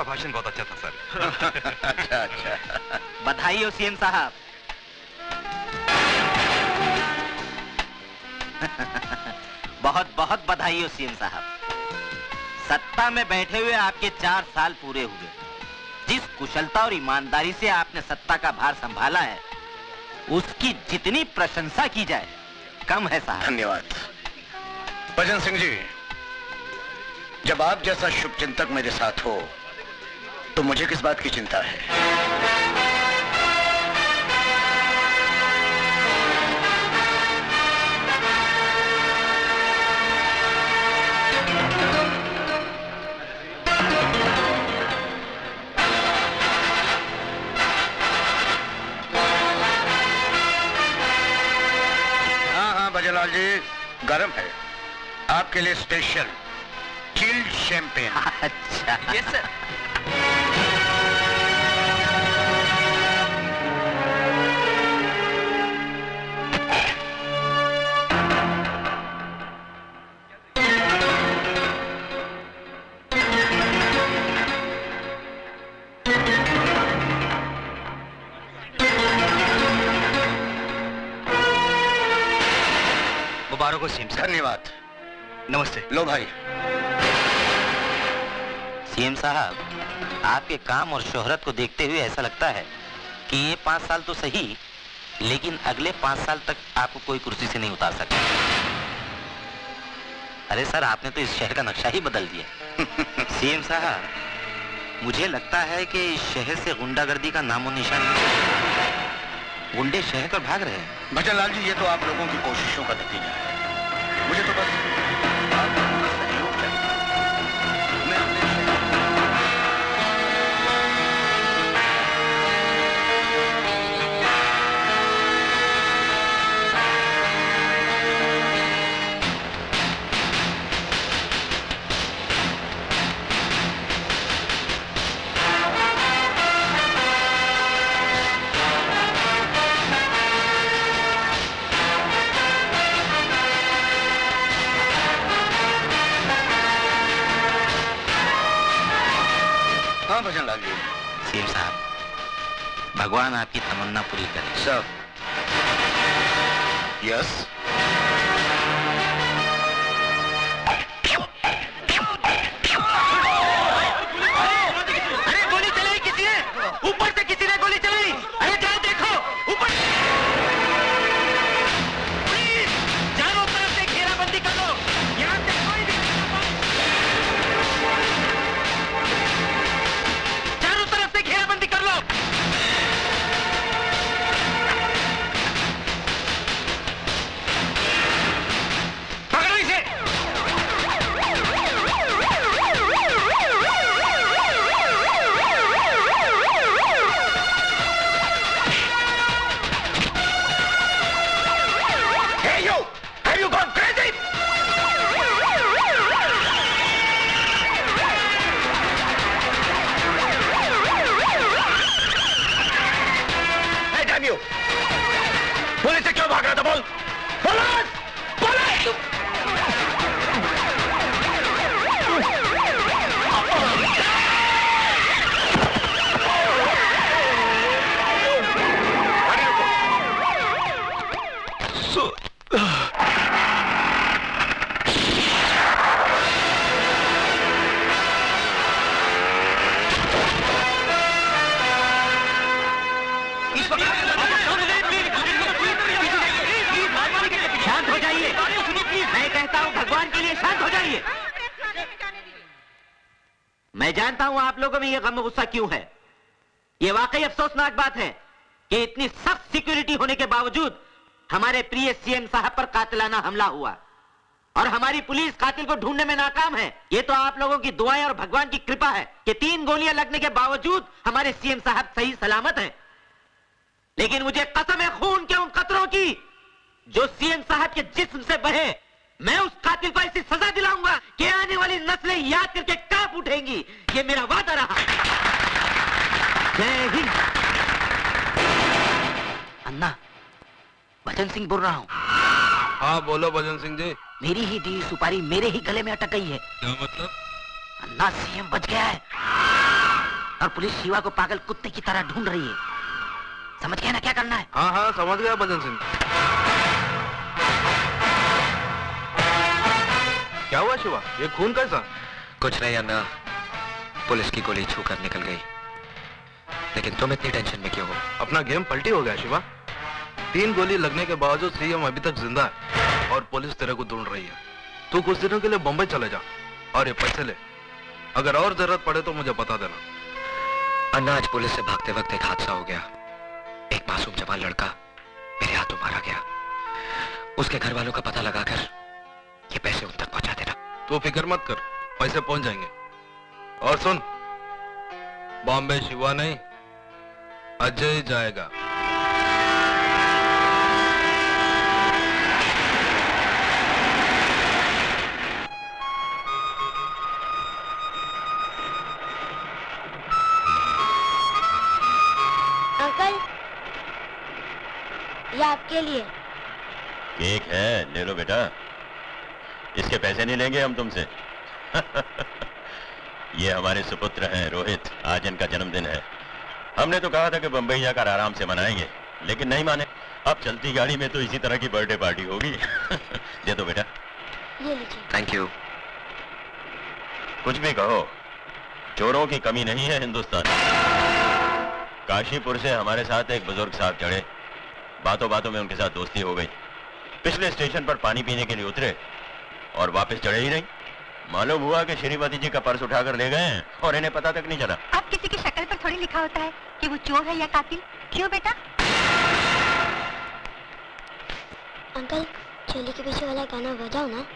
आपका भाषण बहुत अच्छा था सर। अच्छा अच्छा। बधाई हो सीएम साहब। बहुत बहुत बधाई हो सीएम साहब। सत्ता में बैठे हुए आपके चार साल पूरे हुए। जिस कुशलता और ईमानदारी से आपने सत्ता का भार संभाला है उसकी जितनी प्रशंसा की जाए कम है साहब। धन्यवाद। भजन सिंह जी जब आप जैसा शुभ चिंतक मेरे साथ हो तो मुझे किस बात की चिंता है? हाँ हाँ भजनलाल जी गर्म है। आपके लिए स्पेशल चिल्ड शैंपेन अच्छा। यस सर हो सीएम साहब। धन्यवाद। नमस्ते। लो भाई। सीएम साहब आपके काम और शोहरत को देखते हुए ऐसा लगता है कि ये पाँच साल तो सही लेकिन अगले पाँच साल तक आपको कोई कुर्सी से नहीं उतार सकता। अरे सर आपने तो इस शहर का नक्शा ही बदल दिया। सीएम साहब मुझे लगता है कि इस शहर से गुंडागर्दी का नामो निशान गुंडे शहर पर भाग रहे हैं। भजन लाल जी ये तो आप लोगों की कोशिशों का नतीजा है। मुझे तो बस हाँ भजनलाल जी? सीएम साहब भगवान आपकी तमन्ना पूरी करे। सर। यस। क्यों है? ये वाकई अफसोसनाक बात है कि इतनी सख्त सिक्योरिटी होने के बावजूद हमारे प्रिय सीएम साहब पर कातिलाना हमला हुआ। और हमारी पुलिस कातिल को ढूँढने में नाकाम है। ये तो आप लोगों की दुआएँ और भगवान की कृपा है कि तीन गोलियाँ लगने के बावजूद हमारे सीएम साहब सही सलामत हैं। लेकिन मुझे कसम है, खून के उन कतरों की जो सीएम साहब के जिस्म से बहे। मैं उस कातिल को ऐसी सजा दिलाऊँगा कि आने वाली नस्लें याद करके काँप उठेंगी। ये मेरा वादा रहा। जय हिंद। अन्ना भजन सिंह बोल रहा हूँ। हाँ बोलो भजन सिंह जी। मेरी ही दी सुपारी मेरे ही गले में अटक गई है। क्या मतलब? अन्ना सीएम बच गया है। और पुलिस शिवा को पागल कुत्ते की तरह ढूंढ रही है। समझ गया ना क्या करना है? हाँ हाँ समझ गया भजन सिंह। क्या हुआ शिवा? ये खून कैसा? कुछ नहीं अन्ना। पुलिस की गोली छू कर निकल गई। लेकिन तुम इतनी टेंशन में क्यों हो? अपना गेम पलटी हो गया शिवा। तीन गोली लगने के बावजूद सीएम अभी तक ज़िंदा है और पुलिस तेरे को ढूंढ रही है। तू कुछ दिनों के लिए बम्बई चले जा और ये पैसे ले। अगर और ज़रूरत पड़े तो मुझे बता देना। अन्ना आज पुलिस से भागते वक्त एक हादसा हो गया। एक मासूम जवान लड़का मेरे हाथों मारा गया। उसके घर वालों का पता लगाकर ये पैसे उन तक पहुँचा देना। तू फ़िक्र मत कर पैसे पहुँच जाएँगे। और सुन बॉम्बे शिवा नहीं अजय जाएगा। अंकल ये आपके लिए। केक है ले लो बेटा। इसके पैसे नहीं लेंगे हम तुमसे। ये हमारे सुपुत्र हैं रोहित। आज इनका जन्मदिन है। हमने तो कहा था कि बंबई जाकर आराम से मनाएँगे लेकिन नहीं माने। अब चलती गाड़ी में तो इसी तरह की बर्थडे पार्टी होगी। दे दो बेटा। ये लीजिए। थैंक यू कुछ भी कहो चोरों की कमी नहीं है हिंदुस्तान। काशीपुर से हमारे साथ एक बुज़ुर्ग साहब चढ़े। बातों बातों में उनके साथ दोस्ती हो गई। पिछले स्टेशन पर पानी पीने के लिए उतरे। और वापस चढ़े ही नहीं। मालूम हुआ कि श्रीमती जी का पर्स उठाकर ले गए हैं और इन्हें पता तक नहीं चला। अब किसी की शक्ल पर थोड़ी लिखा होता है कि वो चोर है या कातिल। क्यों बेटा? अंकल चोली के पीछे वाला गाना बजाओ ना।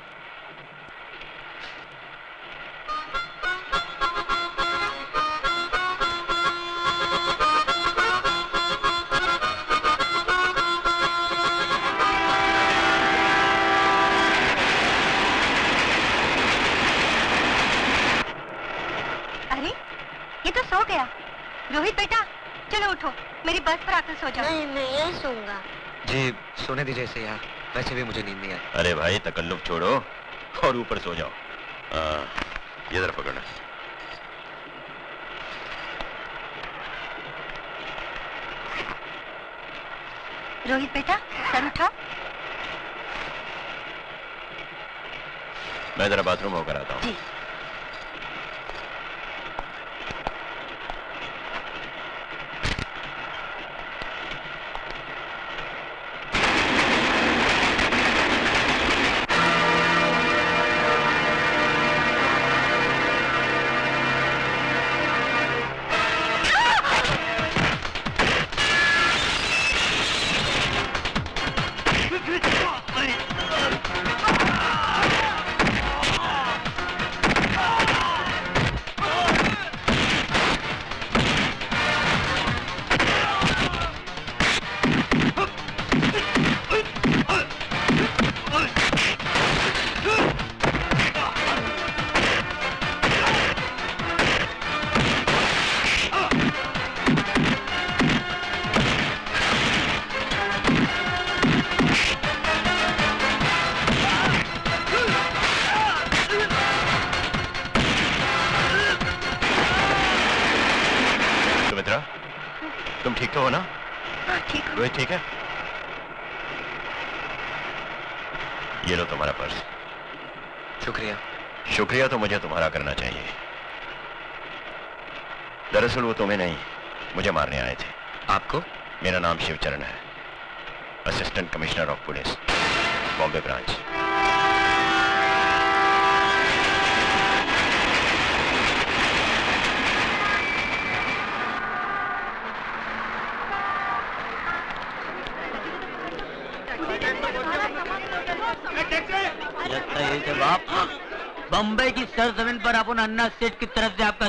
रोहित बेटा चलो उठो। मेरी बस पर आकर सो जाओ। नहीं मैं ये सूँगा जी सोने दीजिए इसे यार वैसे भी मुझे नींद नहीं आई। अरे भाई तकल्लुफ छोड़ो और ऊपर सो जाओ। आ, ये जरा पकड़ना। रोहित बेटा सर उठाओ। मैं जरा बाथरूम होकर आता हूँ। दरअसल वो तुम्हें नहीं मुझे मारने आए थे। आपको? मेरा नाम शिवचरण है। Assistant commissioner of police Bombay branch बाप बम्बई की सरजमीन पर अपन अन्ना सेठ की तरफ़ से आपका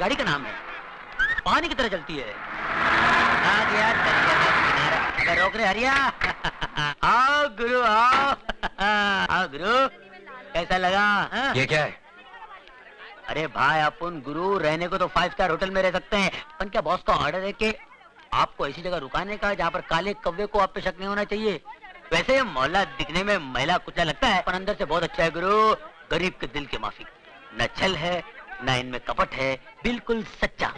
गाड़ी का नाम है। पानी की तरह चलती है। आ गया अगर रोक रहे हरिया। आओ गुरु आओ। आओ गुरु। कैसा लगा हाँ? ये क्या है? अरे भाई अपन गुरु रहने को तो फाइव स्टार होटल में रह सकते हैं। पर क्या बॉस का ऑर्डर है कि आपको ऐसी जगह रुकाने का जहाँ पर काले कव्वे को आप पे शक नहीं होना चाहिए? वैसे मोहल्ला दिखने में महिला कुचला लगता है पर अंदर से बहुत अच्छा है गुरु। गरीब के दिल के माफ़ी। न छल है न इनमें कपट है बिल्कुल सच्चा।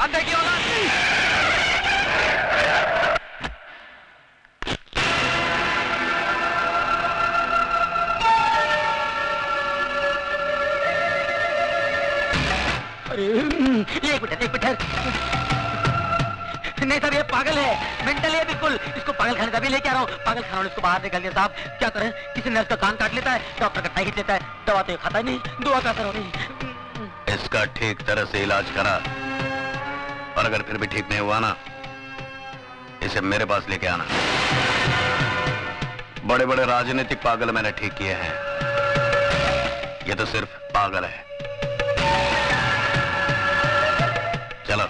अंदर की एक मिनट एक मिनट नहीं साहब ये पागल है। मेंटल है बिल्कुल। इसको पागल खाने का भी लेके आ रहा हूँ। पागल खाना इसको बाहर निकाल दिया। साहब क्या करें? किसी नर्स का कान काट लेता है डॉक्टर का टाइट लेता है। दवा तो खाता नहीं। दुआ का असर हो नहीं इसका ठीक तरह से इलाज करा। और अगर फिर भी ठीक नहीं हुआ ना इसे मेरे पास लेके आना। बड़े बड़े राजनीतिक पागल मैंने ठीक किए हैं। ये तो सिर्फ़ पागल है। चलो।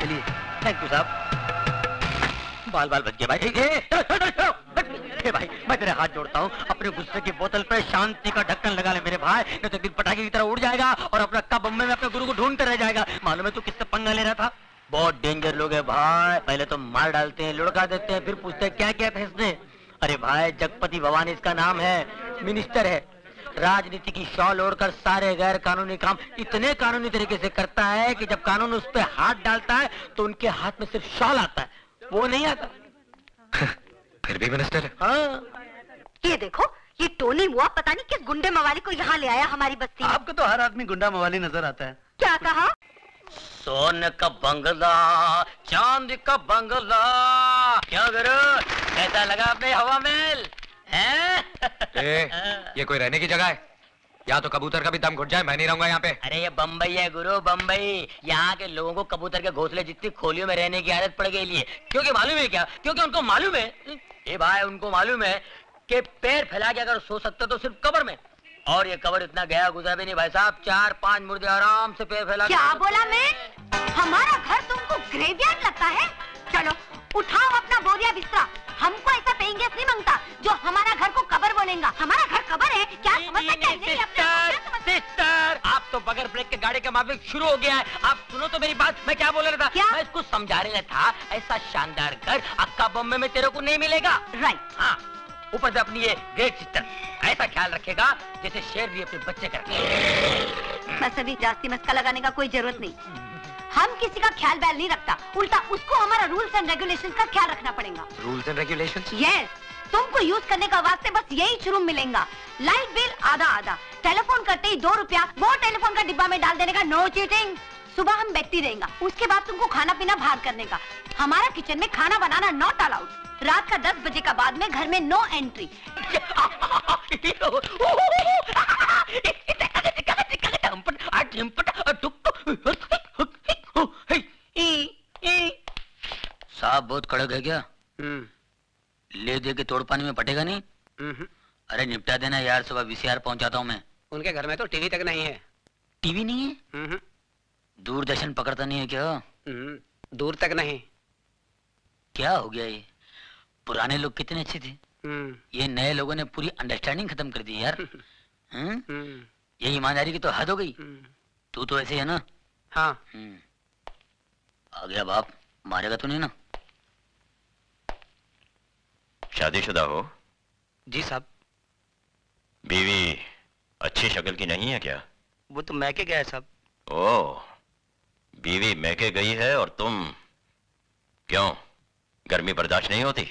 चलिए। थैंक यू साहब। बाल बाल बच गए भाई। ए, ए, भाई मैं तेरे हाथ जोड़ता हूँ। अपने गुस्से की बोतल पे शांति का ढक्कन लगा ले मेरे भाई नहीं तो दिन पटाखे की तरह उड़ जाएगा और अपना कब बम्बे में अपने गुरु को ढूंढते रह जाएगा। मालूम है तू किससे पंगा ले रहा था? बहुत डेंजर लोग है भाई। पहले तो मार डालते हैं लुढ़का देते हैं फिर पूछते हैं क्या किया था इसने? अरे भाई जगपति भवानी इसका नाम है मिनिस्टर है। राजनीति की शॉल ओढ़कर सारे गैर कानूनी काम इतने कानूनी तरीके से करता है कि जब कानून उस पर हाथ डालता है तो उनके हाथ में सिर्फ़ शॉल आता है। वो नहीं आता। फिर भी मिनिस्टर है। हाँ। ये देखो ये टोनी मुआ पता नहीं किस गुंडे मवाली को यहाँ ले आया हमारी बस्ती आपको तो हर आदमी गुंडा मवाली नज़र आता है। क्या कहा? सोने का बंगला चाँद का बंगला। क्या करो कैसा लगा अपने हवा महल? हैं? ए, ये कोई रहने की जगह है? या तो कबूतर का भी दम घुट जाए मैं नहीं रहूँगा यहाँ पे। अरे ये बम्बई है गुरु बम्बई यहाँ के लोगों को कबूतर के घोसले जितनी खोलियों में रहने की आदत पड़ गई है क्योंकि मालूम है क्या? क्योंकि उनको मालूम है। ये भाई उनको मालूम है कि पैर फैला के अगर सो सकते तो सिर्फ़ कबर में। और ये कबर इतना गया गुजरा भी नहीं भाई साहब। चार पाँच मुर्दे आराम से पैर फैला के- क्या बोला मैं? हमारा घर तुमको ग्रेवयार्ड लगता है? चलो उठाओ अपना बोरिया बिस्तरा। हमको ऐसा पेंगे नहीं माँगता जो हमारा घर को कबर बोलेगा। हमारा घर कबर है क्या आप सिस्टर आप तो बगैर ब्रेक के गाड़ी का माफिक शुरू हो गया है। आप सुनो तो मेरी बात मैं क्या बोल रहा था? क्या? मैं इसको समझा रहा था ऐसा शानदार घर अक्का बम्बे में तेरे को नहीं मिलेगा। राइट हाँ ऊपर से अपनी ये ग्रेट सिस्टर ऐसा ख्याल रखेगा जैसे शेर भी अपने बच्चे का बस अभी जास्ती मस्का लगाने का कोई ज़रूरत नहीं। हम किसी का ख्याल बैल नहीं रखता। उल्टा उसको हमारा रूल्स एंड रेगुलेशंस का ख्याल रखना पड़ेगा। रूल्स एंड रेगुलेशन यस तुमको यूज़ करने का वास्ते बस यही शुरू मिलेगा। लाइट बिल आधा आधा। टेलीफोन करते ही दो रुपया वो टेलीफोन का डिब्बा में डाल देने का नो चीटिंग सुबह हम बैठती रहेगा। उसके बाद तुमको खाना पीना बाहर करने का हमारा किचन में खाना बनाना नॉट अलाउड रात का दस बजे का बाद में घर में नो एंट्री साहब बहुत कड़क है क्या? ले दे के तोड़ पानी में पटेगा नहीं? अरे निपटा देना यार सुबह वीसीआर पहुंचाता हूँ मैं। उनके घर में तो टीवी तक नहीं है। टीवी नहीं है? हम्म, दूरदर्शन पकड़ता नहीं है क्या? हम्म, दूर तक नहीं। क्या हो गया ये? पुराने लोग कितने अच्छे थे। हम्म, ये नए लोगों ने पूरी अंडरस्टैंडिंग खत्म कर दी यार। हम्म? हम्म, ये ईमानदारी की तो हद हो गई। हम्म। तू तो ऐसे है ना? हाँ। हम्म। आ गया बाप मारेगा तो नहीं ना? शादीशुदा हो? जी साहब। बीवी अच्छी शक्ल की नहीं है क्या? वो तो मैके गया है साहब। ओह बीवी मैके गई है और तुम क्यों? गर्मी बर्दाश्त नहीं होती?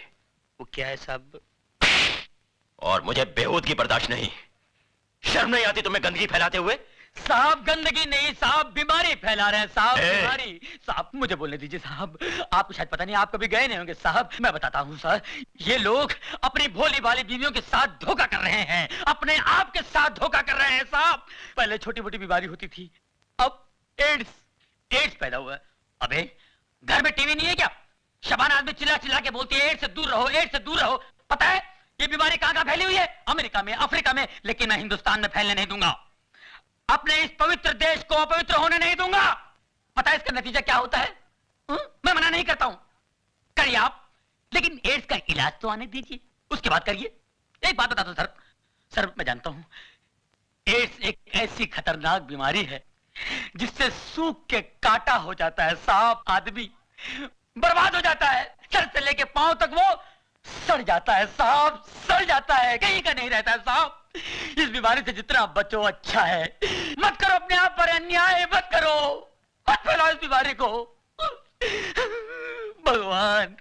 वो क्या है साहब? और मुझे बेहूद की बर्दाश्त नहीं। शर्म नहीं आती तुम्हें गंदगी फैलाते हुए? साहब गंदगी नहीं साहब बीमारी फैला रहे हैं साहब बीमारी। साहब मुझे बोलने दीजिए साहब आपको शायद पता नहीं आप कभी गए नहीं होंगे। साहब मैं बताता हूँ सर ये लोग अपनी भोली भाली बीवियों के साथ धोखा कर रहे हैं अपने आप के साथ धोखा कर रहे हैं साहब। पहले छोटी मोटी बीमारी होती थी अब एड्स एड्स पैदा हुआ है। अबे घर में टीवी नहीं है क्या? शबाना आदमी चिल्ला चिल्ला के बोलती है एड्स से दूर रहो एड्स से दूर रहो। पता है ये बीमारी कहाँ कहाँ फैली हुई है? अमेरिका में अफ्रीका में लेकिन मैं हिंदुस्तान में फैलने नहीं दूँगा। अपने इस पवित्र देश को अपवित्र होने नहीं दूँगा। पता है इसका नतीजा क्या होता है? हुँ? मैं मना नहीं करता हूँ। करिए आप, लेकिन एड्स का इलाज तो आने दीजिए। उसके बाद करिए। एक बात बता दो, सर। सर, मैं जानता हूँ एड्स एक ऐसी खतरनाक बीमारी है, जिससे सूख के काटा हो जाता है, साफ़ आदमी बर्बाद हो जाता है। सर से लेके पाँव तक वो सड़ जाता है सांप सड़ जाता है, कहीं का नहीं रहता है सांप इस बीमारी से जितना बचो अच्छा है। मत करो अपने आप पर अन्याय मत करो। मत फैलाओ इस बीमारी को। भगवान।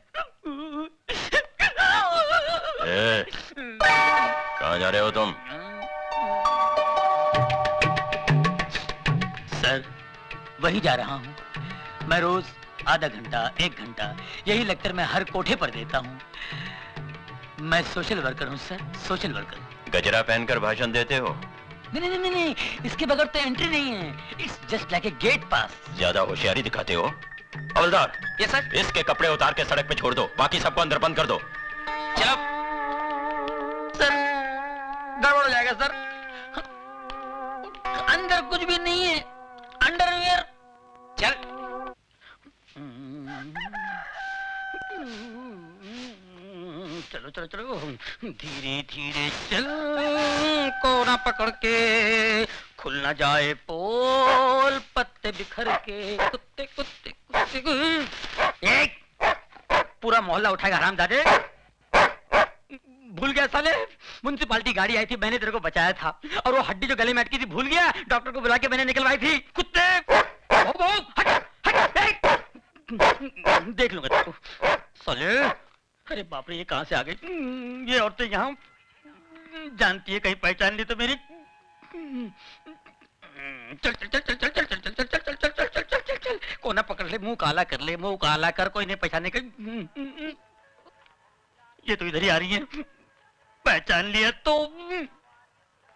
कहा जा रहे हो तुम? सर वही जा रहा हूँ। मैं रोज आधा घंटा एक घंटा यही लेक्चर मैं हर कोठे पर देता हूँ। मैं सोशल वर्कर हूँ सर सोशल वर्कर गजरा पहनकर भाषण देते हो? नहीं नहीं नहीं नहीं इसके बगैर तो एंट्री नहीं है। It's just like a gate pass ज़्यादा होशियारी दिखाते हो? हवलदार ये सर इसके कपड़े उतार के सड़क पे छोड़ दो बाकी सबको अंदर बंद कर दो। चलो सर गड़बड़ हो जाएगा सर। अंदर कुछ भी नहीं है। अंडरवियर चल। चलो चलो चलो। धीरे धीरे चलो कोना पकड़ के। खुल ना जाए पोल पत्ते बिखर के। कुत्ते कुत्ते कुत्ते एक पूरा मोहल्ला उठाएगा हराम दादे। भूल गया साले म्यूनसिपालिटी गाड़ी आई थी मैंने तेरे को बचाया था। और वो हड्डी जो गले में अटकी थी भूल गया। डॉक्टर को बुला के मैंने निकलवाई थी। कुत्ते भोग, भोग, हट, हट, देख लूँगा तेरे को। साले अरे बाप रे ये कहाँ से आ गई ये औरतें यहाँ जानती है कहीं पहचान ली तो मेरी चल चल चल चल चल चल चल चल चल चल चल चल चल चल चल चल कोना पकड़ ले मुँह काला कर ले मुँह काला कर कोई नहीं पहचाने का ये तो इधर ही आ रही है पहचान लिया तो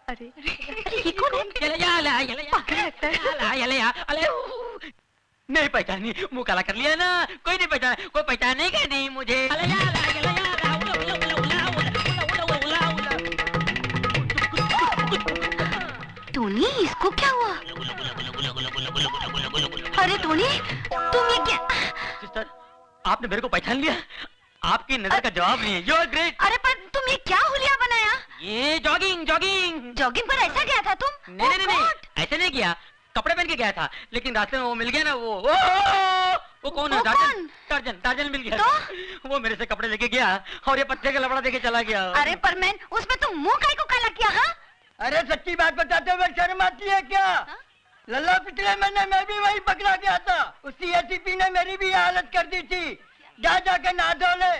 अरे ये कौन है ला ला नहीं पहचानी मुँह काला कर लिया ना कोई नहीं पहचाना कोई पहचानेगा नहीं मुझे ला टोनी इसको क्या हुआ? अरे टोनी तुम ये क्या सिस्टर आपने मेरे को पहचान लिया। आपकी नज़र का जवाब नहीं है। यू आर ग्रेट अरे पर तुम ये क्या हुलिया बनाया? ये जॉगिंग जॉगिंग जॉगिंग पर ऐसा गया था तुम? नहीं नहीं Oh नहीं! ऐसे नहीं किया। कपड़े पहन के गया था लेकिन रास्ते में वो मिल गया ना वो ओ, वो कौन है? वो टार्जन? टार्जन टार्जन मिल गया। तो? वो मेरे से कपड़े लेके गया और ये पत्ते का लपड़ा देके चला गया। अरे पर मैन उसमें तुम मुँह काय को काला किया हाँ? अरे सच्ची बात बताते हुए शर्म आती है क्या? लल्ला पिछले महीने मैं भी वही पकड़ा गया था। उसी एसीपी ने मेरी भी हालत कर दी थी। जा जाके नहा धो ले।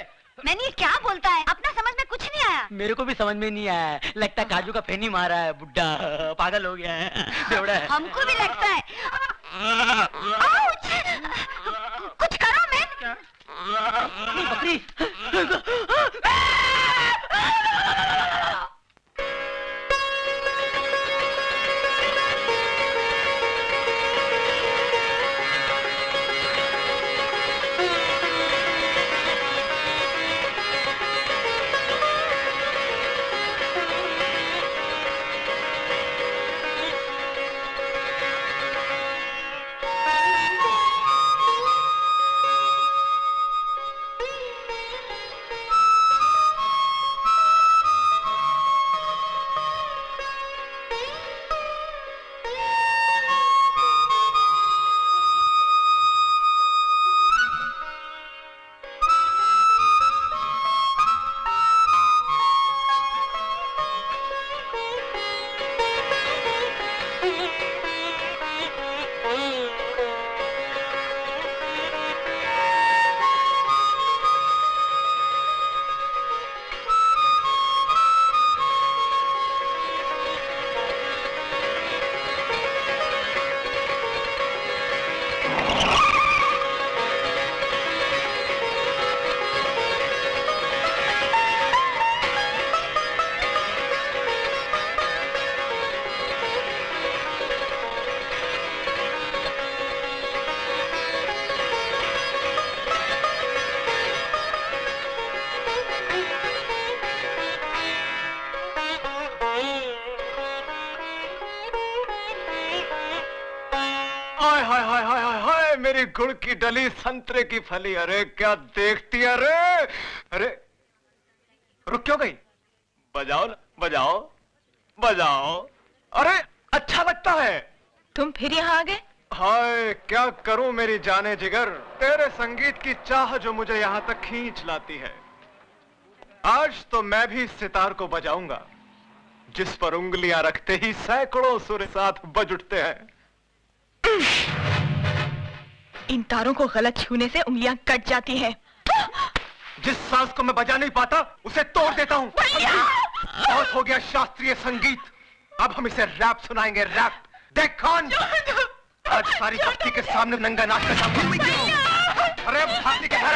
मैंने क्या बोलता है? अपना समझ में कुछ नहीं आया। मेरे को भी समझ में नहीं आया। लगता है काजू का फेनी मारा है बुड्ढा। पागल हो गया है। है। हमको भी लगता है। आउच! कुछ करो मैं बकरी डली संतरे की फली। अरे क्या देखती है अरे अरे रुक क्यों गई? बजाओ ना बजाओ बजाओ। अरे अच्छा लगता है। तुम फिर यहाँ आ गए? हाय क्या करूँ मेरी जाने जिगर? तेरे संगीत की चाह जो मुझे यहाँ तक खींच लाती है। आज तो मैं भी सितार को बजाऊँगा जिस पर उंगलियाँ रखते ही सैकड़ों सुर साथ बज उठते हैं। इन तारों को गलत छूने से उंगलियाँ कट जाती हैं। जिस सांस को मैं बजा नहीं पाता उसे तोड़ देता हूँ। बहुत हो गया शास्त्रीय संगीत। अब हम इसे रैप सुनाएँगे रैप। देख कौन? आज सारी बस्ती के सामने नंगा नाच का सामने अरे अब के। घर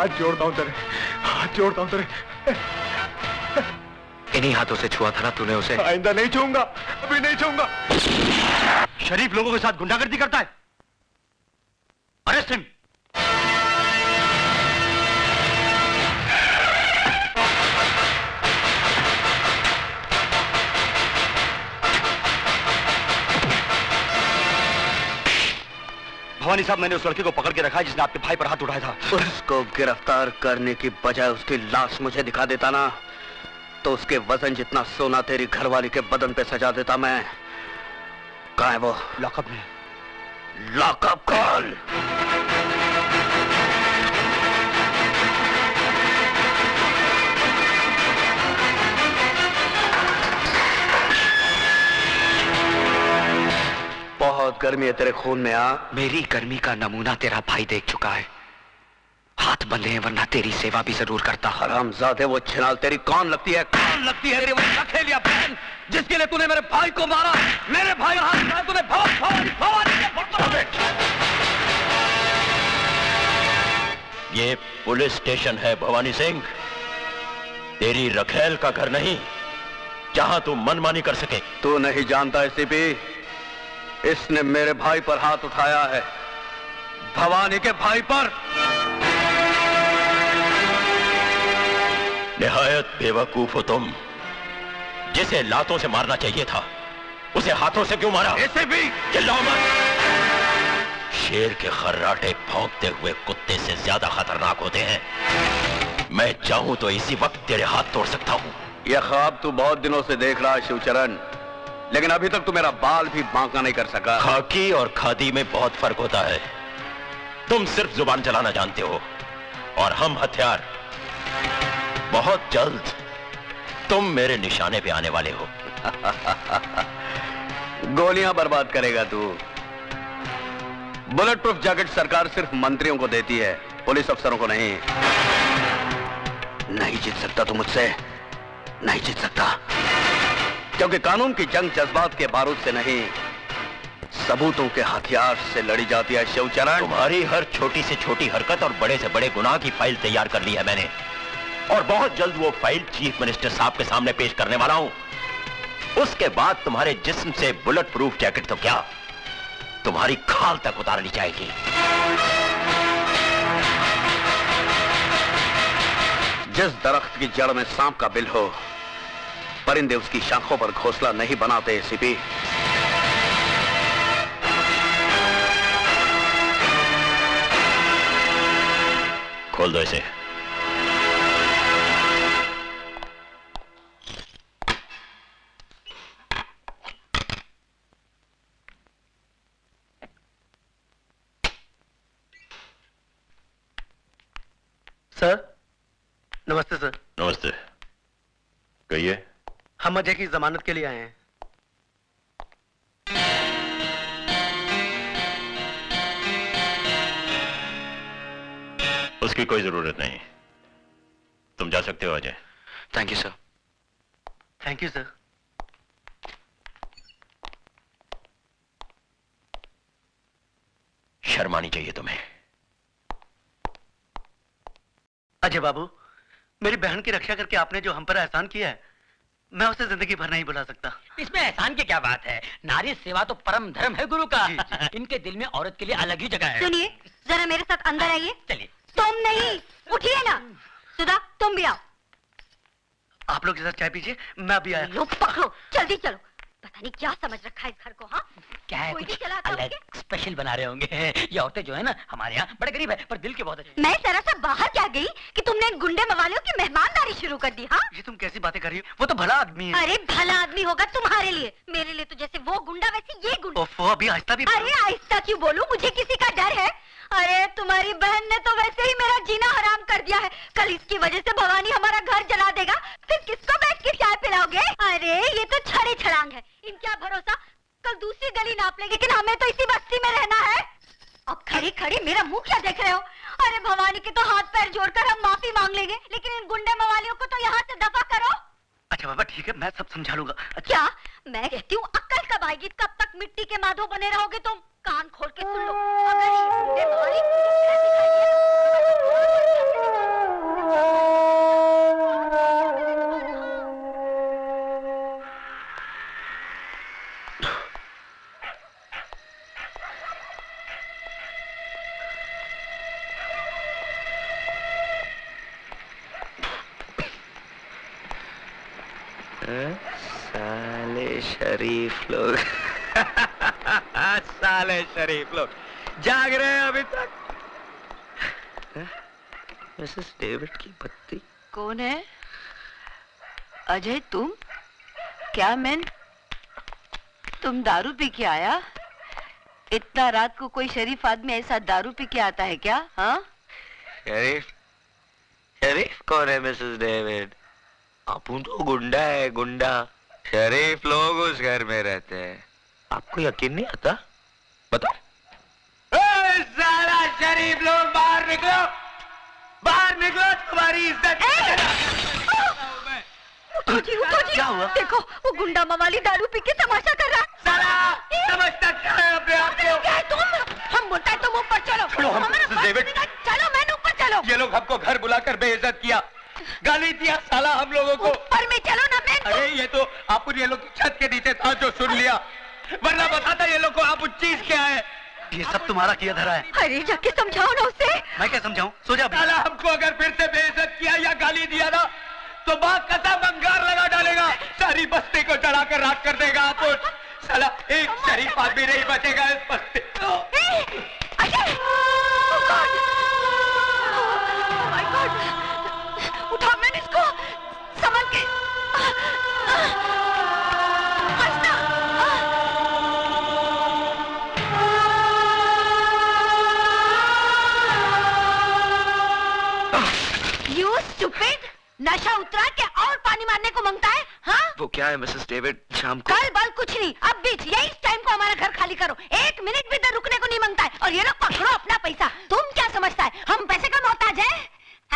हाथ जोड़ता हूँ तेरे। हाथ जोड़ता हूँ तेरे। इन्हीं हाथों से छुआ था ना तूने उसे। आइंदा नहीं छूँगा अभी नहीं छूँगा शरीफ लोगों के साथ गुंडागर्दी करता है। साहब मैंने उस लड़के को पकड़ के रखा है जिसने आपके भाई पर हाथ उठाया था। उसको गिरफ़्तार करने की बजाय उसकी लाश मुझे दिखा देता ना तो उसके वज़न जितना सोना तेरी घरवाली के बदन पे सजा देता मैं। कहा है वो? लॉकअप में। लॉकअप कॉल गर्मी है तेरे खून में आ मेरी गर्मी का नमूना तेरा भाई देख चुका है। हाथ बंधे हैं वरना तेरी सेवा भी ज़रूर करता। हराम जादे वो छिनाल तेरी कौन लगती है। कौन लगती है तेरी वो लखेलिया बहन जिसके लिए तूने मेरे भाई को मारा। मेरे भाई हाथ तूने भवन भवानी भवानी के ये पुलिस स्टेशन है भवानी सिंह। तेरी रखेल का घर नहीं जहाँ तू मनमानी कर सके। तू नहीं जानता एसीपी। इसने मेरे भाई पर हाथ उठाया है। भवानी के भाई पर। निहायत बेवकूफ़ हो तुम। जिसे लातों से मारना चाहिए था उसे हाथों से क्यों मारा? ऐसे भी। चिल्लाओ मत। शेर के खर्राटे भौंकते हुए कुत्ते से ज़्यादा खतरनाक होते हैं। मैं चाहूँ तो इसी वक्त तेरे हाथ तोड़ सकता हूँ। यह ख्वाब तू बहुत दिनों से देख रहा है शिवचरण। लेकिन अभी तक तू मेरा बाल भी बांका नहीं कर सका। खाकी और खादी में बहुत फ़र्क होता है। तुम सिर्फ़ ज़ुबान चलाना जानते हो और हम हथियार। बहुत जल्द तुम मेरे निशाने पे आने वाले हो। गोलियाँ बर्बाद करेगा तू। बुलेट प्रूफ जैकेट सरकार सिर्फ़ मंत्रियों को देती है पुलिस अफसरों को नहीं। नहीं जीत सकता तू मुझसे। नहीं जीत सकता। क्योंकि कानून की जंग जज्बात के बारूद से नहीं सबूतों के हथियार से लड़ी जाती है शिवचरण। तुम्हारी हर छोटी से छोटी हरकत और बड़े से बड़े गुनाह की फ़ाइल तैयार कर ली है मैंने। और बहुत जल्द वो फ़ाइल चीफ मिनिस्टर साहब के सामने पेश करने वाला हूँ। उसके बाद तुम्हारे जिस्म से बुलेट प्रूफ जैकेट तो क्या? तुम्हारी खाल तक उतार ली जाएगी जिस दरख्त की जड़ में सांप का बिल हो परिंदे उसकी शाखों पर घोसला नहीं बनाते सीपी। खोल दो इसे। सर नमस्ते सर। नमस्ते। कहिए। हम अजय की जमानत के लिए आए हैं। उसकी कोई ज़रूरत नहीं। तुम जा सकते हो Ajay. Thank you sir thank you sir शर्मानी चाहिए तुम्हें। अजय बाबू मेरी बहन की रक्षा करके आपने जो हम पर एहसान किया है मैं उसे ज़िंदगी भर नहीं बुला सकता। इसमें एहसान की क्या बात है? नारी सेवा तो परम धर्म है गुरु का। जी, जी। इनके दिल में औरत के लिए अलग ही जगह है। सुनिए जरा मेरे साथ अंदर आइए। चलिए। तुम नहीं उठिए ना। सुधा तुम भी आओ। आप लोग के साथ चाय पीजिए मैं भी आया। लो पकड़ो जल्दी चलो। पता नहीं क्या समझ रखा है इस घर को हाँ? क्या है कुछ? अलग स्पेशल बना रहे होंगे। ये औरतें जो है ना हमारे यहाँ बड़े गरीब है पर दिल के बहुत अच्छे मैं जरा सा बाहर क्या गई कि तुमने इन गुंडे मवालियों की मेहमानदारी शुरू कर दी हाँ? ये तुम कैसी बातें कर रही हो? वो तो भला आदमी है। अरे भला आदमी होगा तुम्हारे लिए। मेरे लिए तो जैसे वो गुंडा वैसे ये गुंडा। ओफो अभी आहिस्ता भी अरे आहिस्ता क्यों बोलूँ? मुझे किसी का डर है। अरे तुम्हारी बहन ने तो वैसे ही मेरा जीना हराम कर दिया है। कल इसकी वजह से भवानी हमारा घर जला देगा। फिर किसको बैठ के चाय पिलाओगे? अरे ये तो छड़ी छड़ांग है। इन क्या भरोसा कल दूसरी गली नाप लेंगे। लेकिन हमें तो इसी बस्ती में रहना है। अब खड़ी खड़ी मेरा मुँह क्या देख रहे हो? अरे भवानी के तो हाथ पैर जोड़कर हम माफ़ी मांग लेंगे। लेकिन इन गुंडे मवालियों को तो यहाँ से दफ़ा करो। अच्छा बाबा ठीक है मैं सब समझा लूँगा अच्छा। क्या? मैं कहती हूँ अक्कल कब आएगी कब तक मिट्टी के माधो बने रहोगे तुम? कान खोल के सुन लो। अगर ये गुंडे मवाली साले शरीफ लोग। साले शरीफ लोग। जाग रहे हैं अभी तक। मिसेस डेविड की बत्ती कौन है? अजय तुम? क्या मैन तुम दारू पी के आया? इतना रात को कोई शरीफ आदमी ऐसा दारू पी के आता है क्या हाँ? शरीफ? शरीफ कौन है मिसेस डेविड? अपुन तो गुंडा है गुंडा। शरीफ लोग उस घर में रहते हैं। आपको यकीन नहीं आता? बताओ सारा शरीफ लोग बाहर निकलो। बाहर निकलो तुम्हारी इज़्ज़त उठो जी उठो जी। क्या हुआ? देखो वो गुंडा मवाली दारू पी के तमाशा कर रहा। साला समझता क्या है अपने आप को। क्या है तुम? हम बोलता है तुम ऊपर चलो। छोड़ो हम, डेविड। चलो मैंने ऊपर चलो। ये लोग हमको घर बुलाकर बेइज्जत किया। गाली दिया साला हम लोगों को। ऊपर में चलो ना मैं अरे ये तो आप ये लोग छत के नीचे था जो सुन लिया। वरना बताता ये लोग को आप चीज़ क्या है। ये सब तुम्हारा किया धरा है। अरे जाके समझाओ ना उसे। मैं क्या समझाऊं? सो जा। साला हमको अगर फिर से बेइज्जत किया या गाली दिया ना तो बात कसम अंगार लगा डालेगा। सारी बस्ती को चढ़ा कर राख कर देगा आप साला एक शरीफ आदमी नहीं बचेगा इस बस्ती अजय! नशा उतरा के और पानी मारने को माँगता है हाँ? वो क्या है मिसेस डेविड शाम को कल बल कुछ नहीं अब बीच यही इस टाइम को हमारा घर खाली करो। एक मिनट भी इधर रुकने को नहीं माँगता है। और ये लोग पकड़ो अपना पैसा। तुम क्या समझता है? हम पैसे का मोहताज है?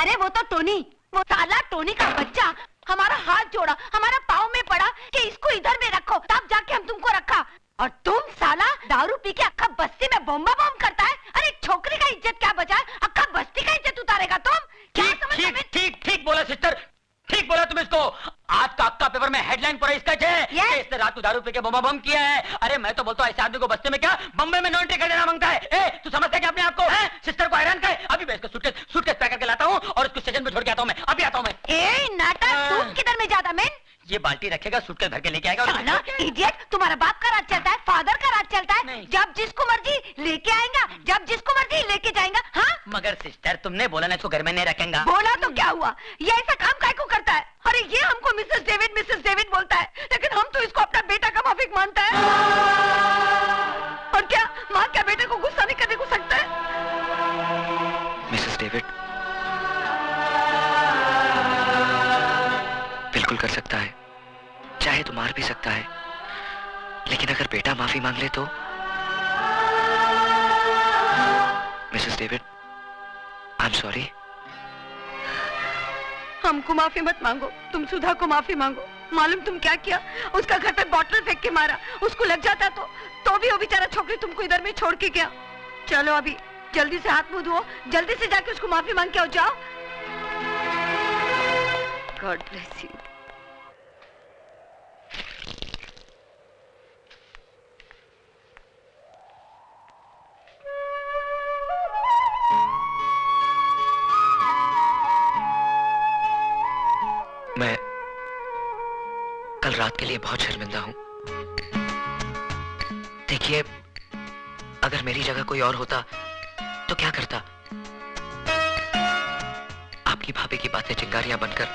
अरे वो तो टोनी वो साला टोनी का बच्चा। हमारा हाथ जोड़ा हमारा पाव में पड़ा कि इसको इधर में रखो तब जाके हम तुमको रखा। और तुम साला दारू पी के अक्खा बस्ती में बॉम्बा बम करता है? अरे छोकरी का इज़्ज़त क्या बचा है? अक्का बस्ती का इज़्ज़त उतारेगा तुम? क्या ठीक ठीक ठीक बोला सिस्टर। ठीक बोला तुम इसको। आज का आपका पेपर में हेडलाइन पर इसका है? इसने रात को दारू पी के बम बम किया है। अरे मैं तो बोलता हूँ ऐसे आदमी को बस्ते में क्या? बम्बे में नॉन कर देना माँगता है। ए तू समझता है क्या अपने आपको सिस्टर को हैरान कर। अभी मैं इसको सूटकेस सूटकेस पैक करके लाता हूँ और इसको स्टेशन पे छोड़ के आता हूँ मैं। अभी आता हूँ मैं। ए नाटक? तुम किधर में जाता मैन? ये बाल्टी रखेगा सूटकेस भर के लेके आएगा और इडियट तुम्हारा बाप का राज चलता है फादर का राज चलता है। जब जिसको मर्ज़ी लेके आएगा जब जिसको मर्ज़ी लेके जाएगा हाँ? मगर सिस्टर तुमने बोला ना इसको घर में नहीं रखेगा। बोला तो क्या हुआ? ये ऐसा काम काय को करता है? अरे ये हमको मिसेस डेविड मिसेस डेविड बोलता है। लेकिन हम तो इसको अपना बेटा का माफिक मानता है। और क्या? माँ क्या बेटे को गुस्सा नहीं करने को सकता है? मिसेस डेविड बिल्कुल कर सकता है। चाहे तो मार भी सकता है। लेकिन अगर बेटा माफ़ी मांग ले तो? Mrs David I am sorry हमको माफ़ी मत मांगो। तुम सुधा को माफ़ी मांगो। मालूम तुम क्या किया? उसका घर पे बॉटल फेंक के मारा। उसको लग जाता तो तो भी वो बेचारा छोकरी तुमको इधर में छोड़ के गया। चलो अभी, जल्दी से हाथ मुँह धो। जल्दी से जाके उसको माफ़ी मांग के आओ, जाओ। गॉड ब्लेस यू मैं कल रात के लिए बहुत शर्मिंदा हूँ। देखिए अगर मेरी जगह कोई और होता तो क्या करता? आपकी भाभी की बातें चिंगारियाँ बनकर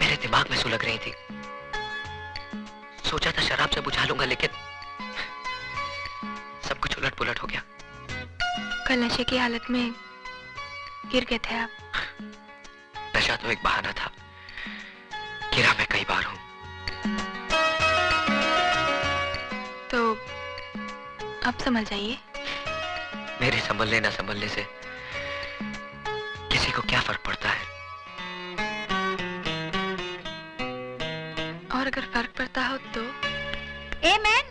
मेरे दिमाग में सुलग रही थी। सोचा था शराब से बुझा लूँगा लेकिन सब कुछ उलट पुलट हो गया। कल नशे की हालत में गिर गए थे आप। नशा तो एक बहाना था। गिरा मैं कई बार हूँ। तो अब समझ जाइए। मेरे संभलने ना संभलने से किसी को क्या फ़र्क पड़ता है? और अगर फ़र्क पड़ता हो तो? ए मैन!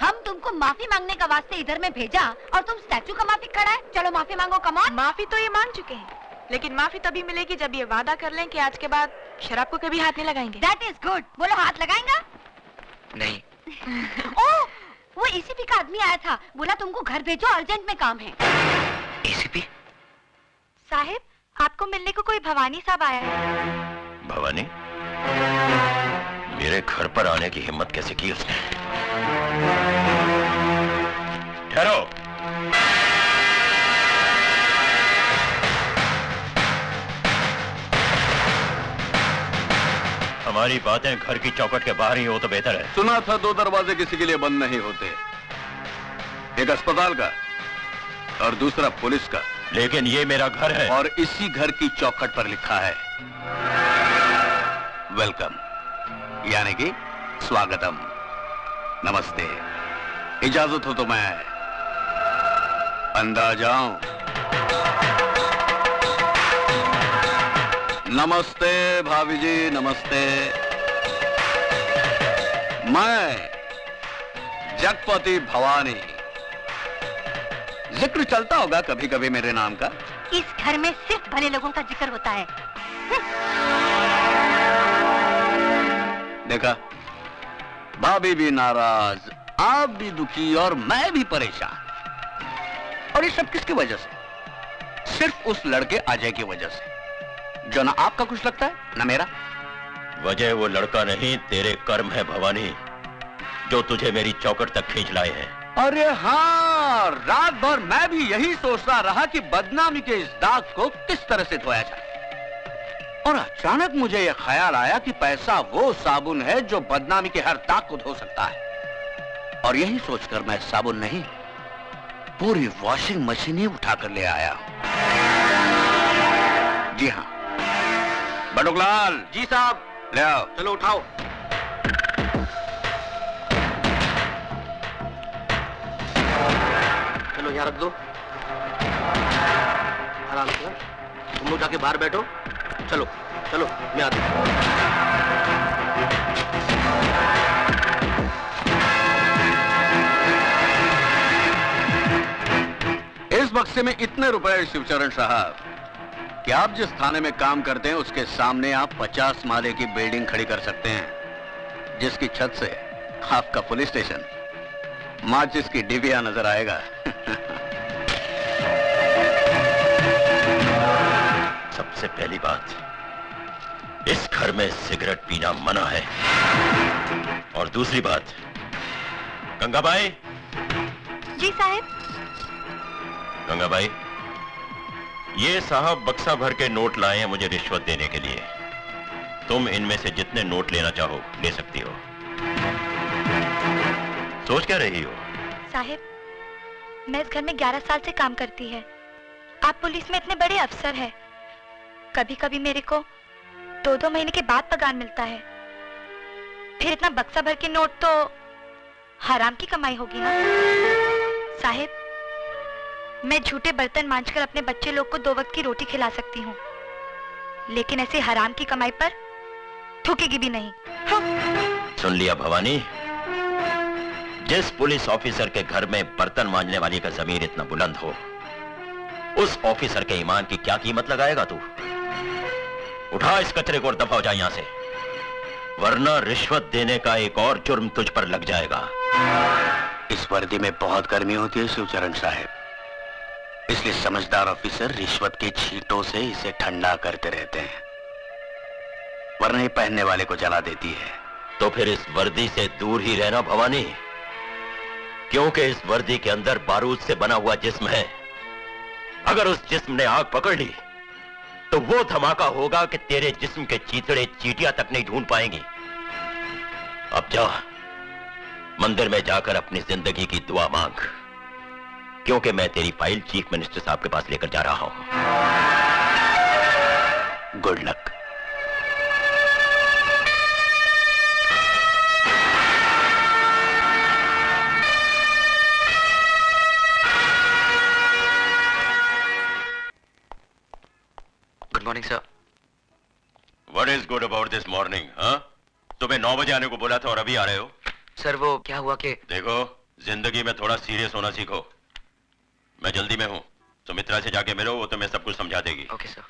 हम तुमको माफ़ी मांगने का वास्ते इधर में भेजा और तुम स्टैचू का माफ़ी खड़ा है। चलो माफ़ी मांगो कमॉन माफ़ी तो ये मांग चुके हैं। लेकिन माफ़ी तभी मिलेगी जब ये वादा कर लें कि आज के बाद शराब को कभी हाथ नहीं लगाएँगे। दैट इज़ गुड बोलो हाथ लगाएँगा? नहीं। ओ वो एसीपी का आदमी आया था। बोला तुमको घर भेजो अर्जेंट में काम है। एसीपी साहिब आपको मिलने को कोई भवानी साहब आया है? भवानी? मेरे घर पर आने की हिम्मत कैसे की उसने? ठहरो। हमारी बातें घर की चौकट के बाहर ही हो तो बेहतर है। सुना था दो दरवाजे किसी के लिए बंद नहीं होते। एक अस्पताल का और दूसरा पुलिस का। लेकिन ये मेरा घर है। और इसी घर की चौखट पर लिखा है। वेलकम। यानी कि स्वागतम। नमस्ते। इजाज़त हो तो मैं अंदर जाऊँ नमस्ते। भाभी जी नमस्ते। मैं जगपति भवानी। ज़िक्र चलता होगा कभी कभी मेरे नाम का। इस घर में सिर्फ़ भले लोगों का ज़िक्र होता है। देखा भाभी भी नाराज़ आप भी दुखी और मैं भी परेशान। और ये सब किसकी वजह से? सिर्फ़ उस लड़के अजय की वजह से। जो ना आपका कुछ लगता है? ना मेरा? वजह वो लड़का नहीं तेरे कर्म है भवानी जो तुझे मेरी चौकट तक खींच लाए हैं। अरे हाँ रात भर मैं भी यही सोचता रहा कि बदनामी के इस दाग को किस तरह से धोया जाए। और अचानक मुझे यह ख्याल आया कि पैसा वो साबुन है जो बदनामी के हर दाग को धो सकता है। और यही सोचकर मैं साबुन नहीं पूरी वॉशिंग मशीन ही उठाकर ले आया जी हाँ। बटुकलाल जी साहब। ले आओ। चलो उठाओ। चलो यहाँ रख दो। आराम से। तुम लोग जाके बाहर बैठो। चलो चलो मैं आता हूँ। इस बक्से में इतने रुपए शिवचरण साहब। कि आप जिस थाने में काम करते हैं उसके सामने आप 50 माले की बिल्डिंग खड़ी कर सकते हैं जिसकी छत से आपका पुलिस स्टेशन माचिस की डिबिया नज़र आएगा। सबसे पहली बात इस घर में सिगरेट पीना मना है। और दूसरी बात गंगाबाई? जी साहब। गंगाबाई? ये साहब बक्सा भर के नोट लाए हैं मुझे रिश्वत देने के लिए। तुम इनमें से जितने नोट लेना चाहो, ले सकती हो। सोच क्या रही हो? साहिब, मैं इस घर में 11 साल से काम करती है। आप पुलिस में इतने बड़े अफसर हैं। कभी कभी मेरे को दो दो महीने के बाद पगार मिलता है। फिर इतना बक्सा भर के नोट तो हराम की कमाई होगी ना? साहिब मैं झूठे बर्तन मांझकर अपने बच्चे लोग को दो वक्त की रोटी खिला सकती हूँ। लेकिन ऐसे हराम की कमाई पर थूकेगी भी नहीं। सुन लिया भवानी। जिस पुलिस ऑफिसर के घर में बर्तन मांजने वाली का जमीर इतना बुलंद हो, उस ऑफिसर के ईमान की क्या कीमत लगाएगा तू? उठा इस कचरे को और दफ़ा हो जाए यहाँ से, वरना रिश्वत देने का एक और जुर्म तुझ पर लग जाएगा। इस वर्दी में बहुत गर्मी होती है, शिवचरण साहब। इसलिए समझदार ऑफिसर रिश्वत के छींटों से इसे ठंडा करते रहते हैं। वरना पहनने वाले को जला देती है। तो फिर इस वर्दी से दूर ही रहना भवानी। क्योंकि इस वर्दी के अंदर बारूद से बना हुआ जिस्म है। अगर उस जिस्म ने आग पकड़ ली तो वो धमाका होगा कि तेरे जिस्म के चीतड़े चीटियाँ तक नहीं ढूंढ पाएँगी। अब जा, मंदिर में जाकर अपनी ज़िंदगी की दुआ मांग। क्योंकि मैं तेरी फ़ाइल चीफ मिनिस्टर साहब के पास लेकर जा रहा हूँ। Good luck good morning sir What is good about this morning, हाँ? सुबह नौ बजे आने को बोला था और अभी आ रहे हो? सर वो क्या हुआ कि देखो ज़िंदगी में थोड़ा सीरियस होना सीखो। मैं जल्दी में हूँ। सुमित्रा से जाके मिलो, वो तो मैं सब कुछ समझा देगी। Okay sir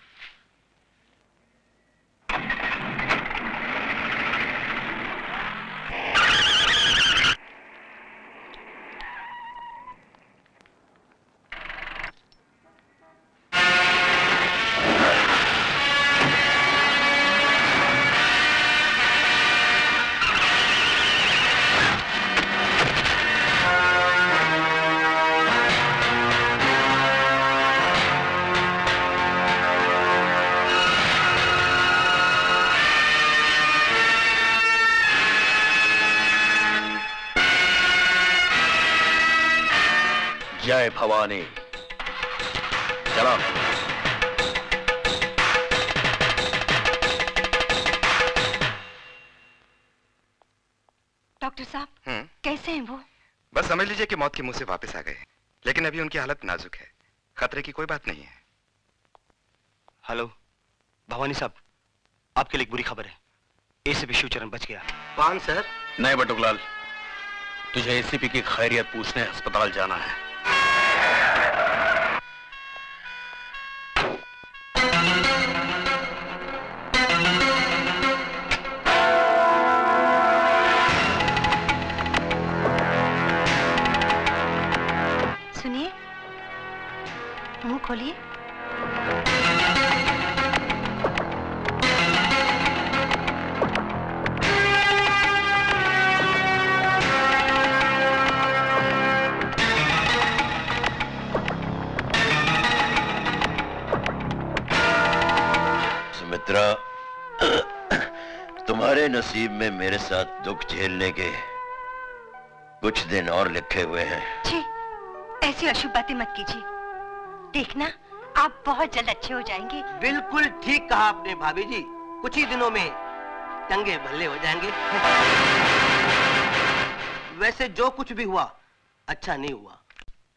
Bhavani. चलो। डॉक्टर साहब हम्म। कैसे हैं वो? बस समझ लीजिए कि मौत के मुँह से वापस आ गए लेकिन अभी उनकी हालत नाजुक है। खतरे की कोई बात नहीं है। हेलो भवानी साहब आपके लिए बुरी खबर है। एसीपी शिवचरण बच गया। कौन सर? नहीं बटुकलाल तुझे एसीपी की खैरियत पूछने अस्पताल जाना है। खोलिए। सुमित्रा तुम्हारे नसीब में मेरे साथ दुख झेलने के कुछ दिन और लिखे हुए हैं। छी ऐसी अशुभ बातें मत कीजिए। देखना आप बहुत जल्द अच्छे हो जाएँगे। बिल्कुल ठीक कहा आपने भाभी जी। कुछ ही दिनों में चंगे भल्ले हो जाएँगे। वैसे जो कुछ भी हुआ अच्छा नहीं हुआ।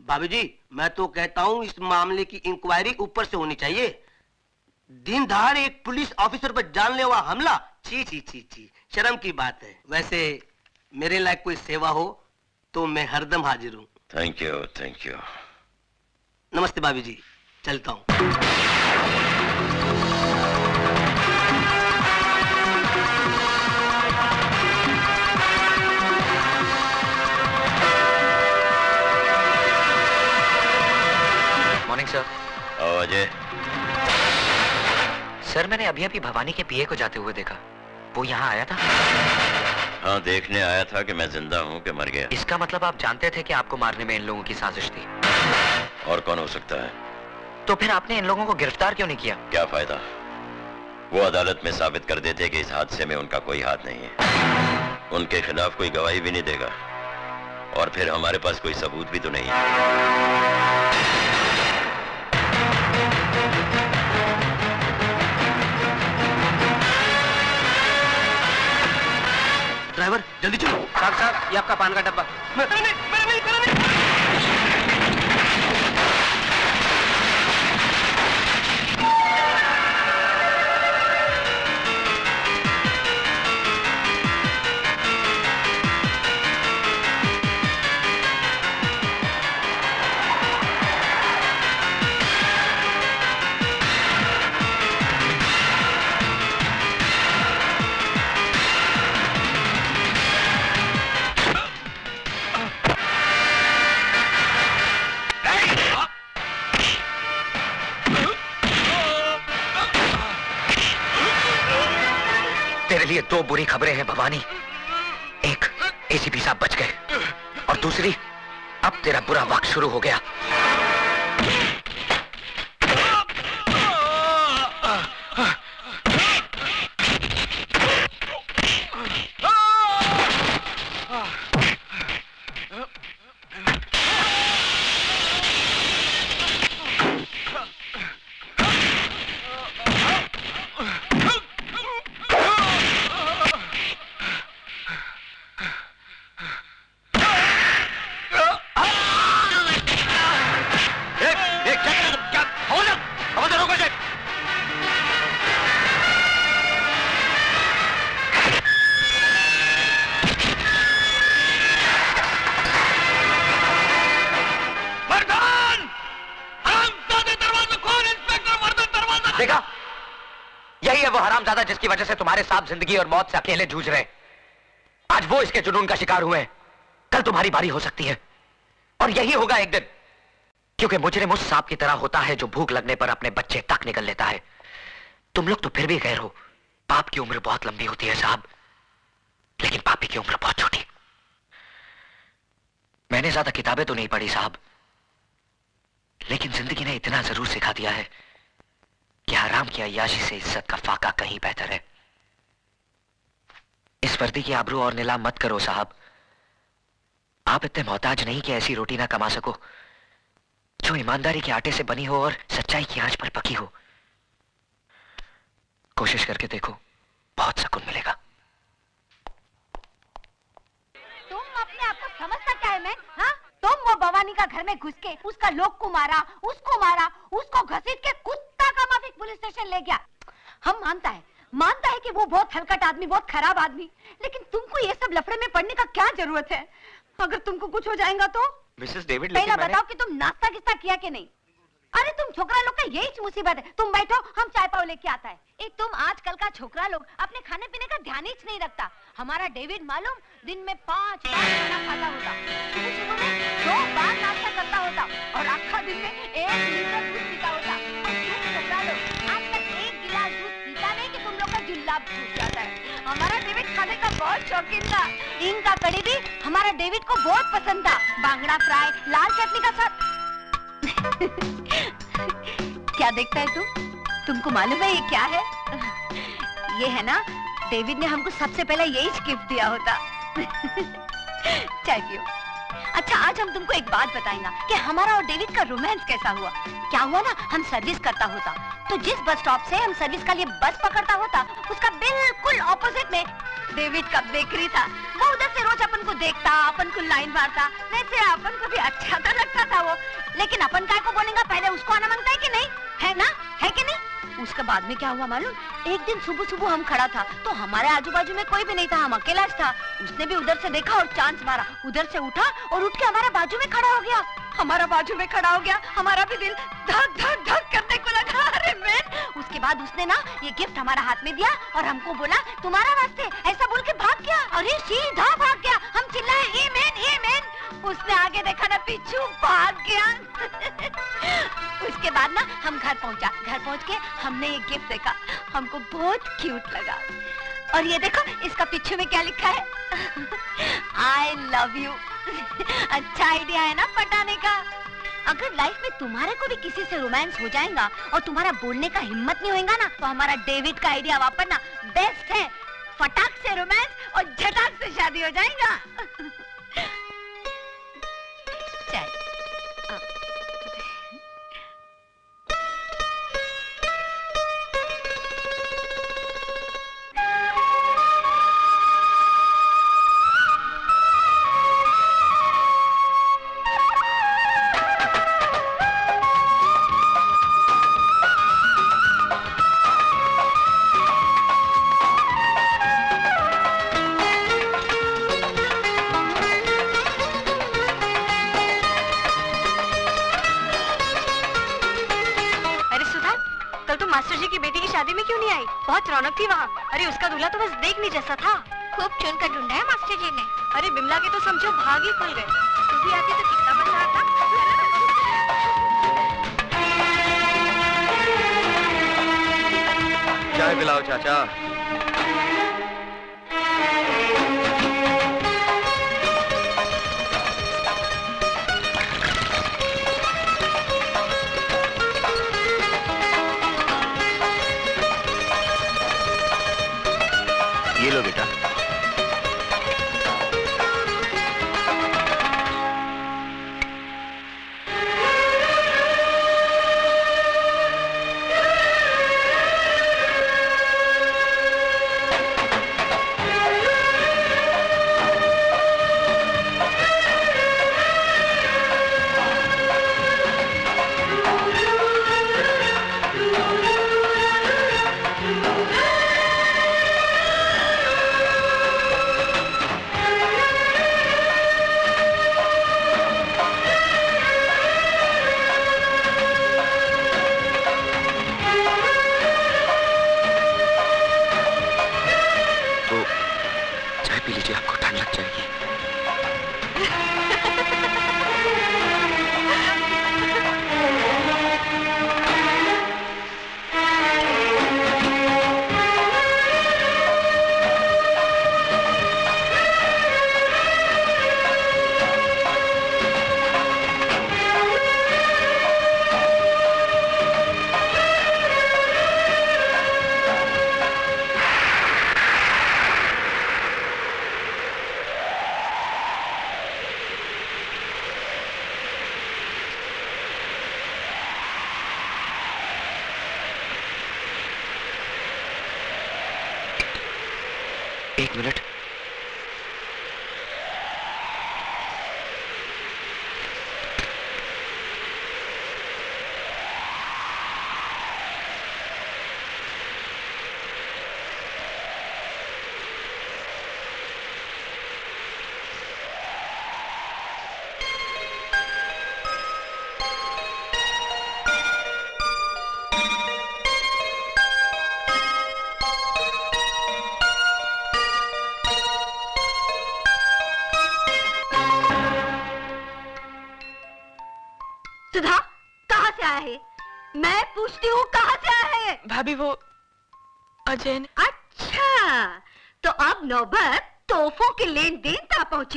भाभी जी मैं तो कहता हूँ इस मामले की इंक्वायरी ऊपर से होनी चाहिए। दिन दहाड़ एक पुलिस ऑफिसर पर जानलेवा हमला? छी छी छी छी शर्म की बात है। वैसे मेरे लायक कोई सेवा हो तो मैं हरदम हाजिर हूँ। थैंक यू थैंक यू नमस्ते भाभी जी चलता हूँ। Morning sir Ajay? सर मैंने अभी अभी भवानी के पीए को जाते हुए देखा। वो यहाँ आया था? हाँ देखने आया था कि मैं ज़िंदा हूँ कि मर गया। इसका मतलब आप जानते थे कि आपको मारने में इन लोगों की साजिश थी। और कौन हो सकता है? तो फिर आपने इन लोगों को गिरफ़्तार क्यों नहीं किया? क्या फ़ायदा? वो अदालत में साबित कर देते कि इस हादसे में उनका कोई हाथ नहीं है। उनके खिलाफ कोई गवाही भी नहीं देगा। और फिर हमारे पास कोई सबूत भी तो नहीं है। ड्राइवर जल्दी चलो। साहब साहब ये आपका पान का डब्बा। बुरी खबरें हैं भवानी। एक एसीपी साहब बच गए। और दूसरी, अब तेरा बुरा वक्त शुरू हो गया। ज़िंदगी और मौत से अकेले जूझ रहे आज वो इसके जुनून का शिकार हुए हैं। कल तुम्हारी बारी हो सकती है। और यही होगा एक दिन, क्योंकि मुजरिम उस सांप की तरह होता है जो भूख लगने पर अपने बच्चे तक निकल लेता है। तुम लोग तो फिर भी गैर हो। पाप की उम्र बहुत लंबी होती है, साहब। लेकिन पापी की उम्र बहुत छोटी। मैंने ज़्यादा किताबें तो नहीं पढ़ी, साहब। लेकिन ज़िंदगी ने इतना ज़रूर सिखा दिया है कि हराम की अयाशी से इज़्ज़त का फाका कहीं बेहतर है। इस वर्दी की आबरू और नीलाम मत करो, साहब। आप इतने मोहताज नहीं कि ऐसी रोटी ना कमा सको। जो ईमानदारी के आटे से बनी हो और सच्चाई की आँच पर पकी हो। कोशिश करके देखो, बहुत सुकून मिलेगा। तुम अपने आप को समझता क्या है, मैं? हाँ? तुम वो भवानी का घर में घुस के उसका लोग को मारा, उसको मारा, उसको घसीट के कुत्ता का माफिक पुलिस स्टेशन ले गया। हम मानता है मानता है कि वो बहुत हलकट आदमी बहुत खराब आदमी। लेकिन तुमको ये सब लफड़े में पड़ने का क्या ज़रूरत है? अगर तुमको कुछ हो जाएगा तो? मिसेस डेविड पहला बताओ कि तुम नाश्ता किस्ता किया कि नहीं? अरे तुम छोकरा लोग का यही मुसीबत है। तुम बैठो हम चाय पाव लेके आता है। ए, तुम आजकल का छोकरा लोग अपने खाने पीने का ध्यान ही नहीं रखता। हमारा डेविड मालूम दिन में पाँच बार खाना खाता होता। दो बार नाश्ता करता होता और आखा दिन में एक लीटर दूध पीता होता। का जुल्लाब छूट जाता है। हमारा डेविड खाने का बहुत शौकीन था। इनका कड़ी भी हमारा डेविड को बहुत पसंद था। बांगड़ा फ्राई, लाल चटनी का साथ क्या देखता है तू? तुमको मालूम है ये क्या है? ये है ना, डेविड ने हमको सबसे पहले यही गिफ्ट दिया होता। पियो अच्छा आज हम तुमको एक बात बताएँगे कि हमारा और डेविड का रोमांस कैसा हुआ। क्या हुआ ना, हम सर्विस करता होता। तो जिस बस स्टॉप से हम सर्विस का लिए बस पकड़ता होता, उसका बिल्कुल ऑपोजिट में डेविड का बेकरी था। वो उधर से रोज अपन को देखता, अपन को लाइन मारता। वैसे अपन को भी अच्छा तो लगता था वो। लेकिन अपन काय को बोलेगा, पहले उसको आना माँगता है कि नहीं? है ना? है कि नहीं? उसके बाद में क्या हुआ मालूम? एक दिन सुबह सुबह हम खड़ा था तो हमारे आजू बाजू में कोई भी नहीं था, हम अकेला था उसने भी उधर से देखा और चांस मारा। उधर से उठा और उठ के हमारे बाजू में खड़ा हो गया। हमारा बाजू में खड़ा हो गया। हमारा भी दिल धक धक धक करने को लगा। अरे मैन उसके बाद उसने ना ये गिफ्ट हमारा हाथ में दिया और हमको बोला, तुम्हारा वास्ते ऐसा बोल के भाग गया? अरे सीधा भाग गया। हम चिल्लाए ए मैन ए मैन। उसने आगे देखा ना, पीछू भाग गया। उसके बाद ना हम घर पहुँचा। घर पहुँच के हमने ये गिफ्ट देखा। हमको बहुत क्यूट लगा। और ये देखो, इसका पीछे में क्या लिखा है? आई लव यू अच्छा आइडिया है ना पटाने का? अगर लाइफ में तुम्हारे को भी किसी से रोमांस हो जाएगा और तुम्हारा बोलने का हिम्मत नहीं होगा ना तो हमारा डेविड का आइडिया वापरना बेस्ट है। फटाक से रोमांस और झटाक से शादी हो जाएगा। चाय रौनक थी वहाँ। अरे उसका दूल्हा तो बस देखने जैसा था। खूब चुनकर ढूंढा है मास्टर जी ने। अरे बिमला के तो समझो भाग ही खुल गए। तू भी आती तो कितना मज़ा आता चाय पिलाओ चाचा।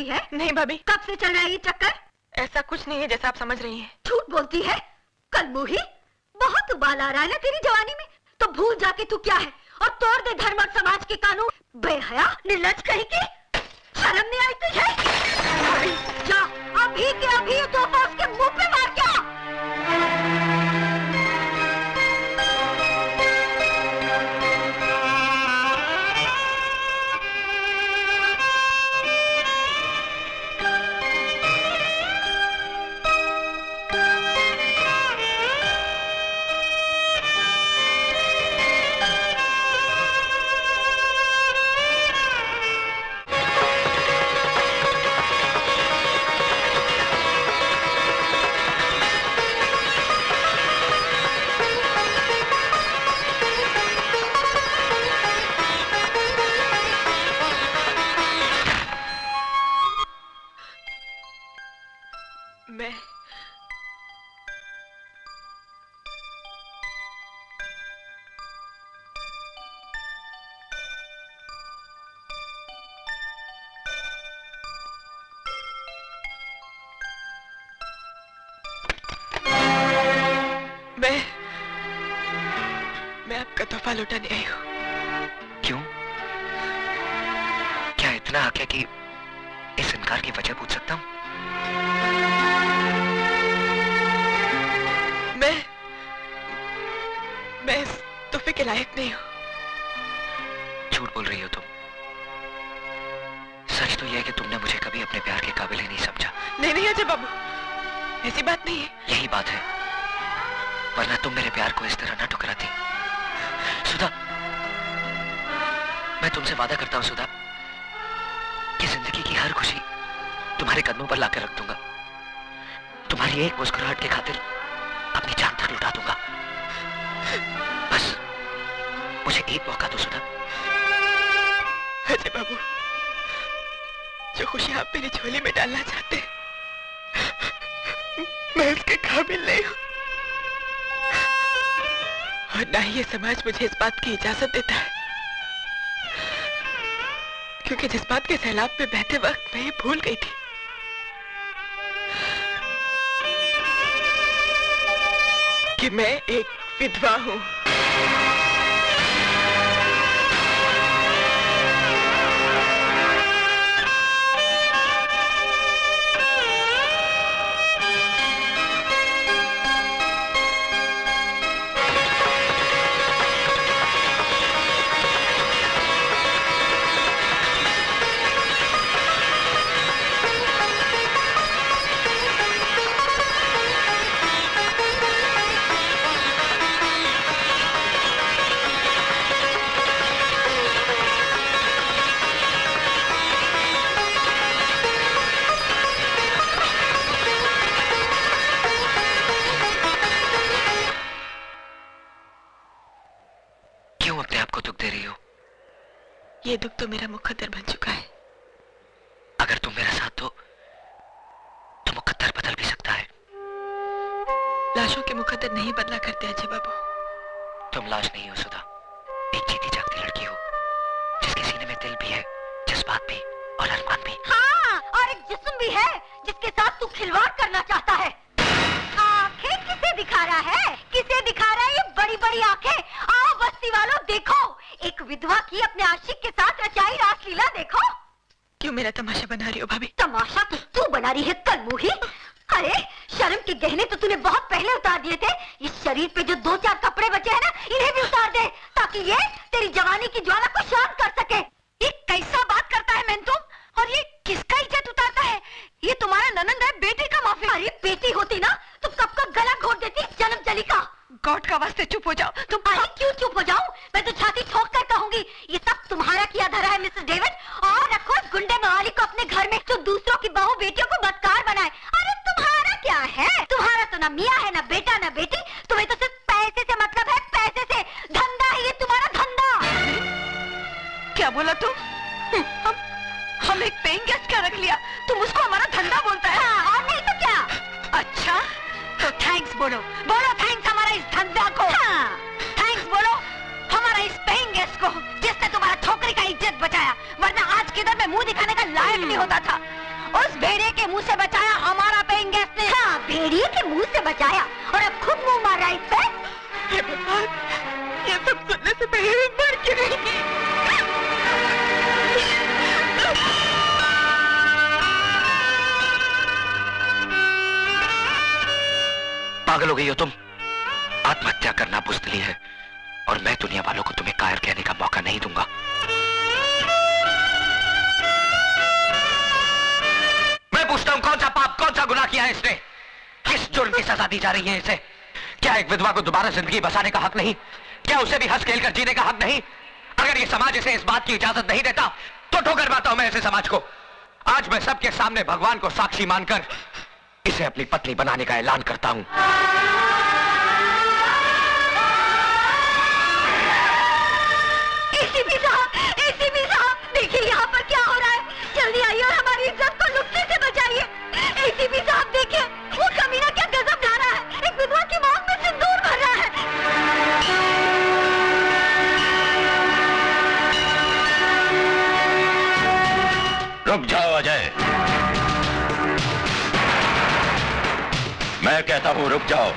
सोची है? नहीं भाभी। कब से चल रहा है ये चक्कर? ऐसा कुछ नहीं है जैसा आप समझ रही हैं। झूठ बोलती है? कल मुही बहुत उबाल आ रहा है ना तेरी जवानी में? तो भूल जाके तू क्या है? और तोड़ दे धर्म और समाज के कानून। बेहया निलज कहीं की? शर्म नहीं आई तुझे जा अभी के अभी तो उसके मुँह पे मार के got an. की इजाज़त देता है। क्योंकि जज्बात के सैलाब पे बहते वक्त मैं ये भूल गई थी। कि मैं एक विधवा हूँ। भगवान को साक्षी मानकर इसे अपनी पत्नी बनाने का ऐलान करता हूँ। कहता हूँ रुक जाओ।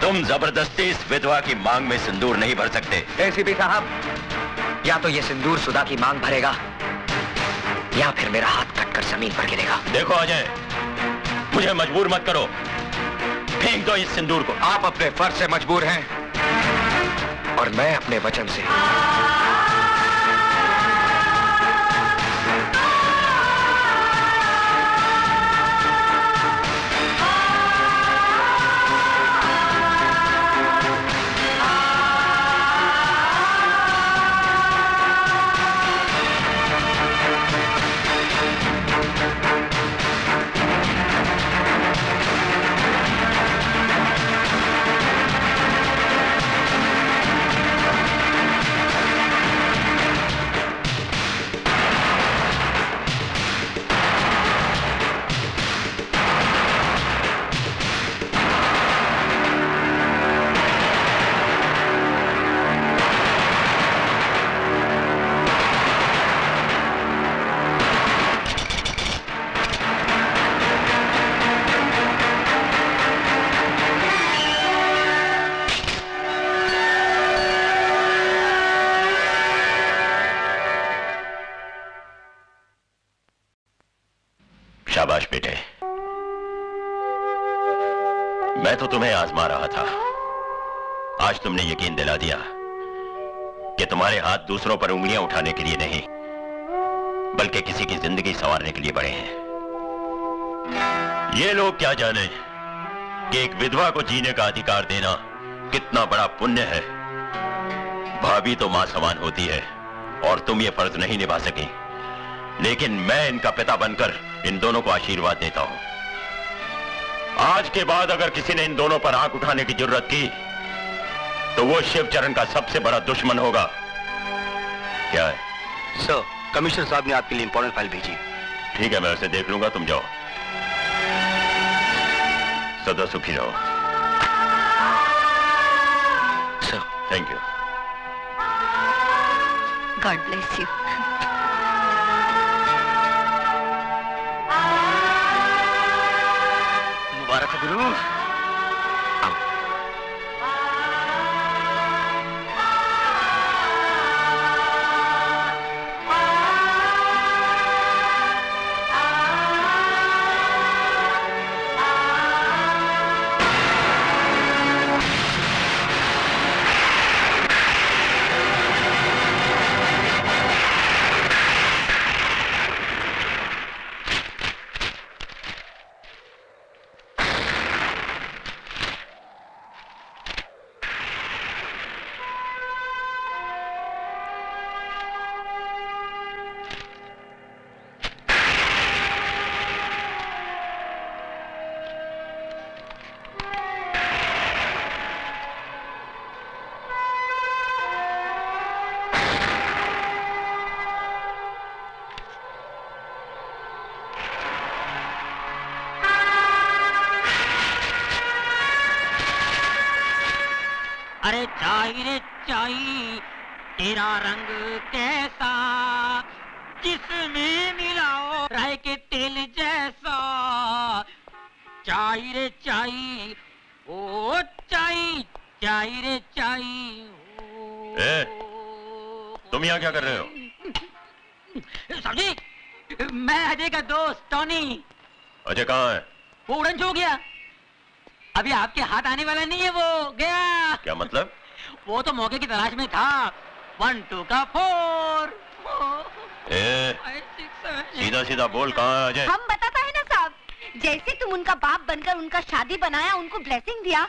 तुम ज़बरदस्ती इस विधवा की मांग में सिंदूर नहीं भर सकते। एसीपी साहब या तो ये सिंदूर सुधा की मांग भरेगा या फिर मेरा हाथ कटकर ज़मीन पर गिरेगा। देखो अजय मुझे मजबूर मत करो। फेंक दो इस सिंदूर को। आप अपने फ़र्ज़ से मजबूर हैं और मैं अपने वचन से। दूसरों पर उंगलियाँ उठाने के लिए नहीं, बल्कि किसी की ज़िंदगी संवारने के लिए बड़े हैं। ये लोग क्या जाने कि एक विधवा को जीने का अधिकार देना कितना बड़ा पुण्य है। भाभी तो माँ समान होती है, और तुम ये फ़र्ज़ नहीं निभा सकी। लेकिन मैं इनका पिता बनकर इन दोनों को आशीर्वाद देता हूँ। आज के बाद अगर किसी ने इन दोनों पर आँख उठाने की ज़रूरत की तो वो शिवचरण का सबसे बड़ा दुश्मन होगा। क्या है? सर कमिश्नर साहब ने आपके लिए इंपॉर्टेंट फ़ाइल भेजी ठीक है मैं उसे देख लूँगा तुम जाओ। सदा सुखी रहो। Sir thank you god bless you मुबारक हो गुरु। अजय कहाँ है? वो उड़न छू गया। अभी आपके हाथ आने वाला नहीं है वो। गया। क्या मतलब? वो तो मौके की तलाश में था। वन टू का फोर ए, सीधा सीधा बोल कहाँ है अजय? हम बताता है ना साहब जैसे तुम उनका बाप बनकर उनका शादी बनाया उनको ब्लेसिंग दिया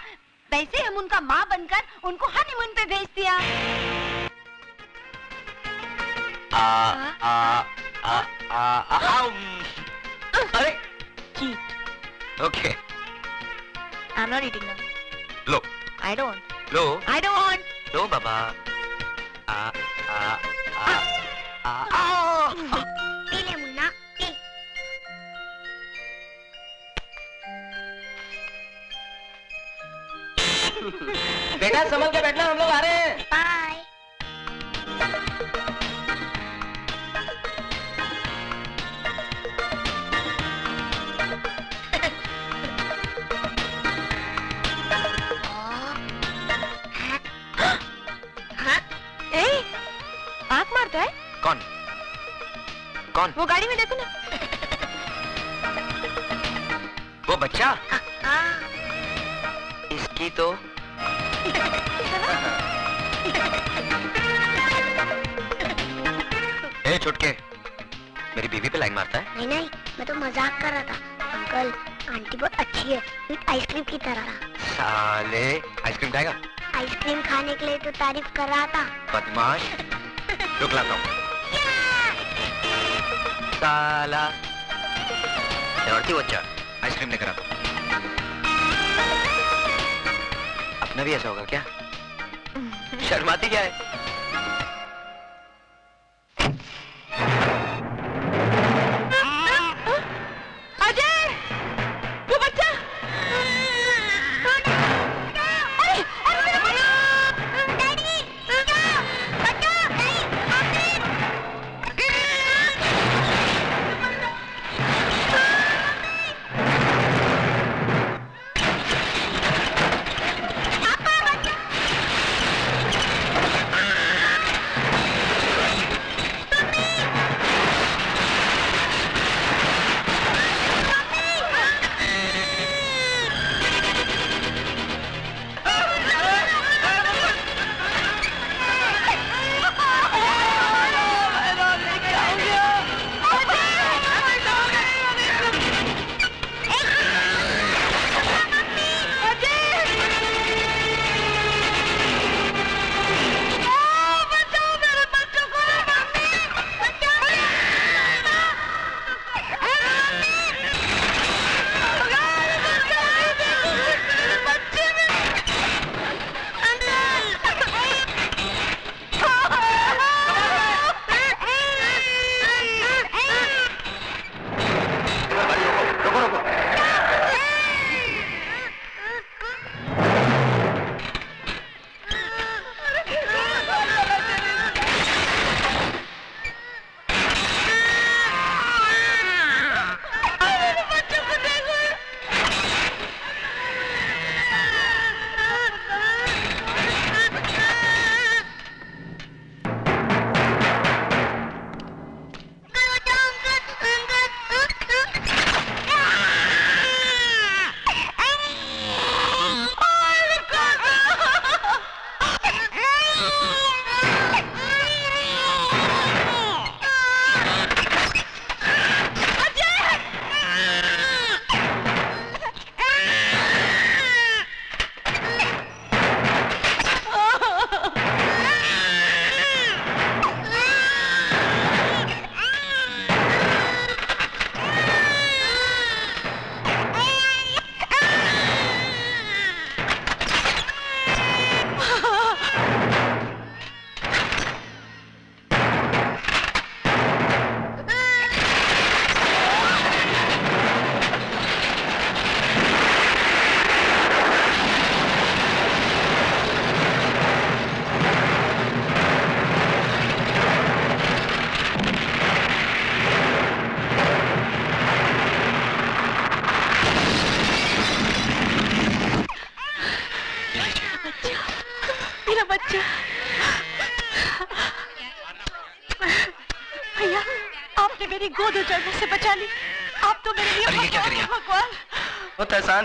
वैसे हम उनका माँ बनकर उनको हनीमून पे भेज दिया। आ आ आ आ आ आउम। अरे okay I'm not eating now. लो I don't. लो I don't want. लो बाबा आ आ आ आ आ पी ले मुन्ना बेटा संभल के बैठना हम लोग आ रहे हैं। बाय कौन? वो गाड़ी में देखो ना। वो बच्चा? इसकी तो। ए छुटके मेरी बीवी पे लाइन मारता है। नहीं नहीं मैं तो मज़ाक कर रहा था। अंकल आंटी बहुत अच्छी है। आइसक्रीम की तरह साले आइसक्रीम खाएगा? आइसक्रीम खाने के लिए तो तारीफ़ कर रहा था। बदमाश। रुक लाता हूँ। दौड़ती बच्चा आइसक्रीम लेकर आता अपना भी ऐसा होगा क्या? शर्माती क्या है?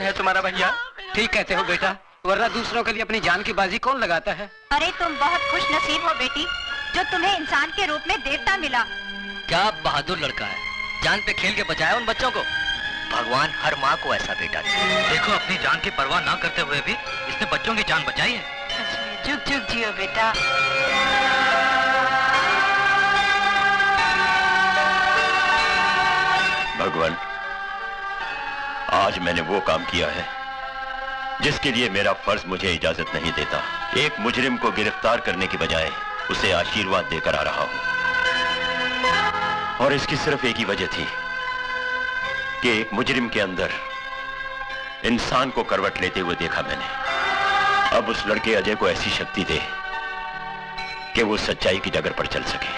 है तुम्हारा भैया? ठीक कहते हो बेटा वरना दूसरों के लिए अपनी जान की बाजी कौन लगाता है? अरे तुम बहुत खुश नसीब हो बेटी जो तुम्हें इंसान के रूप में देवता मिला। क्या बहादुर लड़का है जान पे खेल के बचाया उन बच्चों को? भगवान हर माँ को ऐसा बेटा दे। देखो अपनी जान की परवाह ना करते हुए भी इसने बच्चों की जान बचाई है। जुग जुग जियो बेटा। भगवान आज मैंने वो काम किया है, जिसके लिए मेरा फ़र्ज़ मुझे इजाज़त नहीं देता। एक मुजरिम को गिरफ़्तार करने के बजाय उसे आशीर्वाद देकर आ रहा हूँ। और इसकी सिर्फ़ एक ही वजह थी कि एक मुजरिम के अंदर इंसान को करवट लेते हुए देखा मैंने। अब उस लड़के अजय को ऐसी शक्ति दे कि वो सच्चाई की डगर पर चल सके।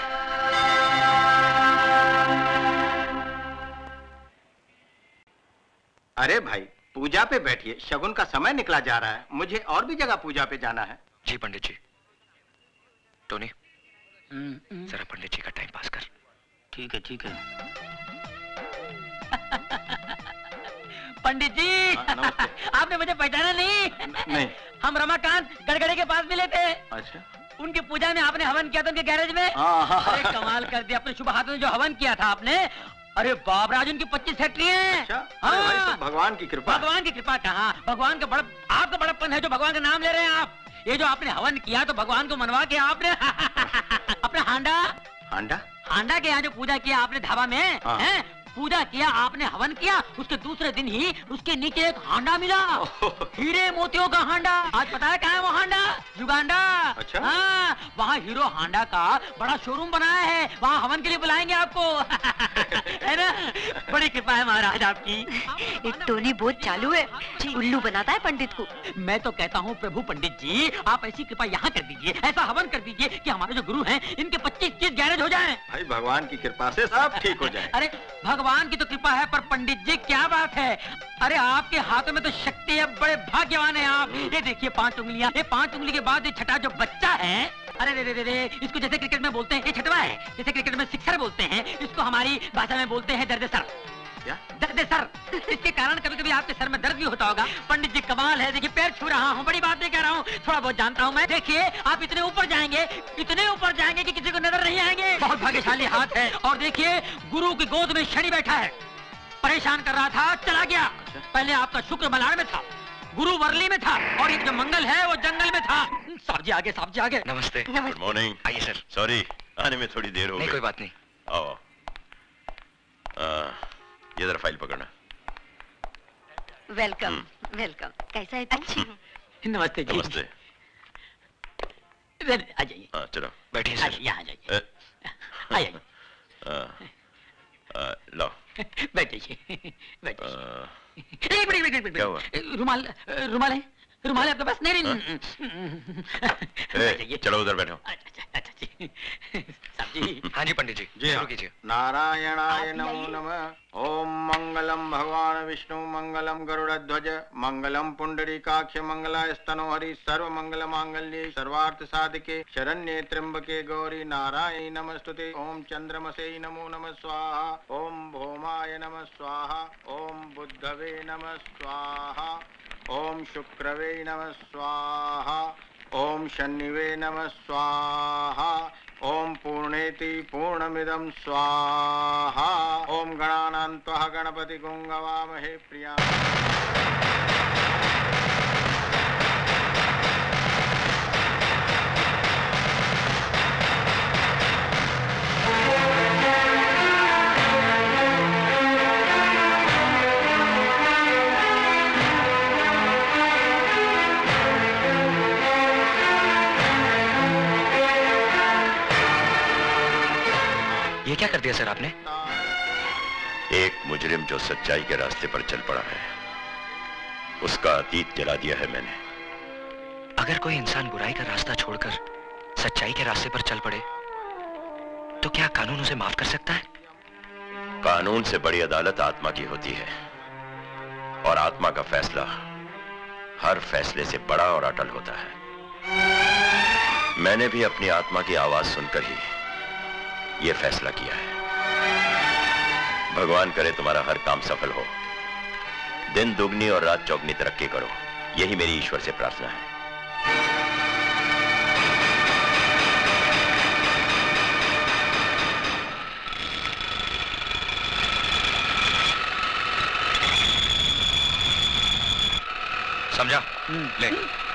पे बैठिए। शगुन का समय निकला जा रहा है। मुझे और भी जगह पूजा पे जाना है। जी पंडित जी। टोनी जरा पंडित जी का टाइम पास कर। ठीक है ठीक है। पंडित जी! आ, आपने मुझे पहचाना नहीं। नहीं। हम रमाकांत गड़गड़े के पास मिले थे अच्छा। उनकी पूजा में आपने हवन किया था उनके गैरेज में। हाँ, हाँ, हाँ। अरे कमाल कर दिया। अपने शुभ हाथों से जो हवन किया था आपने अरे बाबराज की पच्चीस फैक्ट्री है। अच्छा हाँ। सब भगवान की कृपा। भगवान की कृपा कहा? भगवान का बड़ा आपका बड़प्पन है जो भगवान का नाम ले रहे हैं आप। ये जो आपने हवन किया तो भगवान को मनवा के आपने अपना हांडा। हांडा? हांडा के यहाँ जो पूजा किया आपने ढाबा में हाँ। हैं? पूजा किया आपने हवन किया उसके दूसरे दिन ही उसके नीचे एक हांडा मिला। हीरे मोतियों का हांडा। आज पता है कहाँ है वो हांडा? युगांडा। अच्छा? हाँ वहाँ हीरो हांडा का बड़ा शोरूम बनाया है। वहाँ हवन के लिए बुलाएँगे आपको। है ना? बड़ी कृपा है महाराज आपकी। एक टोनी बहुत चालू है। उल्लू बनाता है पंडित को। मैं तो कहता हूँ प्रभु पंडित जी आप ऐसी कृपा यहाँ कर दीजिए ऐसा हवन कर दीजिए कि हमारे जो गुरु हैं इनके पच्चीस तीस गैरेज हो जाएँ। भाई भगवान की कृपा से सब ठीक हो जाए। अरे भगवान की तो कृपा है, पर पंडित जी, क्या बात है? अरे, आपके हाथों में तो शक्ति है, बड़े भाग्यवान है आप। ये देखिए, पाँच उंगलियाँ, ये पाँच उंगली के बाद ये छठा जो बच्चा है, अरे, रे रे रे रे, इसको जैसे क्रिकेट में बोलते हैं, ये छठवा है। जैसे क्रिकेट में सिक्सर बोलते हैं, इसको हमारी भाषा में बोलते हैं, दर्द सर। क्या दर्द सर। इसके कारण कभी कभी आपके सर में दर्द भी होता होगा। पंडित जी कमाल है। देखिए पैर छू रहा हूँ। बड़ी बात नहीं कह रहा हूँ। थोड़ा बहुत जानता हूँ मैं। देखिए आप इतने ऊपर जाएँगे इतने ऊपर जाएँगे कि किसी को नज़र नहीं आएँगे। बहुत भाग्यशाली हाथ है। और देखिए गुरु की गोद में शनि बैठा है। परेशान कर रहा था चला गया। पहले आपका शुक्र मलाड़ में था। गुरु वर्ली में था। और ये जो मंगल है वो जंगल में था। साहब जी आगे साहब जी आगे। नमस्ते। गुड मॉर्निंग आइए सर। सॉरी आने में थोड़ी देर हो गई। कोई बात नहीं। आओ। आ, ये जरा फ़ाइल पकड़ना। Welcome welcome. कैसा है अच्छी नमस्ते जी। नमस्ते। इधर आ जाइए। हाँ चलो बैठिए सर। यहाँ जाइए। आ जाइए। लो बैठिए बैठिए। क्या हुआ? रुमाल रुमाल है? रुमाल है आपके पास नहीं नहीं चलो उधर बैठो। साहब जी। हाँ जी पंडित जी जी शुरू हाँ। कीजिए। नारायणाय नमो नमः। ओम मंगलम भगवान विष्णु मंगलम गरुड़ध्वज मंगलम पुंडरीकाक्ष मंगलाय स्तनोहरि सर्व मंगल मांगल्ये सर्वार्थ साधिके शरण्ये त्र्यंबके गौरी नारायण नमस्तुते। ओम चंद्रमसे नमो नमः स्वाहा। ओम भौमाय नमः स्वाहा। ओम बुद्धवे नमः स्वाहा। ओम शुक्रवे नमः स्वाहा, ओम शनिवे नमः स्वाहा, ओम पूर्णेति पूर्णमिदं स्वाहा, ओम गणानान्त्वः गणपति गुंगवामहे प्रिया। क्या कर दिया सर आपने? एक मुजरिम जो सच्चाई के रास्ते पर चल पड़ा है उसका अतीत जला दिया है मैंने। अगर कोई इंसान बुराई का रास्ता छोड़कर सच्चाई के रास्ते पर चल पड़े तो क्या कानून उसे माफ़ कर सकता है? कानून से बड़ी अदालत आत्मा की होती है और आत्मा का फैसला हर फैसले से बड़ा और अटल होता है। मैंने भी अपनी आत्मा की आवाज़ सुनकर ही यह फैसला किया है। भगवान करे तुम्हारा हर काम सफल हो। दिन दुगनी और रात चौगनी तरक्की करो। यही मेरी ईश्वर से प्रार्थना है। समझा? ले।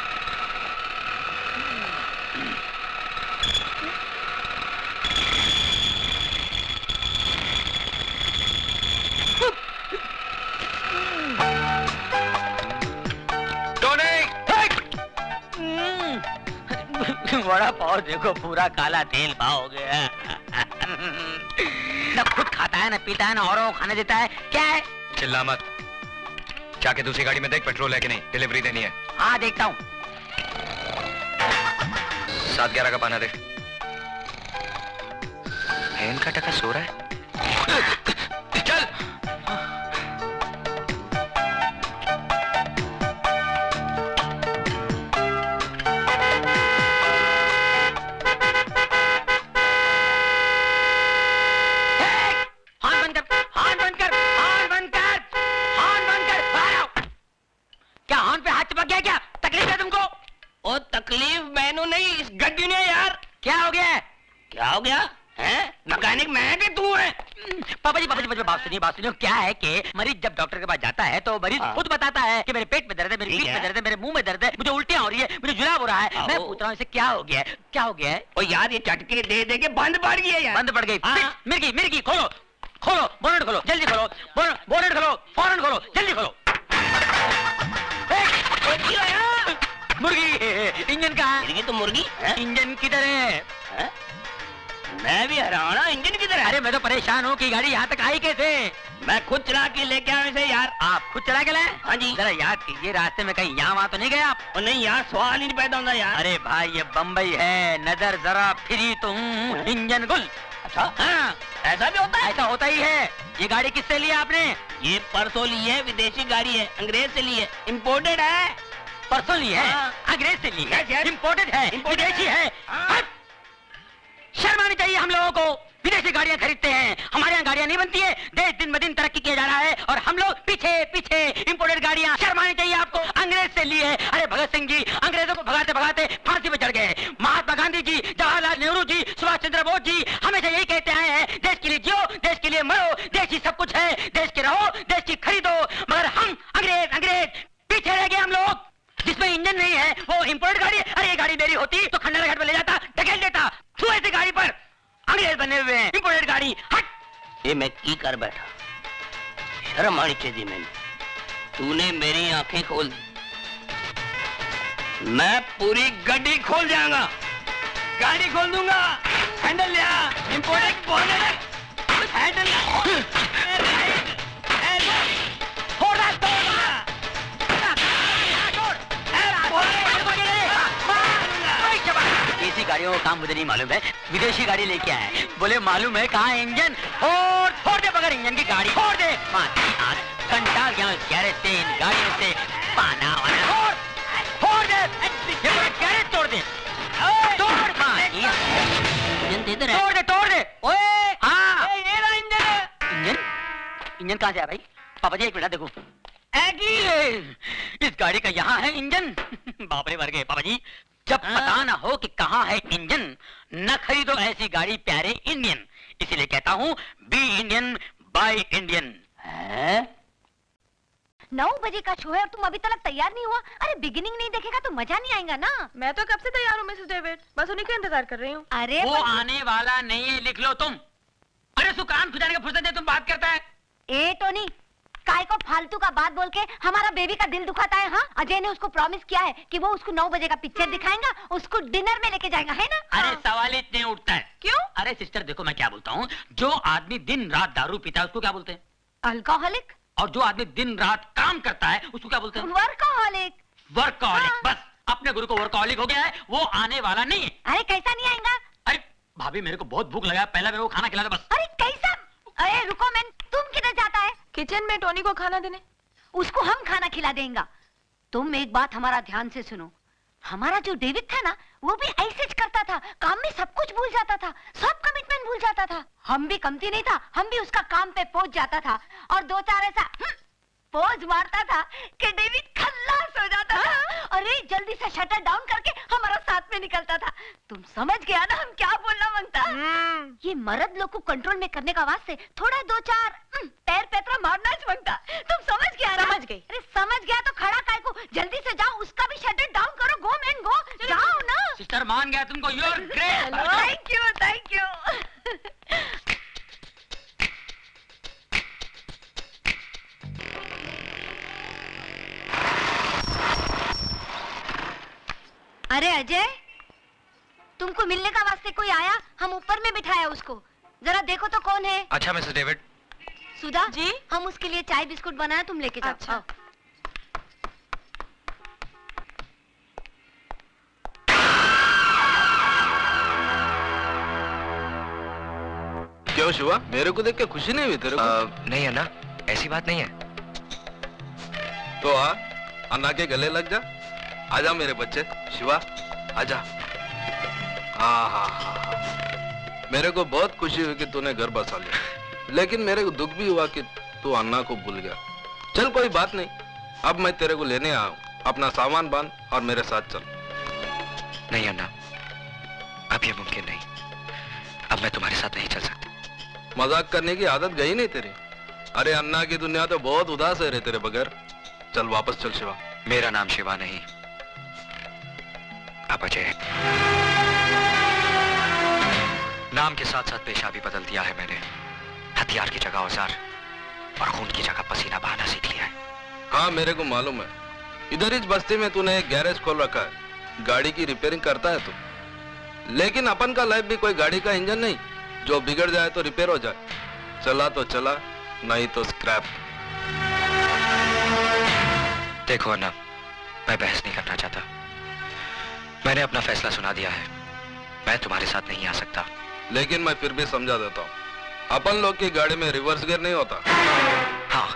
पाव देखो पूरा काला तेल हो गया न खुद खाता है ना पीता है ना औरों को खाने देता है। क्या है? चिल्ला मत। जाके दूसरी गाड़ी में देख पेट्रोल है कि नहीं। डिलीवरी देनी है। हाँ देखता हूँ। सात ग्यारह का पाना देख। इनका टका सो रहा है। बात सुनिए क्या है कि मरीज़ जब डॉक्टर के पास जाता है तो मरीज़ खुद बताता है कि मेरे पेट में दर्द है मेरी पीठ में दर्द है मेरे मुँह में दर्द है मुझे उल्टियाँ हो रही है मुझे जुलाब हो रहा है। मैं पूछ रहा हूँ इसे क्या हो गया है? क्या हो गया है? ओ यार ये चटके दे दे के बंद पड़ गई है यार। बंद पड़ गई। हाँ। मिर्गी मिर्गी खोलो खोलो बोनट खोलो जल्दी खोलो बोनट खोलो फ़ौरन खोलो जल्दी खोलो। मुर्गी इंजन कहाँ तो मुर्गी इंजन किधर है? हैं? मैं भी हैरान हूँ इंजन किधर है? अरे मैं तो परेशान हूँ कि गाड़ी यहाँ तक आई कैसे? मैं खुद चला के लेके आया इसे यार। आप खुद चला के लाए? हाँ जी। जरा याद कीजिए रास्ते में कहीं यहाँ वहाँ तो नहीं गए आप? और नहीं यार सवाल ही नहीं पैदा होता यार। अरे भाई ये बम्बई है नज़र जरा फिरी तुम इंजन गुल। अच्छा? हाँ। ऐसा भी होता है? ऐसा होता ही है। ये गाड़ी किससे ली आपने? ये परसों ली है विदेशी गाड़ी है अंग्रेज़ से ली है। इम्पोर्टेड है। परसों ली है। हाँ। अंग्रेज़ से ली है. इम्पोर्टेड है। विदेशी है। शर्म आनी चाहिए हम लोगों को। विदेशी गाड़ियाँ खरीदते हैं। हमारे यहाँ गाड़ियाँ नहीं बनती है। देश दिन ब दिन तरक्की किया जा रहा है और हम लोग पीछे पीछे इंपोर्टेड गाड़ियाँ। शर्म आनी चाहिए आपको। अंग्रेज़ से लिए है। अरे भगत सिंह जी, अंग्रेज़ों को भगाते भगाते फांसी पे चढ़ गए। महात्मा गांधी जी, जवाहरलाल नेहरू जी, सुभाष चंद्र बोस जी, हमेशा यही कहते आए हैं, देश के लिए जियो, देश के लिए मरो, देश ही सब कुछ है, देश के रहो, देश की खरीदो। मगर हम अंग्रेज़ अंग्रेज़, पीछे रह गए हम लोग। जिसमें इंजन नहीं है, वो इम्पोर्ट गाड़ी अरे ये गाड़ी मेरी होती तो खंडर घाट पे ले जाता, ढकेल देता। तू ऐसी गाड़ी पर। अंग्रेज़ बने हुए हैं। इम्पोर्टेड गाड़ी। हट। ये मैं की कर बैठा? शर्म आनी चाहिए मैंने तूने मेरी आँखें खोल दी। मैं पूरी गड्डी खोल जाऊँगा। गाड़ी खोल दूँगा। हैंडल लिया इम्पोर्टेड बोनेट हैंडल गाड़ियों का काम मुझे नहीं मालूम है। विदेशी गाड़ी लेके आए हैं। बोले मालूम है कहाँ इंजन? फोड़ फोड़ दे बगैर इंजन की गाड़ी फोड़ दे। आँख, कंटाल गया गैरेज से इन गाड़ियों से पाना वाना। फोड़ दे। ये पूरा गैरेज तोड़ दे। तोड़ की आँख। इंजन दे दे तोड़ दे तोड़ दे। ओए हाँ। Engine engine? इंजन कहाँ से आया भाई? पापा जी एक मिनट देखो। इस गाड़ी का यहाँ है इंजन। बाप रे मर गए पापा जी। जब पता ना हो कि कहाँ है इंजन न खरीदो ऐसी गाड़ी प्यारे इंडियन। इसीलिए कहता हूँ बी इंडियन बाय इंडियन। नौ बजे का शो है और तुम अभी तक तैयार नहीं हुआ? अरे बिगिनिंग नहीं देखेगा तो मज़ा नहीं आएगा ना? मैं तो कब से तैयार हूँ मिसेस डेविड बस उन्हीं का इंतज़ार कर रही हूँ। अरे वो पर- आने वाला नहीं है लिख लो तुम। अरे उसको कान खुजाने का फुर्सत है तुम बात करता है। ए टोनी काय को फालतू का बात बोल के हमारा बेबी का दिल दुखाता है हाँ? अजय ने उसको प्रॉमिस किया है कि वो उसको नौ बजे का पिक्चर दिखाएगा उसको डिनर में लेके जाएगा है ना? अरे सवाल इतने उठता है। क्यों? अरे सिस्टर देखो मैं क्या बोलता हूँ। जो आदमी दिन रात दारू पीता है उसको क्या बोलते हैं? अल्कोहलिक और जो आदमी दिन रात काम करता है उसको क्या बोलते हैं? वर्कोहलिक वर्कॉलिक बस। अपने गुरु को वर्कोहलिक हो गया है वो आने वाला नहीं है। अरे कैसा नहीं आएगा? अरे भाभी मेरे को बहुत भूख लगा है, पहले मेरे को खाना खिला दो बस। अरे कैसा? अरे रुको मैं तुम किधर जाता है? किचन में टोनी को खाना देने? उसको हम खाना खिला देंगे। तुम एक बात हमारा ध्यान से सुनो। हमारा जो डेविड था ना वो भी ऐसे करता था। काम में सब कुछ भूल जाता था। सब कमिटमेंट भूल जाता था। हम भी कमती नहीं था। हम भी उसका काम पे पहुँच जाता था। और दो चार ऐसा हम्म, पोज मारता था कि डेविड खल्लास हो जाता था। अरे जल्दी से शटर डाउन करके हमारा साथ में निकलता था। तुम समझ गया ना हम क्या बोलना माँगता? ये मर्द लोग को कंट्रोल में करने का वास्ते थोड़ा दो चार हम्म, पैर पैतरा मारना माँगता। तुम समझ गया ना? समझ गई। अरे समझ गया तो खड़ा काय को? जल्दी से जाओ उसका भी शटर डाउन करो गो मैन गो जाओ ना। सिस्टर मान गया तुमको you're great thank you thank you अरे अजय तुमको मिलने का वास्ते कोई आया? हम ऊपर में बिठाया उसको। जरा देखो तो कौन है। अच्छा मिसेस डेविड। सुधा जी? हम उसके लिए चाय बिस्कुट बनाया तुम लेके जाओ। अच्छा। क्यों शिवा? मेरे को देख के खुशी नहीं हुई तेरे को? नहीं अन्ना ऐसी बात नहीं है। तो आ अन्ना के गले लग जा। आजा मेरे बच्चे शिवा आजा। हाँ हाँ हाँ। मेरे को बहुत खुशी हुई कि तूने घर बसा लिया। लेकिन मेरे को दुख भी हुआ कि तू अन्ना को भूल गया। चल कोई बात नहीं। अब मैं तेरे को लेने आया हूँ। अपना सामान बाँध और मेरे साथ चल। नहीं अन्ना। अब ये मुमकिन नहीं। अब मैं तुम्हारे साथ नहीं चल सकती। मज़ाक करने की आदत गई नहीं तेरी? अरे अन्ना की दुनिया तो बहुत उदास है रे तेरे बगैर। चल वापस चल शिवा। मेरा नाम शिवा नहीं। अब अजय नाम के साथ साथ पेशा भी बदल दिया है मैंने। हथियार की जगह औज़ार और खून की जगह पसीना बहाना सीख लिया है। हाँ मेरे को मालूम है। इधर इस बस्ती में तूने एक गैरेज खोल रखा है। गाड़ी की रिपेयरिंग करता है तू। लेकिन अपन का लाइफ भी कोई गाड़ी का इंजन नहीं। जो बिगड़ जाए तो रिपेयर हो जाए। चला तो चला नहीं तो स्क्रैप। देखो अन्ना मैं बहस नहीं करना चाहता। मैंने अपना फैसला सुना दिया है। मैं तुम्हारे साथ नहीं आ सकता। लेकिन मैं फिर भी समझा देता हूँ। अपन लोग की गाड़ी में रिवर्स गियर नहीं होता। हाँ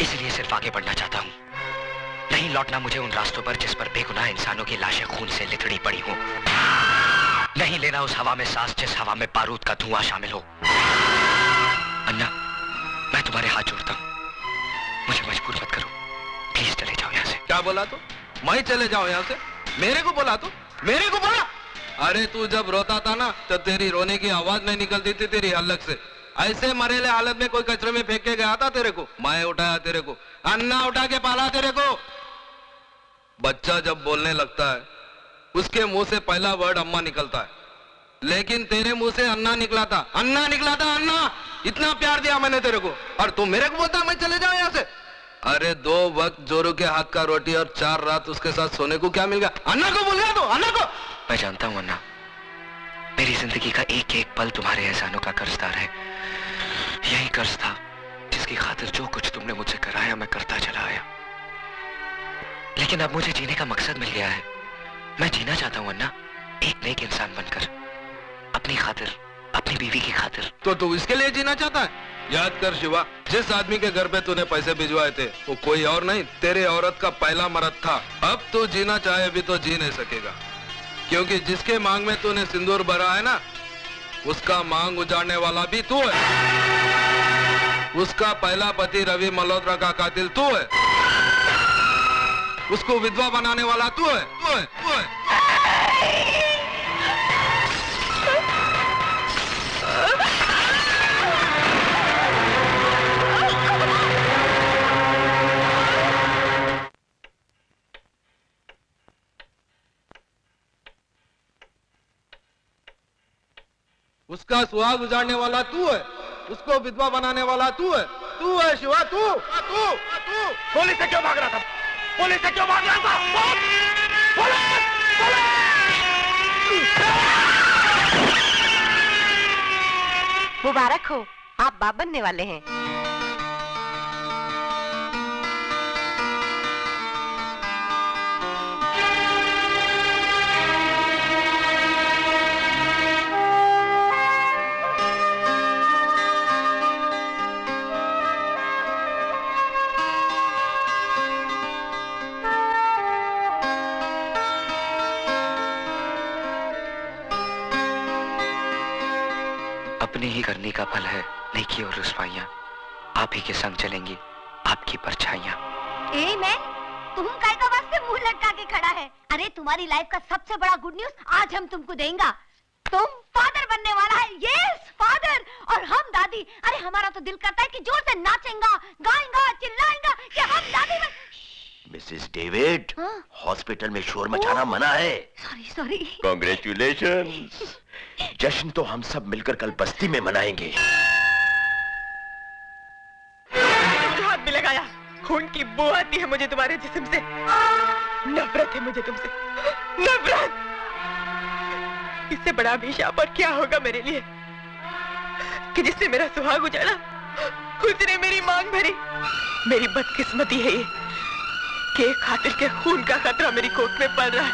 इसलिए सिर्फ़ आगे बढ़ना चाहता हूँ। नहीं लौटना मुझे उन रास्तों पर जिस पर बेगुनाह इंसानों की लाशें खून से लिथड़ी पड़ी हो। नहीं लेना उस हवा में सांस जिस हवा में बारूद का धुआँ शामिल हो। अन्ना मैं तुम्हारे हाथ जोड़ता हूँ। मुझे मजबूर मत करो। प्लीज़ चले जाओ यहाँ से। क्या बोला तो? मैं चले जाओ यहाँ से? मेरे को बोला तू? मेरे को बोला? अरे तू जब रोता था ना तो तेरी रोने की आवाज़ नहीं निकलती थी तेरी हलक से। ऐसे मरेले हालत में कोई कचरे में फेंक के गया था तेरे को? मैं उठाया तेरे को। अन्ना उठा के पाला तेरे को। बच्चा जब बोलने लगता है, उसके मुँह से पहला वर्ड अम्मा निकलता है। लेकिन तेरे मुँह से अन्ना निकला था। अन्ना निकला था, अन्ना! इतना प्यार दिया मैंने तेरे को। और तू मेरे को बोलता मैं चले जाऊँ यहाँ से। अरे दो वक्त जोरू के हाथ का रोटी और चार रात उसके साथ सोने को क्या मिल गया? अन्ना को बोल गया तू अन्ना को! मैं जानता हूँ अन्ना। मेरी ज़िंदगी का एक एक पल तुम्हारे एहसानों का कर्जदार है। यही कर्ज था जिसकी खातिर जो कुछ तुमने मुझसे कराया मैं करता चला आया। लेकिन अब मुझे जीने का मकसद मिल गया है। मैं जीना चाहता हूँ अन्ना। एक नेक इंसान बनकर अपनी खातिर अपनी बीवी की खातिर। तो तू इसके लिए जीना चाहता है? याद कर शिवा, जिस आदमी के घर पे तूने पैसे भिजवाए थे, वो कोई और नहीं, तेरे औरत का पहला मरद था। अब तू जीना चाहे भी तो जी नहीं सकेगा। क्योंकि जिसके मांग में तूने सिंदूर भरा है ना, उसका मांग उजाड़ने वाला भी तू है। उसका पहला पति रवि मल्होत्रा का कातिल तू है। उसको विधवा बनाने वाला तू है। तू है तू है। उसका सुहाग उजाड़ने वाला तू है। उसको विधवा बनाने वाला तू है। तू है शिवा तू। तू तू। पुलिस से क्यों भाग रहा था? पुलिस से क्यों भाग रहा था! पुलिस! मुबारक हो आप बाप बनने वाले हैं। अपनी ही करनी का फल है, नेकी और रुसवाइयाँ। आप ही के संग चलेंगी, आपकी परछाइयाँ। तुम वास्ते मुँह लटका के खड़ा है। अरे, तुम्हारी लाइफ का सबसे बड़ा गुड न्यूज़ आज हम तुमको देंगे। तुम फादर बनने वाला है। यस फादर और हम दादी। अरे, हमारा तो दिल करता है कि ज़ोर से नाचेंगा, गाएँगा, चिल्लाएँगा कि हम दादी बन मिसेस डेविड हाँ? हॉस्पिटल में शोर मचाना मना है। सॉरी सॉरी कॉन्ग्रेचुलेशन जश्न तो हम सब मिलकर कल बस्ती में मनाएँगे। हाथ भी लगाया खून की बू आती है मुझे तुम्हारे जिस्म से। नफरत है मुझे तुमसे। नफरत! इससे बड़ा अभिशाप और क्या होगा मेरे लिए? कि जिसने मेरा सुहाग उजाड़ा उसने मेरी मांग भरी। मेरी बदकिस्मती है ये। कि खातिर के खून का खतरा मेरी कोख में पड़ रहा है।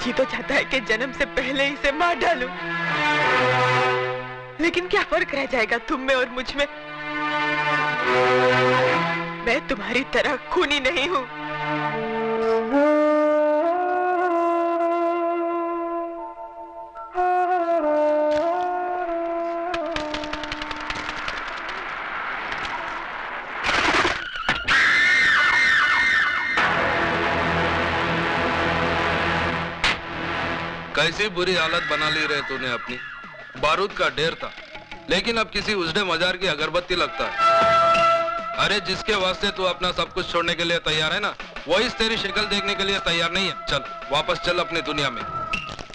जी तो चाहता है कि जन्म से पहले ही इसे मार डालू। लेकिन क्या फ़र्क रह जाएगा तुम में और मुझमें? मैं तुम्हारी तरह खूनी नहीं हूँ। कैसी बुरी हालत बना ली रहे तूने अपनी? बारूद का ढेर था, लेकिन अब किसी उजड़े मजार की अगरबत्ती लगता है। अरे, जिसके वास्ते तू अपना सब कुछ छोड़ने के लिए तैयार है ना, वही तेरी शक्ल देखने के लिए तैयार नहीं है। चल, वापस चल अपनी दुनिया में।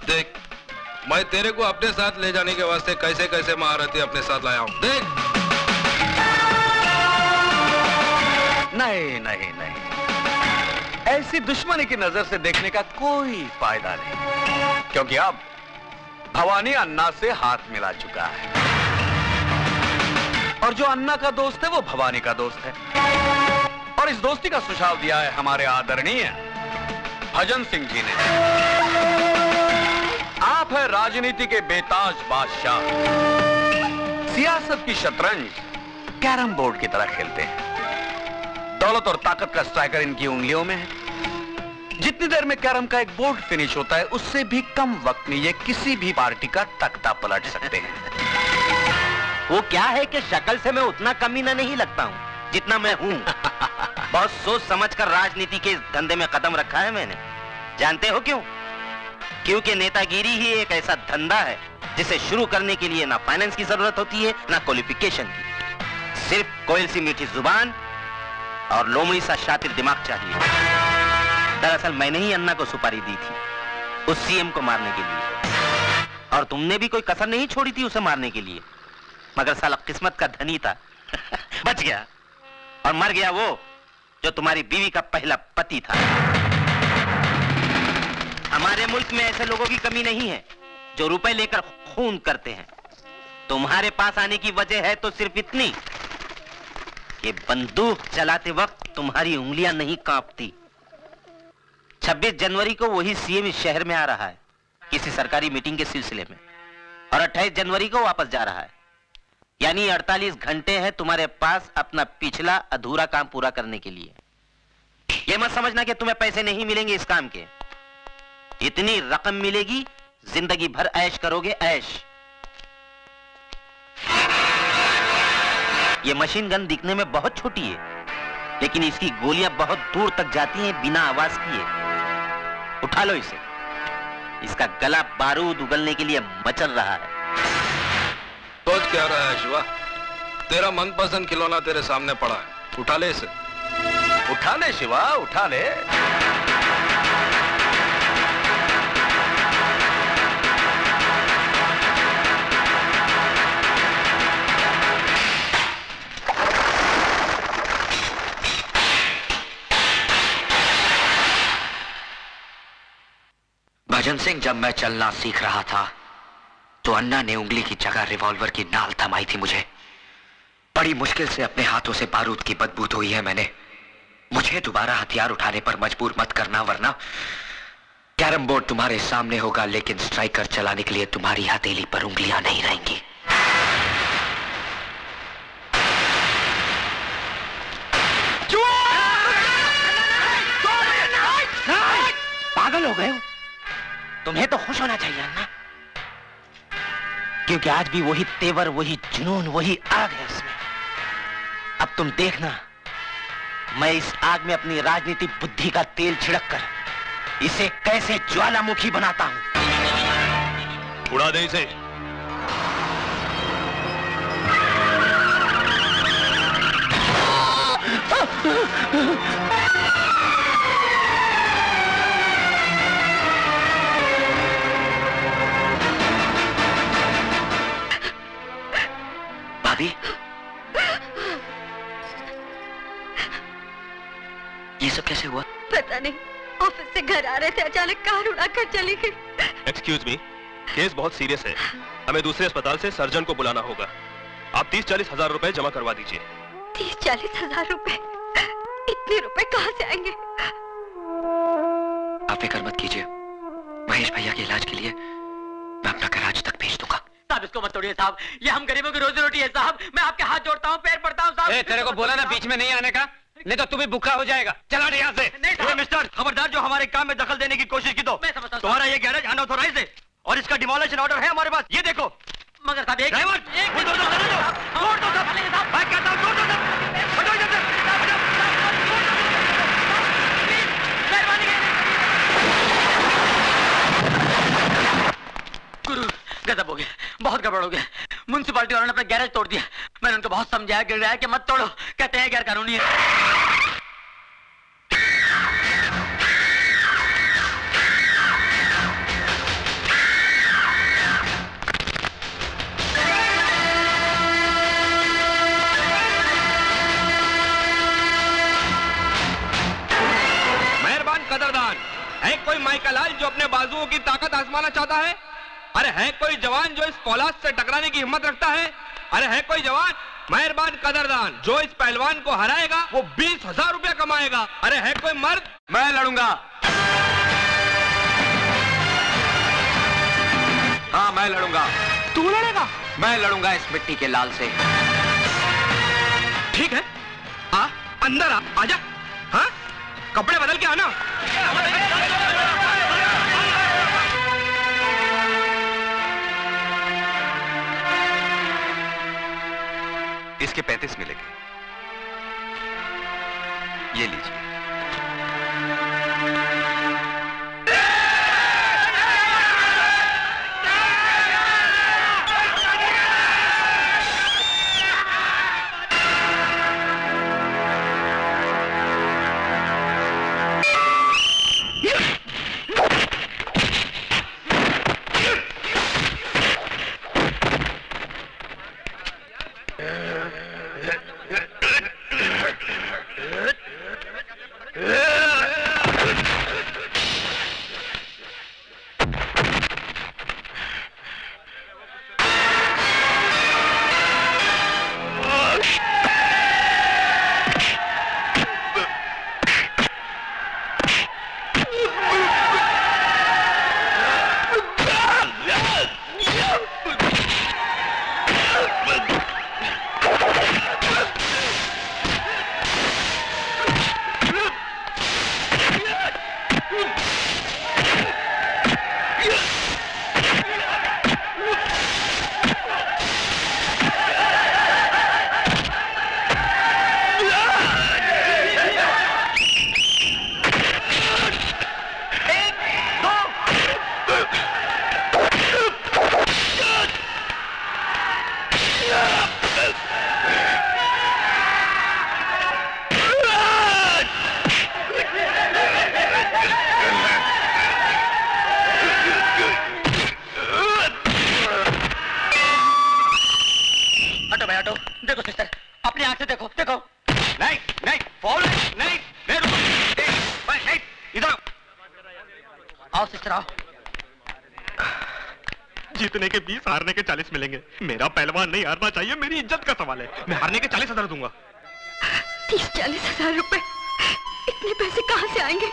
देख, मैं तेरे को अपने साथ ले जाने के वास्ते कैसे कैसे महारथी अपने साथ लाया हूँ। देख। नहीं नहीं नहीं। ऐसी दुश्मनी की नज़र से देखने का कोई फ़ायदा नहीं। क्योंकि अब भवानी अन्ना से हाथ मिला चुका है। और जो अन्ना का दोस्त है, वो भवानी का दोस्त है। और इस दोस्ती का सुझाव दिया है हमारे आदरणीय भजन सिंह जी ने। आप है राजनीति के बेताज बादशाह। सियासत की शतरंज कैरम बोर्ड की तरह खेलते हैं। दौलत और ताकत का स्ट्राइकर इनकी उंगलियों में है। जितनी देर में कैरम का एक बोर्ड फिनिश होता है उससे भी कम वक्त में ये किसी भी पार्टी का तख्ता पलट सकते हैं। वो क्या है कि शक्ल से मैं उतना कमीना नहीं लगता हूँ जितना मैं हूँ। बहुत सोच समझ कर राजनीति के इस धंधे में कदम रखा है मैंने। जानते हो क्यों? क्योंकि नेतागिरी ही एक ऐसा धंधा है जिसे शुरू करने के लिए ना फाइनेंस की ज़रूरत होती है ना क्वालिफिकेशन की। सिर्फ़ कोयल सी मीठी ज़ुबान और लोमड़ी सा शातिर दिमाग चाहिए। दरअसल मैंने ही अन्ना को सुपारी दी थी, उस सीएम को मारने के लिए। और तुमने भी कोई कसर नहीं छोड़ी थी उसे मारने के लिए। मगर साला किस्मत का धनी था। बच गया। और मर गया वो, जो तुम्हारी बीवी का पहला पति था। हमारे मुल्क में ऐसे लोगों की कमी नहीं है, जो रुपए लेकर खून करते हैं। तुम्हारे पास आने की वजह है तो सिर्फ़ इतनी कि बंदूक चलाते वक्त तुम्हारी उंगलियाँ नहीं कांपती। 26 जनवरी को वही सीएम इस शहर में आ रहा है, किसी सरकारी मीटिंग के सिलसिले में। और 28 जनवरी को वापस जा रहा है। यानी 48 घंटे हैं तुम्हारे पास अपना पिछला अधूरा काम पूरा करने के लिए। यह मत समझना कि तुम्हें पैसे नहीं मिलेंगे इस काम के। इतनी रकम मिलेगी, ज़िंदगी भर ऐश करोगे, ऐश। ये मशीन गन दिखने में बहुत छोटी है, लेकिन इसकी गोलियाँ बहुत दूर तक जाती हैं, बिना आवाज़ किए। उठा लो इसे। इसका गला बारूद उगलने के लिए मचल रहा है। सोच क्या रहा है शिवा? तेरा मनपसंद खिलौना तेरे सामने पड़ा है। उठा ले इसे। उठा ले शिवा उठा ले। भजन सिंह जब मैं चलना सीख रहा था तो अन्ना ने उंगली की जगह रिवॉल्वर की नाल थमाई थी मुझे बड़ी मुश्किल से अपने हाथों से बारूद की बदबू धोई है मैंने मुझे दोबारा हथियार उठाने पर मजबूर मत करना वरना कैरम बोर्ड तुम्हारे सामने होगा लेकिन स्ट्राइकर चलाने के लिए तुम्हारी हथेली पर उंगलियाँ नहीं रहेंगी पागल हो गए हो तुम्हें तो खुश होना चाहिए अन्ना क्योंकि आज भी वही तेवर वही जुनून वही आग है इसमें। अब तुम देखना मैं इस आग में अपनी राजनीतिक बुद्धि का तेल छिड़क कर इसे कैसे ज्वालामुखी बनाता हूँ। उड़ा दे इसे। भाभी सब कैसे हुआ? पता नहीं। ऑफ़िस से घर आ रहे थे अचानक कार उड़ाकर चली गई। एक्सक्यूज मी केस बहुत सीरियस है। हमें दूसरे अस्पताल से सर्जन को बुलाना होगा। आप तीस चालीस हज़ार रुपए जमा करवा दीजिए। तीस चालीस हज़ार रुपए? इतने रुपए कहाँ से आएँगे? आप फ़िक्र मत कीजिए। महेश भैया के इलाज के लिए मैं अपना कराज तक भेज दूँगा। साहब इसको मत तोड़िए साहब। ये हम गरीबों की रोजी रोटी है साहब। मैं आपके हाथ जोड़ता हूँ पैर पड़ता हूँ साहब। तेरे को बोला ना बीच में नहीं आने का? नहीं तो तू भी भूखा हो जाएगा। चला हट यहाँ से ए, मिस्टर खबरदार जो हमारे काम में दखल देने की कोशिश की तो। तुम्हारा ये गैरेज अनऑथोराइज है और इसका डिमोलिशन ऑर्डर है हमारे पास। ये देखो। मगर साहब एक ड्राइवर चला दो दो सब मैं कहता हूँ तोड़ दो सब हटो इधर से गुरु। गजब हो गया, बहुत गड़बड़ हो गया। म्यूनसिपालिटी वालों ने अपना गैरेज तोड़ दिया। मैंने उनको बहुत समझाया गिराया कि मत तोड़ो, कहते हैं गैर कानूनी है कदरदान, है कोई माइकलाल जो अपने बाजुओं की ताकत आजमाना चाहता है? अरे है कोई जवान जो इस फौलाद से टकराने की हिम्मत रखता है? अरे है कोई जवान? मेहरबान कदरदान जो इस पहलवान को हराएगा वो बीस हज़ार रुपया कमाएगा। अरे है कोई मर्द? मैं लड़ूँगा। हाँ मैं लड़ूँगा। तू लड़ेगा? मैं लड़ूँगा इस मिट्टी के लाल से। ठीक है। आ अंदर आ आजा हाँ? कपड़े बदल के आना। इसके पैंतीस मिलेंगे। ये लीजिए। नहीं हारना चाहिए मेरी इज़्ज़त का सवाल है। मैं हारने के चालीस हज़ार दूँगा तीस चालीस हज़ार रुपए इतने पैसे कहाँ से आएँगे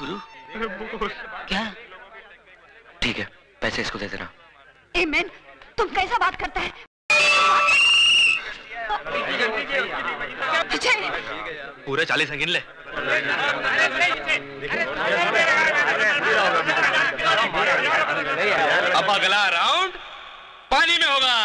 गुरु क्या ठीक है पैसे इसको दे देना ए मैन तुम कैसा बात करता है अजय पूरे चालीस है गिन ले अब अगला राउंड पानी होगा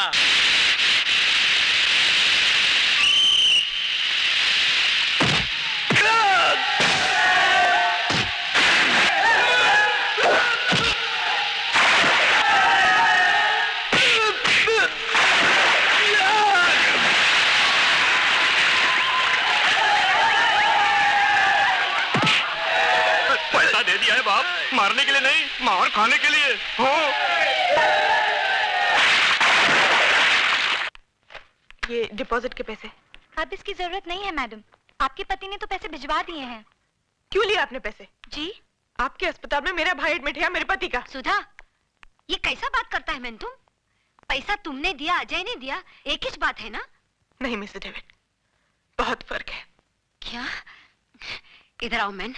पैसा दे दिया है बाप मारने के लिए नहीं मार खाने के लिए हो ये डिपॉजिट के पैसे अब इसकी ज़रूरत नहीं है मैडम आपके पति भिजवा दिए हैं। क्यों लिया आपने पैसे? जी। आपके अस्पताल में मेरा भाई एडमिट है मेरे पति का? सुधा ये कैसा बात करता है मैन तुम पैसा तुमने दिया अजय ने दिया एक ही बात है ना? नहीं मिस्टर डेविड बहुत फ़र्क है। क्या? इधर आओ मैन।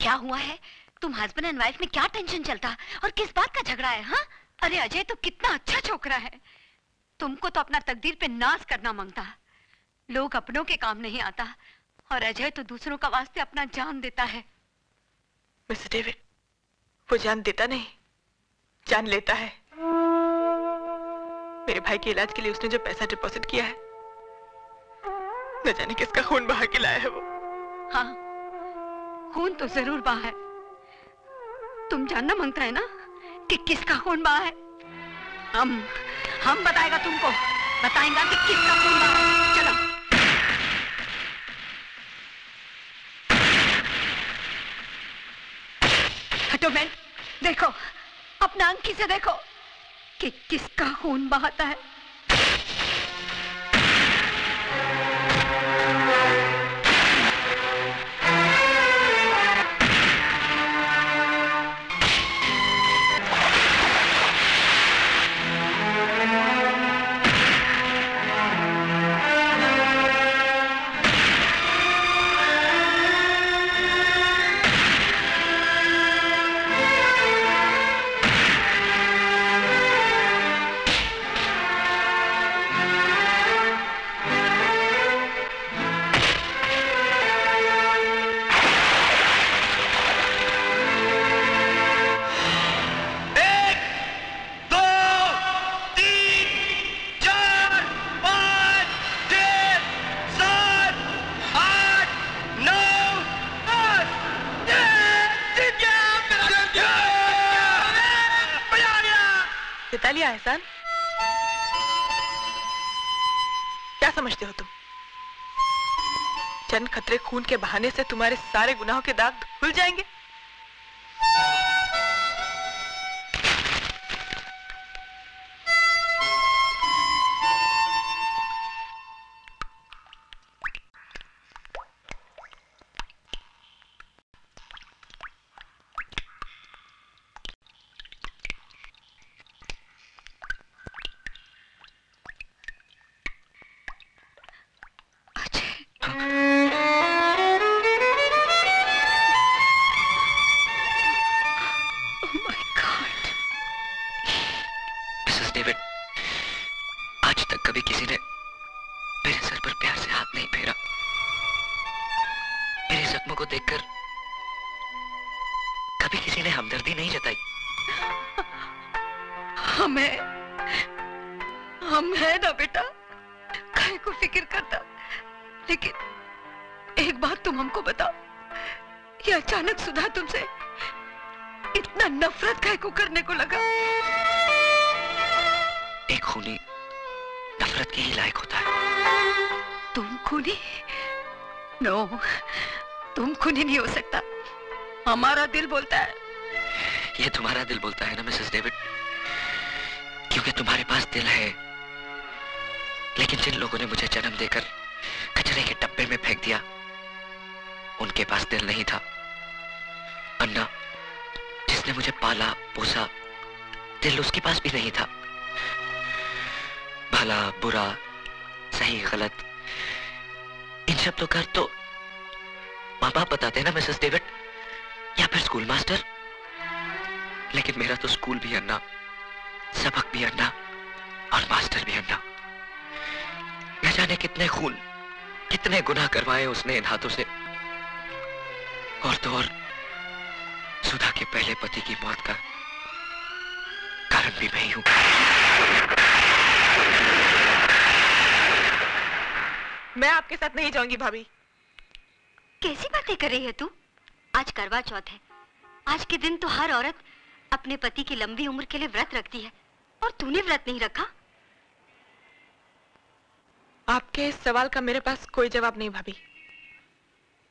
क्या हुआ है? तुम हस्बैंड एंड वाइफ में क्या टेंशन चलता? और किस बात का झगड़ा है हाँ? अरे अजय तो कितना अच्छा छोकरा है। तुमको तो अपना तकदीर पे नाश करना माँगता। लोग अपनों के काम नहीं आता। और अजय तो दूसरों का वास्ते अपना जान देता है। मिस्टर डेविड वो जान देता नहीं जान लेता है। मेरे भाई के इलाज के लिए उसने जो पैसा डिपॉजिट किया है न जाने किसका खून बहा के लाया है वो। हाँ खून तो ज़रूर बहा है। तुम जानना माँगता है ना कि किसका खून बहा है? हम हम बताएगा तुमको बताएगा कि किसका खून बहा है। चलो मैं देखो अपना अंकी से देखो कि किसका खून बहाता है। चंद खतरे खून के बहाने से तुम्हारे सारे गुनाहों के दाग धुल जाएँगे। रही है तू? आज करवा चौथ है। आज के दिन तो हर औरत अपने पति की लंबी उम्र के लिए व्रत रखती है और तूने व्रत नहीं रखा। आपके इस सवाल का मेरे पास कोई जवाब नहीं भाभी।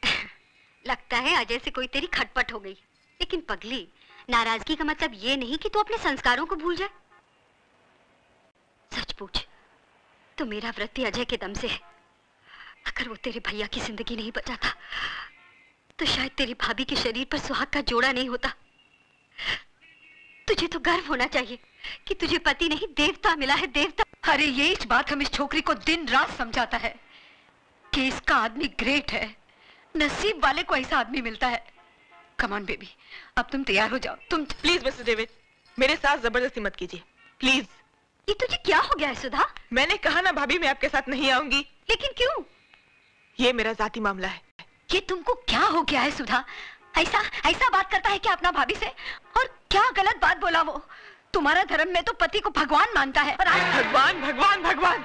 लगता है अजय से कोई तेरी खटपट हो गई। लेकिन पगली नाराज़गी का मतलब ये नहीं कि तू अपने संस्कारों को भूल जाए सच पूछ तो मेरा व्रत अजय के दम से है। अगर वो तेरे भैया की ज़िंदगी नहीं बचाता तो शायद तेरी भाभी के शरीर पर सुहाग का जोड़ा नहीं होता। तुझे तो गर्व होना चाहिए कि तुझे पति नहीं देवता मिला है देवता। अरे ये इस बात हम इस छोकरी को दिन रात समझाता है कि इसका आदमी ग्रेट है। नसीब वाले को ऐसा आदमी मिलता है। कमान बेबी अब तुम तैयार हो जाओ। तुम प्लीज़ मिस्टर डेविड मेरे साथ ज़बरदस्ती मत कीजिए। प्लीज़ ये तुझे क्या हो गया है सुधा? मैंने कहा ना भाभी मैं आपके साथ नहीं आऊँगी। लेकिन क्यों? ये मेरा जाति मामला है। ये तुमको क्या हो गया है, सुधा? ऐसा ऐसा बात करता है क्या अपना भाभी से? और क्या गलत बात बोला वो? तुम्हारा धर्म में तो पति को भगवान मानता है। और आज भगवान भगवान भगवान!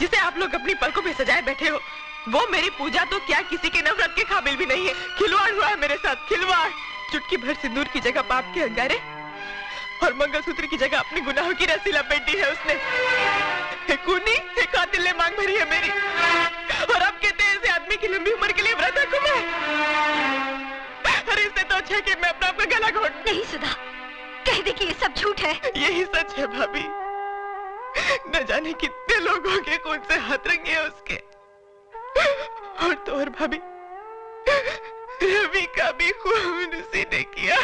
जिसे आप लोग अपनी पलकों पे सजाए बैठे हो, वो मेरी पूजा तो क्या किसी के नफरत के काबिल भी नहीं है। खिलवाड़ हुआ है मेरे साथ, खिलवाड़! चुटकी भर सिंदूर की जगह पाप के अंगारे और मंगलसूत्र की जगह अपने गुनाहों की रस्सी लपेटी है उसने। हे खूनी, हे कातिल ने मांग भरी है मेरी। और आदमी की लंबी उम्र के लिए व्रत रखूँ मैं? अरे इससे तो अच्छा कि मैं अपना अपना गला घोट नहीं सुधा। कह दे कि ये सब झूठ है। यही सच है भाभी। न जाने कितने लोगों के खून से हाथ रंगे हैं उसके। और तो और भाभी। रवि का भी खून उसी ने किया।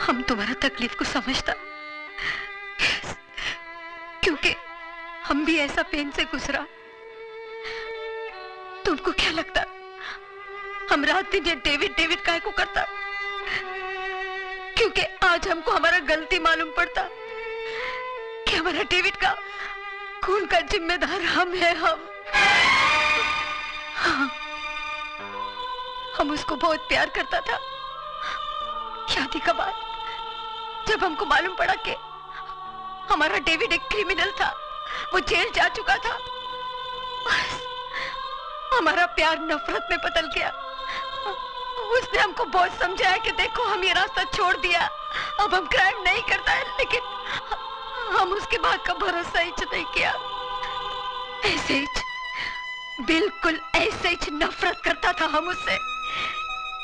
हम तुम्हारा तकलीफ़ को समझता। क्योंकि हम भी ऐसा पेन से गुजरा। तुमको क्या लगता? हम रात दिन ये डेविड डेविड काय को करता? क्योंकि आज हमको हमारा गलती मालूम पड़ता। कि हमारा डेविड का खून का जिम्मेदार हम है हम। हाँ, हम उसको बहुत प्यार करता था। शादी का बाद जब हमको मालूम पड़ा कि हमारा डेविड एक क्रिमिनल था, वो जेल जा चुका था हमारा प्यार नफरत में बदल गया। उसने हमको बहुत समझाया कि देखो, हम ये रास्ता छोड़ दिया। अब हम क्राइम नहीं करता है, लेकिन हम उसके बाद का भरोसा ही नहीं किया। ऐसे ही बिल्कुल ऐसे ही नफरत करता था हम उससे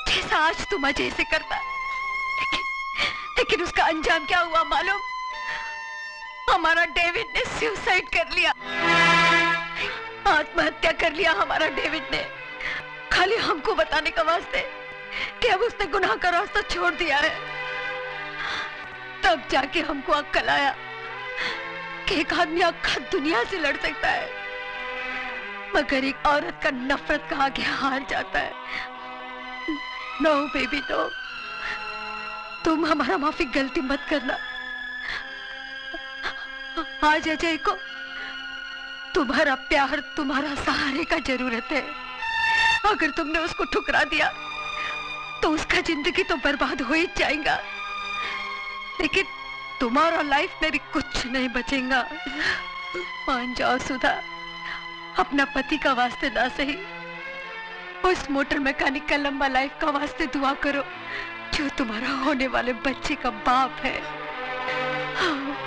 जैसा आज तुम अजय से करता। लेकिन लेकिन उसका अंजाम क्या हुआ मालूम? हमारा डेविड ने सुसाइड कर लिया। आत्महत्या कर लिया हमारा डेविड ने। खाली हमको बताने का वास्ते कि अब उसने गुनाह का रास्ता छोड़ दिया है। तब जाके हमको अक्कल आया कि एक आदमी अक्खा दुनिया से लड़ सकता है। मगर एक औरत का नफरत का आगे हार जाता है? नो बेबी नो तुम हमारा माफ़ी गलती मत करना। आज अजय को तुम्हारा प्यार, तुम्हारा सहारे का ज़रूरत है। अगर तुमने उसको ठुकरा दिया तो उसका ज़िंदगी तो बर्बाद हो ही जाएगा। लेकिन तुम्हारा लाइफ में भी कुछ नहीं बचेगा। मान जाओ सुधा, अपना पति का वास्ते ना सही। उस मोटर मैकेनिक का लंबा लाइफ का वास्ते दुआ करो। जो तुम्हारा होने वाले बच्चे का बाप है। क्या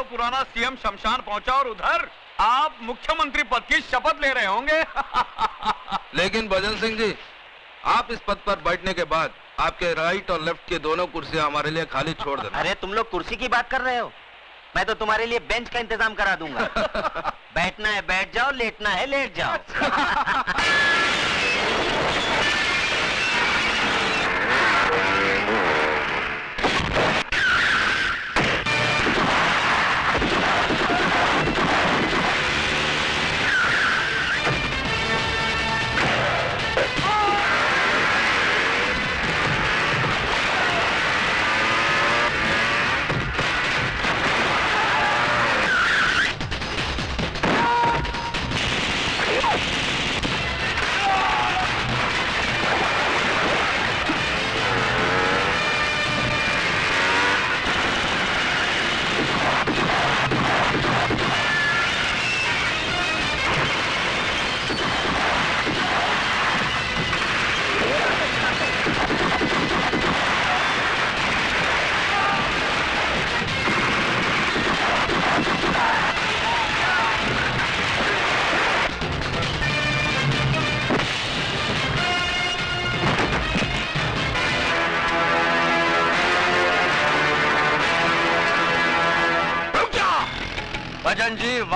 के हाथों पुराना सीएम शमशान पहुँचा और उधर आप मुख्यमंत्री पद की शपथ ले रहे होंगे। लेकिन भजन सिंह जी आप इस पद पर बैठने के बाद आपके राइट और लेफ़्ट की दोनों कुर्सियाँ हमारे लिए खाली छोड़ देना। अरे तुम लोग कुर्सी की बात कर रहे हो? मैं तो तुम्हारे लिए बेंच का इंतज़ाम करा दूँगा। बैठना है बैठ जाओ लेटना है लेट जाओ।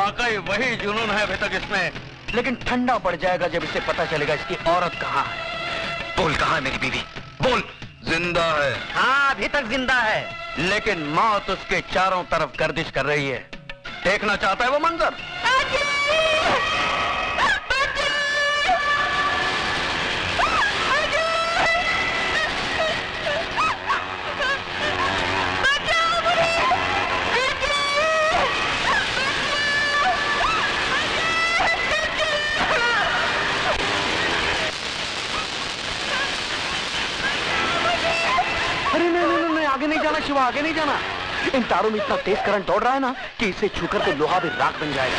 वाकई वही जुनून है अभी तक इसमें। लेकिन ठंडा पड़ जाएगा जब इसे पता चलेगा इसकी औरत कहाँ है। बोल कहा है मेरी बीवी? बोल। ज़िंदा है। हाँ अभी तक ज़िंदा है। लेकिन मौत उसके चारों तरफ़ गर्दिश कर रही है। देखना चाहता है वो मंजर। जाना आगे नहीं जाना। इन तारों में इतना तेज करंट दौड़ रहा है ना कि इसे छूकर तो लोहा भी राख बन जाएगा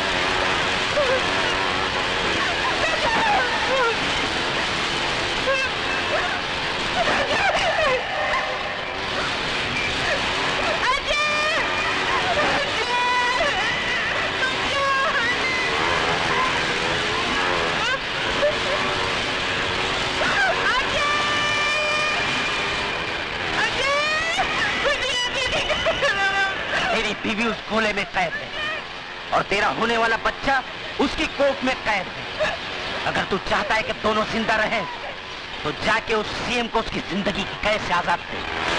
तेरी बीवी उस गोले में कैद है। और तेरा होने वाला बच्चा उसकी कोख में कैद है। अगर तू चाहता है कि दोनों ज़िंदा रहें तो जाके उस सीएम को उसकी ज़िंदगी की कैद से आज़ाद कर?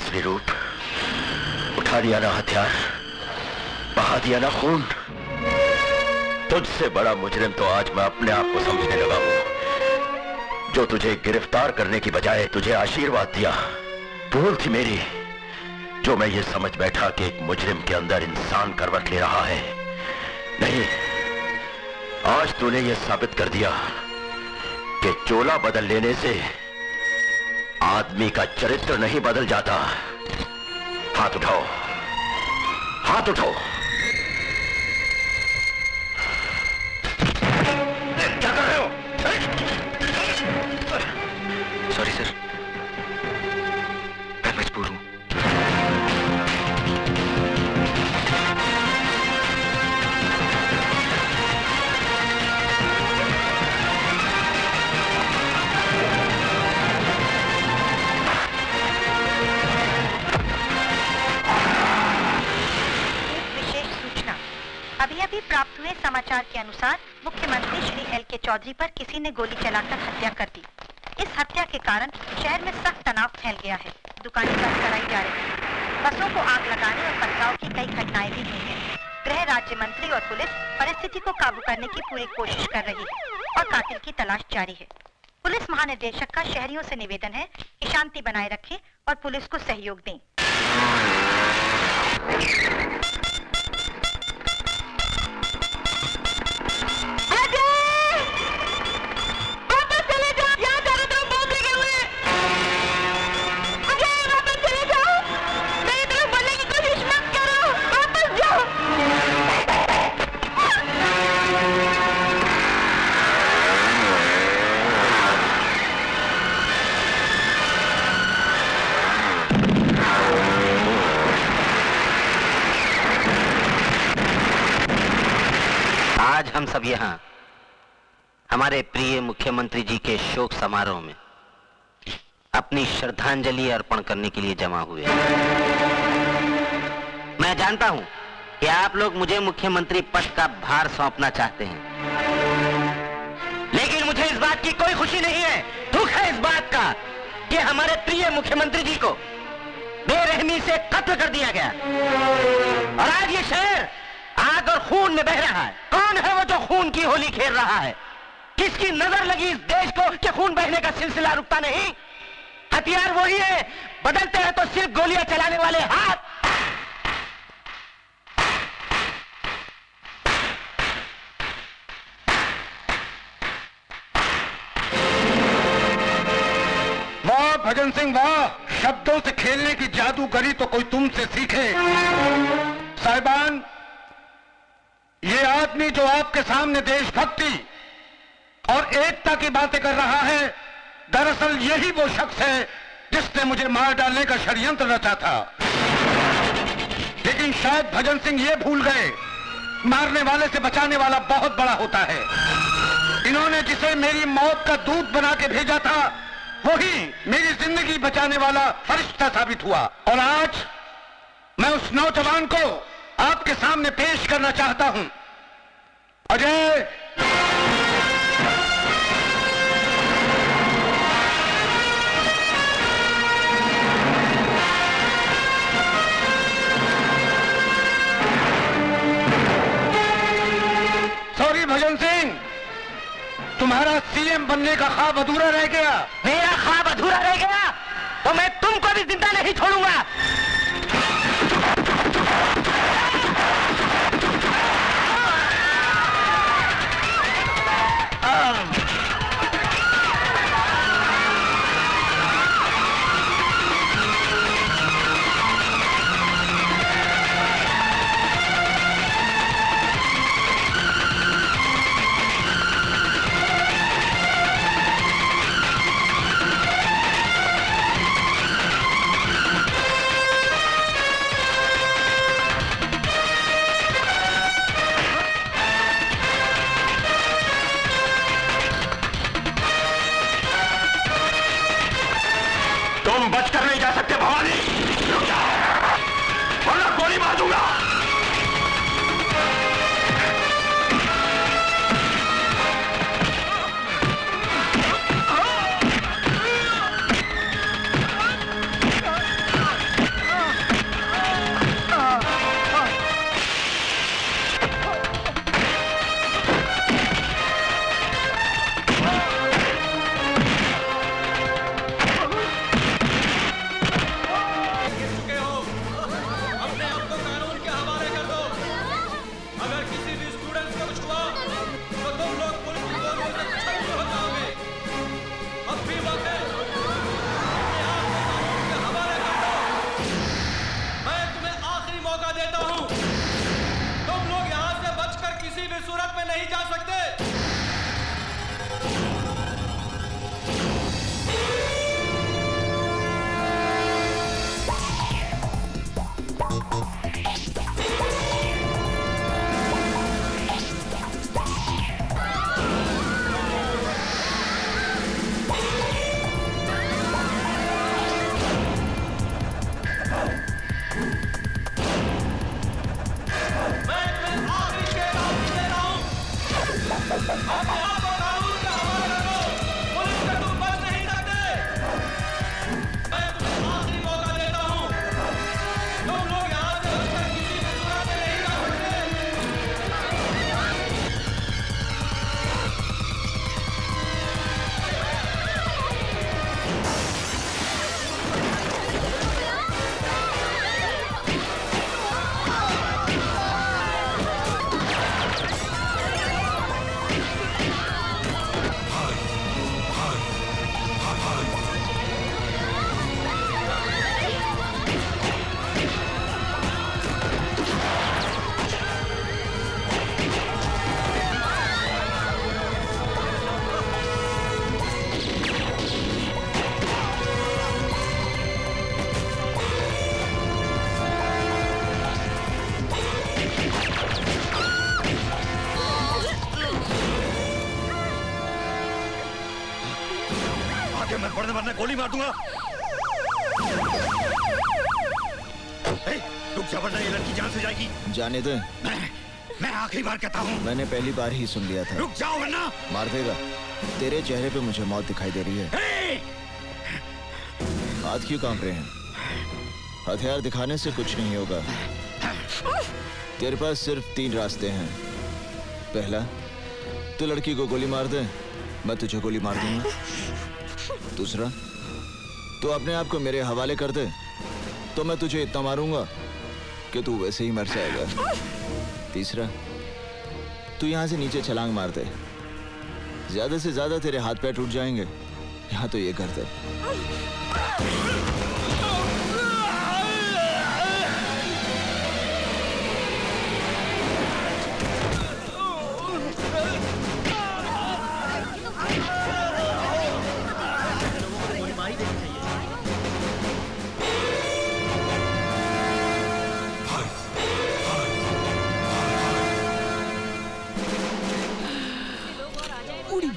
असली रूप उठा दिया ना हथियार, बहा दिया ना खून। तुझसे बड़ा मुजरिम तो आज मैं अपने आप को समझने लगा हूँ। जो तुझे गिरफ़्तार करने की बजाय तुझे आशीर्वाद दिया, भूल थी मेरी। जो मैं ये समझ बैठा कि एक मुजरिम के अंदर इंसान करवट ले रहा है, नहीं, आज तूने ये साबित कर दिया कि चोला बदल लेने से आदमी का चरित्र नहीं बदल जाता। हाथ उठाओ। हाथ उठाओ। अनुसार मुख्यमंत्री श्री एल के चौधरी पर किसी ने गोली चलाकर हत्या कर दी। इस हत्या के कारण शहर में सख्त तनाव फैल गया है। दुकानें बंद कराई जा रही हैं। बसों को आग लगाने और पथराव की कई घटनाएँ भी हुई हैं। गृह राज्य मंत्री और पुलिस परिस्थिति को काबू करने की पूरी कोशिश कर रही है और कातिल की तलाश जारी है। पुलिस महानिदेशक का शहरियों से निवेदन है कि शांति बनाए रखें और पुलिस को सहयोग दें। यहाँ हमारे प्रिय मुख्यमंत्री जी के शोक समारोह में अपनी श्रद्धांजलि अर्पण करने के लिए जमा हुए मैं जानता हूँ कि आप लोग मुझे मुख्यमंत्री पद का भार सौंपना चाहते हैं। लेकिन मुझे इस बात की कोई खुशी नहीं है, दुख है इस बात का कि हमारे प्रिय मुख्यमंत्री जी को बेरहमी से कत्ल कर दिया गया। और आज ये शहर आग और खून में बह रहा है। कौन है वो जो खून की होली खेल रहा है? किसकी नज़र लगी इस देश को कि खून बहने का सिलसिला रुकता नहीं? हथियार वही है। बदलते हैं तो सिर्फ़ गोलियाँ चलाने वाले हाथ। वाह भजन सिंह, वाह। शब्दों से खेलने की जादूगरी तो कोई तुमसे सीखे। साहिबान ये आदमी जो आपके सामने देशभक्ति और एकता की बातें कर रहा है, दरअसल यही वो शख्स है जिसने मुझे मार डालने का षड्यंत्र रचा था। लेकिन शायद भजन सिंह ये भूल गए, मारने वाले से बचाने वाला बहुत बड़ा होता है। इन्होंने जिसे मेरी मौत का दूत बना के भेजा था, वही मेरी ज़िंदगी बचाने वाला फरिश्ता साबित हुआ। और आज मैं उस नौजवान को आपके सामने पेश करना चाहता हूँ। अजय! सॉरी, भजन सिंह। तुम्हारा सीएम बनने का ख्वाब अधूरा रह गया। मेरा ख्वाब अधूरा रह गया? तो मैं तुमको भी ज़िंदा नहीं छोड़ूँगा। Come! जाने दे। मैं आखिरी बार कहता हूँ। मैंने पहली बार ही सुन लिया था। रुक जाओ वरना। मार देगा। तेरे चेहरे पे मुझे मौत दिखाई दे रही है। हाथ क्यों काँप रहे हैं? हथियार दिखाने से कुछ नहीं होगा। तेरे पास सिर्फ़ तीन रास्ते हैं। पहला तू लड़की को गोली मार दे। मैं तुझे गोली मार दूँगा। दूसरा तू अपने आप को मेरे हवाले कर दे। तो मैं तुझे इतना मारूँगा। कि तू वैसे ही मर जाएगा। तीसरा, तू यहाँ से नीचे छलांग मार दे ज़्यादा से ज़्यादा तेरे हाथ पैर टूट जाएँगे। यहाँ तो ये कर दे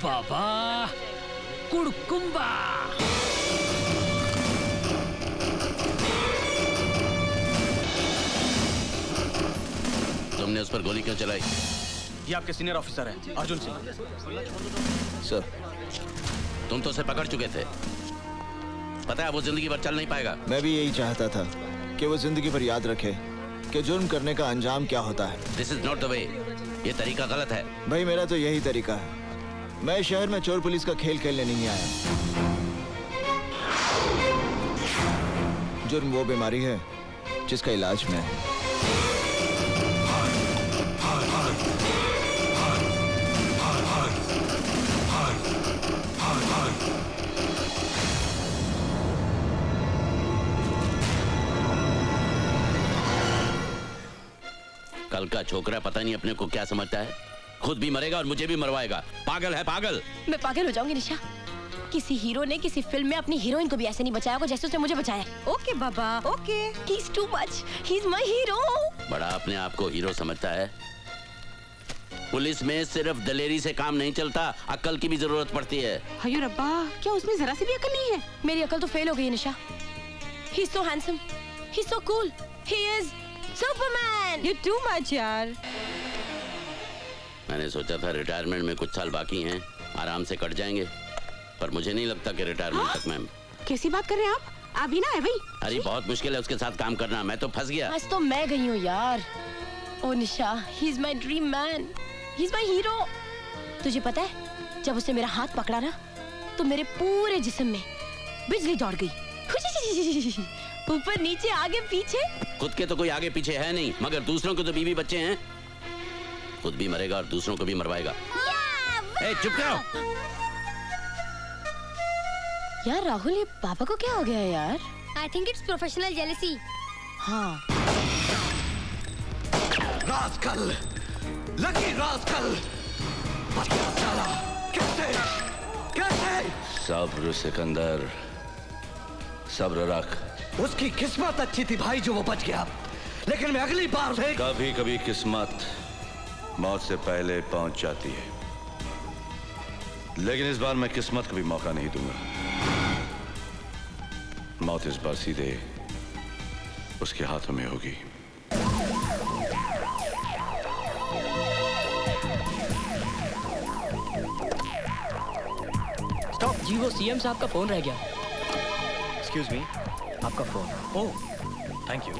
बाबा। कुड़कुम्बा तुमने उस पर गोली क्यों चलाई? ये आपके सीनियर ऑफिसर हैं अर्जुन सिंह। सर तुम तो उसे पकड़ चुके थे। पता है वो ज़िंदगी भर चल नहीं पाएगा। मैं भी यही चाहता था कि वो ज़िंदगी भर याद रखे कि जुर्म करने का अंजाम क्या होता है। This is not the way ये तरीका गलत है। भाई मेरा तो यही तरीका है। मैं शहर में चोर पुलिस का खेल खेलने नहीं आया। जुर्म वो बीमारी है, जिसका इलाज मैं। कल का छोकरा पता नहीं अपने को क्या समझता है। खुद भी मरेगा और मुझे भी मरवाएगा। पागल है पागल। मैं पागल हो जाऊँगी निशा। किसी हीरो ने किसी फ़िल्म में अपनी हीरोइन को भी ऐसे नहीं बचाया होगा जैसे उसने मुझे बचाया okay Baba okay. He is too much he is my hero बड़ा अपने आप को हीरो समझता है। पुलिस में सिर्फ़ दलेरी से काम नहीं चलता अक्ल की भी ज़रूरत पड़ती है। अयो रब्बा क्या उसमें जरा सी भी अकल नहीं है? मेरी अकल तो फेल हो गई है Nisha. He so handsome he so cool he is superman you too much यार। मैंने सोचा था रिटायरमेंट में कुछ साल बाकी हैं आराम से कट जाएँगे पर मुझे नहीं लगता कि रिटायरमेंट तक मैं कैसी बात कर रहे हैं आप? अभी ना है भाई? अरे बहुत मुश्किल है उसके साथ काम करना मैं तो फंस गया। आज तो मैं गई हूँ यार। ओ Nisha he is my dream man he is my hero तुझे पता है जब उसने मेरा हाथ पकड़ा ना तो मेरे पूरे जिस्म में बिजली दौड़ गई। ऊपर नीचे आगे पीछे। खुद के तो कोई आगे पीछे है नहीं मगर दूसरों के तो बीवी बच्चे हैं। खुद भी मरेगा और दूसरों को भी मरवाएगा। ए, चुप करो! यार राहुल ये पापा को क्या हो गया यार? I think it's professional jealousy हाँ। रास्कल! Lucky rascal! कैसे? कैसे? सब्र सिकंदर। सब्र रख। उसकी किस्मत अच्छी थी भाई जो वो बच गया। लेकिन मैं अगली बार देख कभी कभी किस्मत मौत से पहले पहुँच जाती है। लेकिन इस बार मैं किस्मत को भी मौका नहीं दूँगा। मौत इस बार सीधे उसके हाथों में होगी। स्टॉप जी वो सीएम साहब का फ़ोन रह गया। एक्सक्यूज मी आपका फ़ोन ओह थैंक यू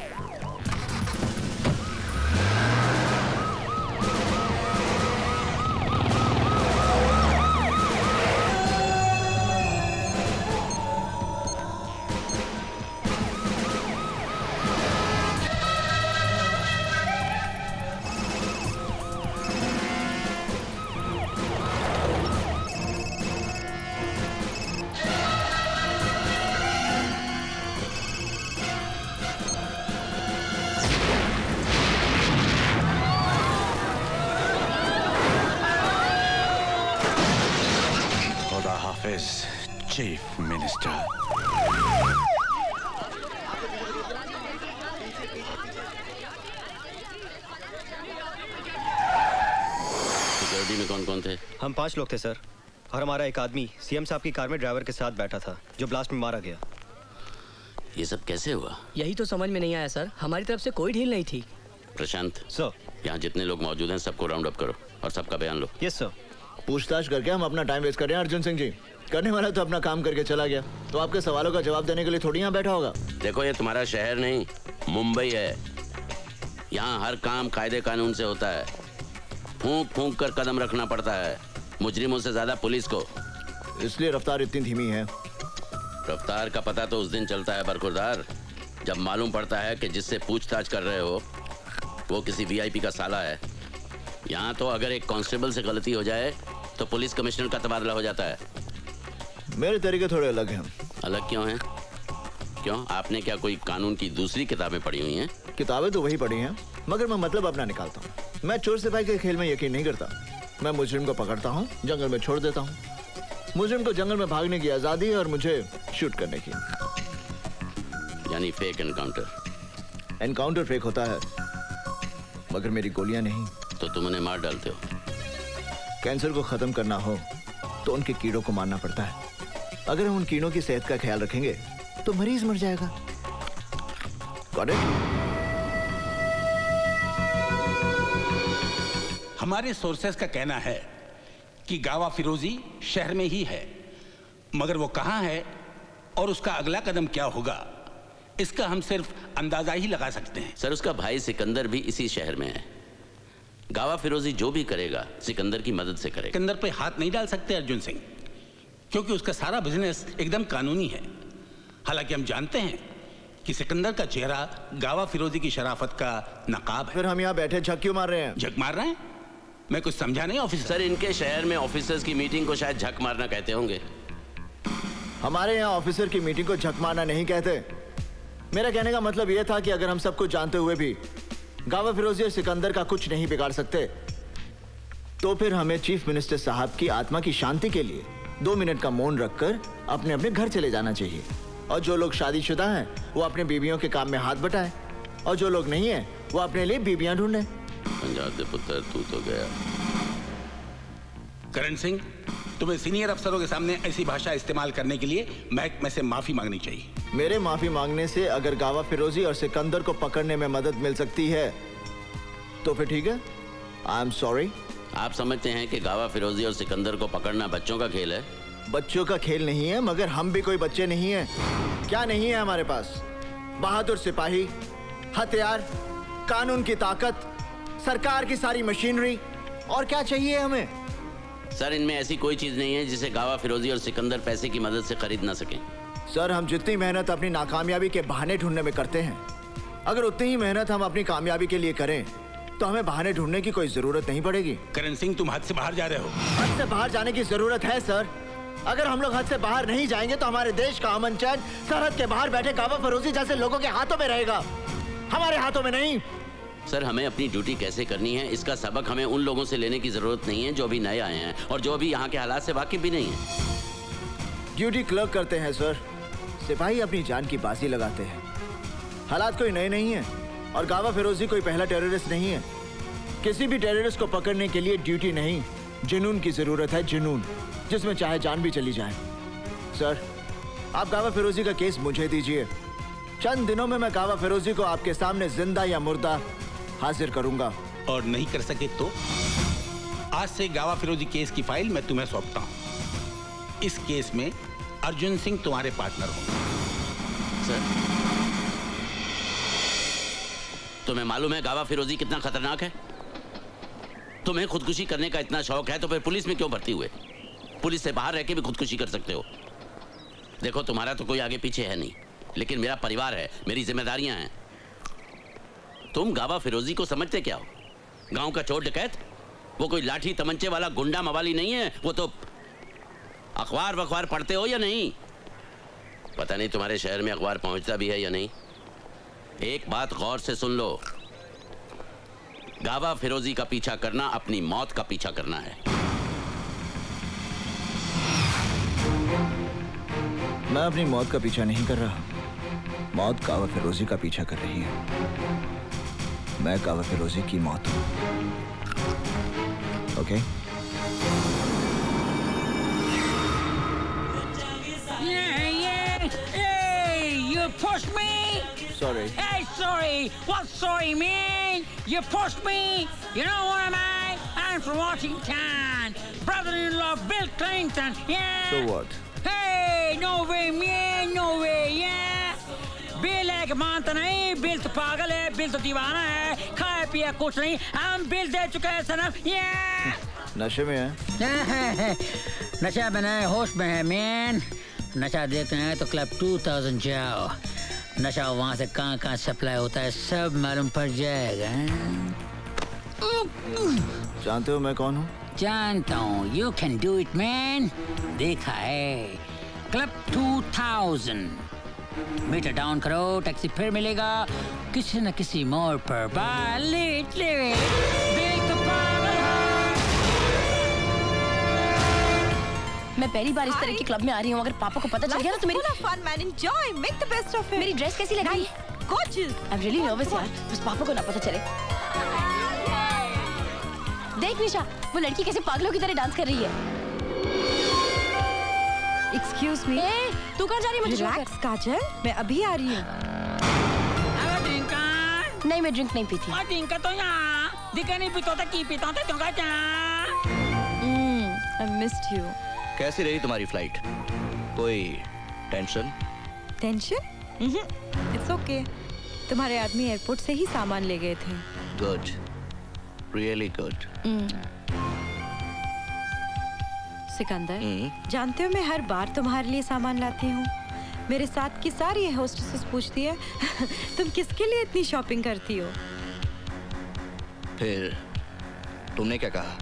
पाँच लोग थे सर। और हमारा एक आदमी सीएम साहब की कार में ड्राइवर के साथ बैठा था जो ब्लास्ट में मारा गया। ये सब कैसे हुआ? यही तो समझ में नहीं आया सर। हमारी तरफ़ से कोई ढील नहीं थी। प्रशांत। सर। यहाँ जितने लोग मौजूद हैं सबको राउंड अप करो और सबका बयान लो। यस सर पूछताछ करके हम अपना टाइम वेस्ट कर रहे हैं अर्जुन सिंह जी। करने वाला तो अपना काम करके चला गया। तो आपके सवालों का जवाब देने के लिए थोड़ी यहाँ बैठा होगा। देखो ये तुम्हारा शहर नहीं मुंबई है। यहाँ हर काम कायदे कानून से होता है। फूंक फूंक कर कदम रखना पड़ता है। मुजरिमों से ज़्यादा पुलिस को। इसलिए रफ्तार इतनी धीमी है। रफ्तार का पता तो उस दिन चलता है बरखुरदार। जब मालूम पड़ता है कि जिससे पूछताछ कर रहे हो वो किसी वीआईपी का साला है। यहाँ तो अगर एक कांस्टेबल से गलती हो जाए तो पुलिस कमिश्नर का तबादला हो जाता है। मेरे तरीके थोड़े अलग हैं। अलग क्यों है? क्यों? आपने क्या कोई कानून की दूसरी किताबें पढ़ी हुई हैं? किताबें तो वही पढ़ी हैं मगर मैं मतलब अपना निकालता हूँ। मैं चोर सिपाही के खेल में यकीन नहीं करता। मैं मुजरिम को पकड़ता हूँ जंगल में छोड़ देता हूँ। मुजरिम को जंगल में भागने की आज़ादी है और मुझे शूट करने की। यानी फेक एनकाउंटर एनकाउंटर फेक होता है मगर मेरी गोलियाँ नहीं। तो तुम उन्हें मार डालते हो। कैंसर को खत्म करना हो तो उनके कीड़ों को मारना पड़ता है। अगर हम उन कीड़ों की सेहत का ख्याल रखेंगे तो मरीज़ मर जाएगा। Got it? हमारे सोर्सेस का कहना है कि गावा फिरोजी शहर में ही है। मगर वो कहाँ है और उसका अगला कदम क्या होगा इसका हम सिर्फ़ अंदाज़ा ही लगा सकते हैं। सर उसका भाई सिकंदर भी इसी शहर में है। गावा फिरोजी जो भी करेगा सिकंदर की मदद से करेगा। सिकंदर पे हाथ नहीं डाल सकते अर्जुन सिंह क्योंकि उसका सारा बिज़नेस एकदम कानूनी है। हालाँकि हम जानते हैं कि सिकंदर का चेहरा गावा फिरोजी की शराफत का नकाब है। फिर हम यहाँ बैठे झक क्यों मार रहे हैं। झक मार रहे हैं? मैं कुछ समझा नहीं ऑफिसर सर इनके शहर में ऑफिसर्स की मीटिंग को शायद झक मारना कहते होंगे। हमारे यहाँ ऑफिसर की मीटिंग को झक मारना नहीं कहते। मेरा कहने का मतलब यह था कि अगर हम सब कुछ जानते हुए भी गावा फिरोजी और सिकंदर का कुछ नहीं बिगाड़ सकते तो फिर हमें चीफ मिनिस्टर साहब की आत्मा की शांति के लिए दो मिनट का मौन रखकर अपने अपने घर चले जाना चाहिए। और जो लोग शादीशुदा हैं वो अपने बीवियों के काम में हाथ बटाएँ। और जो लोग नहीं हैं वो अपने लिए बीबियाँ ढूंढें। पंजाब के पुत्र तू तो गया। करण सिंह तुम्हें सीनियर अफसरों के सामने ऐसी भाषा इस्तेमाल करने के लिए महकमे से माफ़ी मांगनी चाहिए। मेरे माफ़ी मांगने से अगर गावा फिरोजी और सिकंदर को पकड़ने में मदद मिल सकती है तो फिर ठीक है। आई एम सॉरी आप समझते हैं कि गावा फिरोजी और सिकंदर को पकड़ना बच्चों का खेल है? बच्चों का खेल नहीं है मगर हम भी कोई बच्चे नहीं हैं। क्या नहीं है हमारे पास? बहादुर सिपाही हथियार कानून की ताकत सरकार की सारी मशीनरी। और क्या चाहिए हमें? सर इनमें ऐसी कोई चीज़ नहीं है जिसे गावा फिरोजी और सिकंदर पैसे की मदद से खरीद ना सके। सर हम जितनी मेहनत अपनी नाकामयाबी के बहाने ढूँढने में करते हैं अगर उतनी ही मेहनत हम अपनी कामयाबी के लिए करें तो हमें बहाने ढूँढने की कोई ज़रूरत नहीं पड़ेगी। करण सिंह तुम हद से बाहर जा रहे हो। हद से बाहर जाने की ज़रूरत है सर। अगर हम लोग हद से बाहर नहीं जाएँगे तो हमारे देश का अमन चैन सरहद के बाहर बैठे गावा फरोजी जैसे लोगों के हाथों में रहेगा। हमारे हाथों में नहीं। सर, हमें अपनी ड्यूटी कैसे करनी है? इसका सबक हमें उन लोगों से लेने की ज़रूरत नहीं है जो अभी नए आए हैं और जो अभी यहाँ के हालात से वाकिफ भी नहीं है। ड्यूटी क्लर्क करते हैं सर सिपाही अपनी जान की बाजी लगाते हैं। हालात कोई नए नहीं है और गावा फिरोजी कोई पहला टेररिस्ट नहीं है। किसी भी टेररिस्ट को पकड़ने के लिए ड्यूटी नहीं, जुनून की ज़रूरत है, जुनून, जिसमें चाहे जान भी चली जाए। सर आप गावा फिरोजी का केस मुझे दीजिए। चंद दिनों में मैं गावा फिरोजी को आपके सामने ज़िंदा या मुर्दा हाजिर करूँगा। और नहीं कर सके तो आज से गावा फिरोजी केस की फ़ाइल मैं तुम्हें सौंपता हूँ। इस केस में अर्जुन सिंह तुम्हारे पार्टनर होंगे। सर तुम्हें मालूम है गावा फिरोजी कितना खतरनाक है? तुम्हें खुदकुशी करने का इतना शौक है तो फिर पुलिस में क्यों भर्ती हुए? पुलिस से बाहर रह के भी खुदकुशी कर सकते हो। देखो तुम्हारा तो कोई आगे पीछे है नहीं लेकिन मेरा परिवार है मेरी जिम्मेदारियाँ हैं। तुम गावा फिरोजी को समझते क्या हो? गाँव का चोर डकैत? वो कोई लाठी तमंचे वाला गुंडा मवाली नहीं है? वो तो अखबार वखबार पढ़ते हो या नहीं? पता नहीं तुम्हारे शहर में अखबार पहुँचता भी है या नहीं। एक बात गौर से सुन लो। गावा फिरोजी का पीछा करना, अपनी मौत का पीछा करना है। मैं अपनी मौत का पीछा नहीं कर रहा। मौत गावा फिरोजी का पीछा कर रही है। मैं कावा फिरोजी की मौत हूं okay Yeah, yeah. Hey, you pushed me. Sorry. Hey, sorry. What sorry, man? You pushed me. You know what am I? I'm from Washington. Brother-in-law of Bill Clinton. Yeah. So what? Hey, no way, man. No way, yeah. बिल है कि मानता नहीं bill तो पागल है bill तो दीवाना है खाए पिए कुछ नहीं हम बिल दे चुके हैं सनम ये नशे में है। नशा में नहीं होश में है मैन नशा देखते हैं तो क्लब 2000 जाओ। नशा वहाँ से कहाँ कहाँ सप्लाई होता है सब मालूम पड़ जाएगा जानते हो मैं कौन हूँ? जानता हूँ। You can do it man देखा है। क्लब 2000 मीटर डाउन करो टैक्सी फिर मिलेगा किसी न किसी मोड़ पर बाय लेट लेट मैं पहली बार इस तरह के क्लब में आ रही हूँ अगर पापा को पता चल गया ना तो मेरी fun man. Enjoy. Make the best of it. मेरी ड्रेस कैसी लग रही है? Gorgeous. I am really nervous यार। बस पापा को ना पता चले। देख निशा वो लड़की कैसे पागलों की तरह डांस कर रही है। Excuse me. ए, तू कहाँ जा रही है? मुझे Relax, काजल। मैं अभी आ रही हूँ। नहीं मैं ड्रिंक नहीं पीती। और दिन का तो यहाँ। दिखा नहीं पीता था की पीता था तुमका क्या I missed you. कैसी रही तुम्हारी फ़्लाइट कोई टेंशन Tension? It's okay. तुम्हारे आदमी एयरपोर्ट से ही सामान ले गए थे। गुड रियली गुड सिकंदर जानते हो मैं हर बार तुम्हारे लिए सामान लाती हूँ? मेरे साथ की सारी होस्टेसेस पूछती है तुम किसके लिए इतनी शॉपिंग करती हो? फिर तुमने क्या कहा?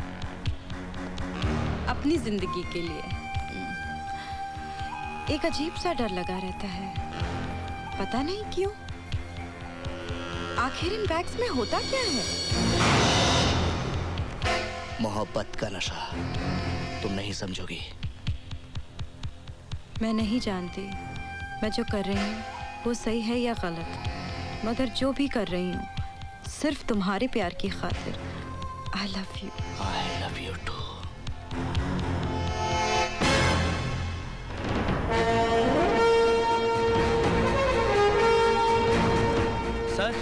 अपनी ज़िंदगी के लिए। एक अजीब सा डर लगा रहता है। पता नहीं क्यों? आखिर इन बैग्स में होता क्या है? मोहब्बत का नशा। तुम नहीं समझोगी। मैं नहीं जानती मैं जो कर रही हूँ वो सही है या गलत। मगर जो भी कर रही हूँ सिर्फ़ तुम्हारे प्यार की खातिर। I love you I love you too sir?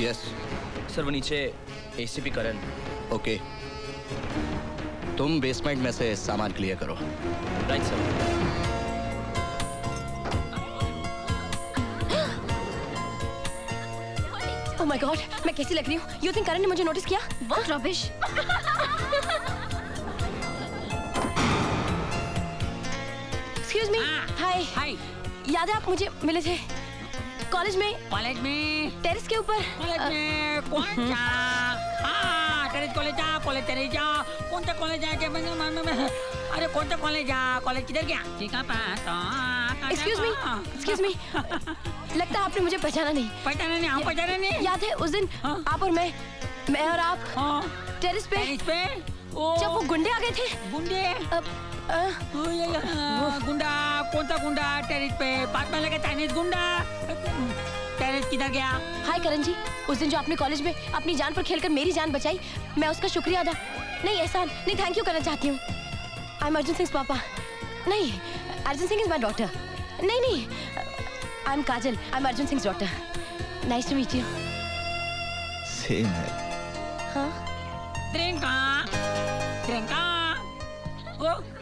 Yes sir वो नीचे एसीपी करण। Okay okay. तुम बेसमेंट में से सामान क्लियर करो। Right sir oh my God मैं कैसी लग रही हूँ? यू थिंक करण ने मुझे नोटिस किया? What rubbish excuse me hi hi याद है आप मुझे मिले थे कॉलेज में? कॉलेज में. टेरेस के ऊपर? कॉलेज में. कौन सा? हाँ टेरेस कॉलेज जा कॉलेज चले जा। कौन सा कॉलेज है? मैंने अरे कौन सा कॉलेज जा कॉलेज किधर गया? एक्सक्यूज मी एक्सक्यूज मी लगता है आपने मुझे पहचाना नहीं। पहचाना नहीं हम पहचाना नहीं? याद है उस दिन आप और मैं मैं और आप टेरिस पे टेरेस पे? जब वो गुंडे आ गए थे। गुंडे? गुंडा कौन सा गुंडा? टेरिस पे। पास में लगे चाइनीज़ गुंडा। टेरिस किधर गया? हाय करण जी। उस दिन जो आपने कॉलेज में अपनी जान पर खेलकर मेरी जान बचाई मैं उसका शुक्रिया अदा। नहीं एहसान नहीं थैंक यू करना चाहती हूँ। आई एम अर्जुन सिंह पापा नहीं Arjun Singh is my daughter नहीं नहीं I am Kajal I am Arjun Singh daughter nice to meet you same है। हाँ trinka. Oh, oh.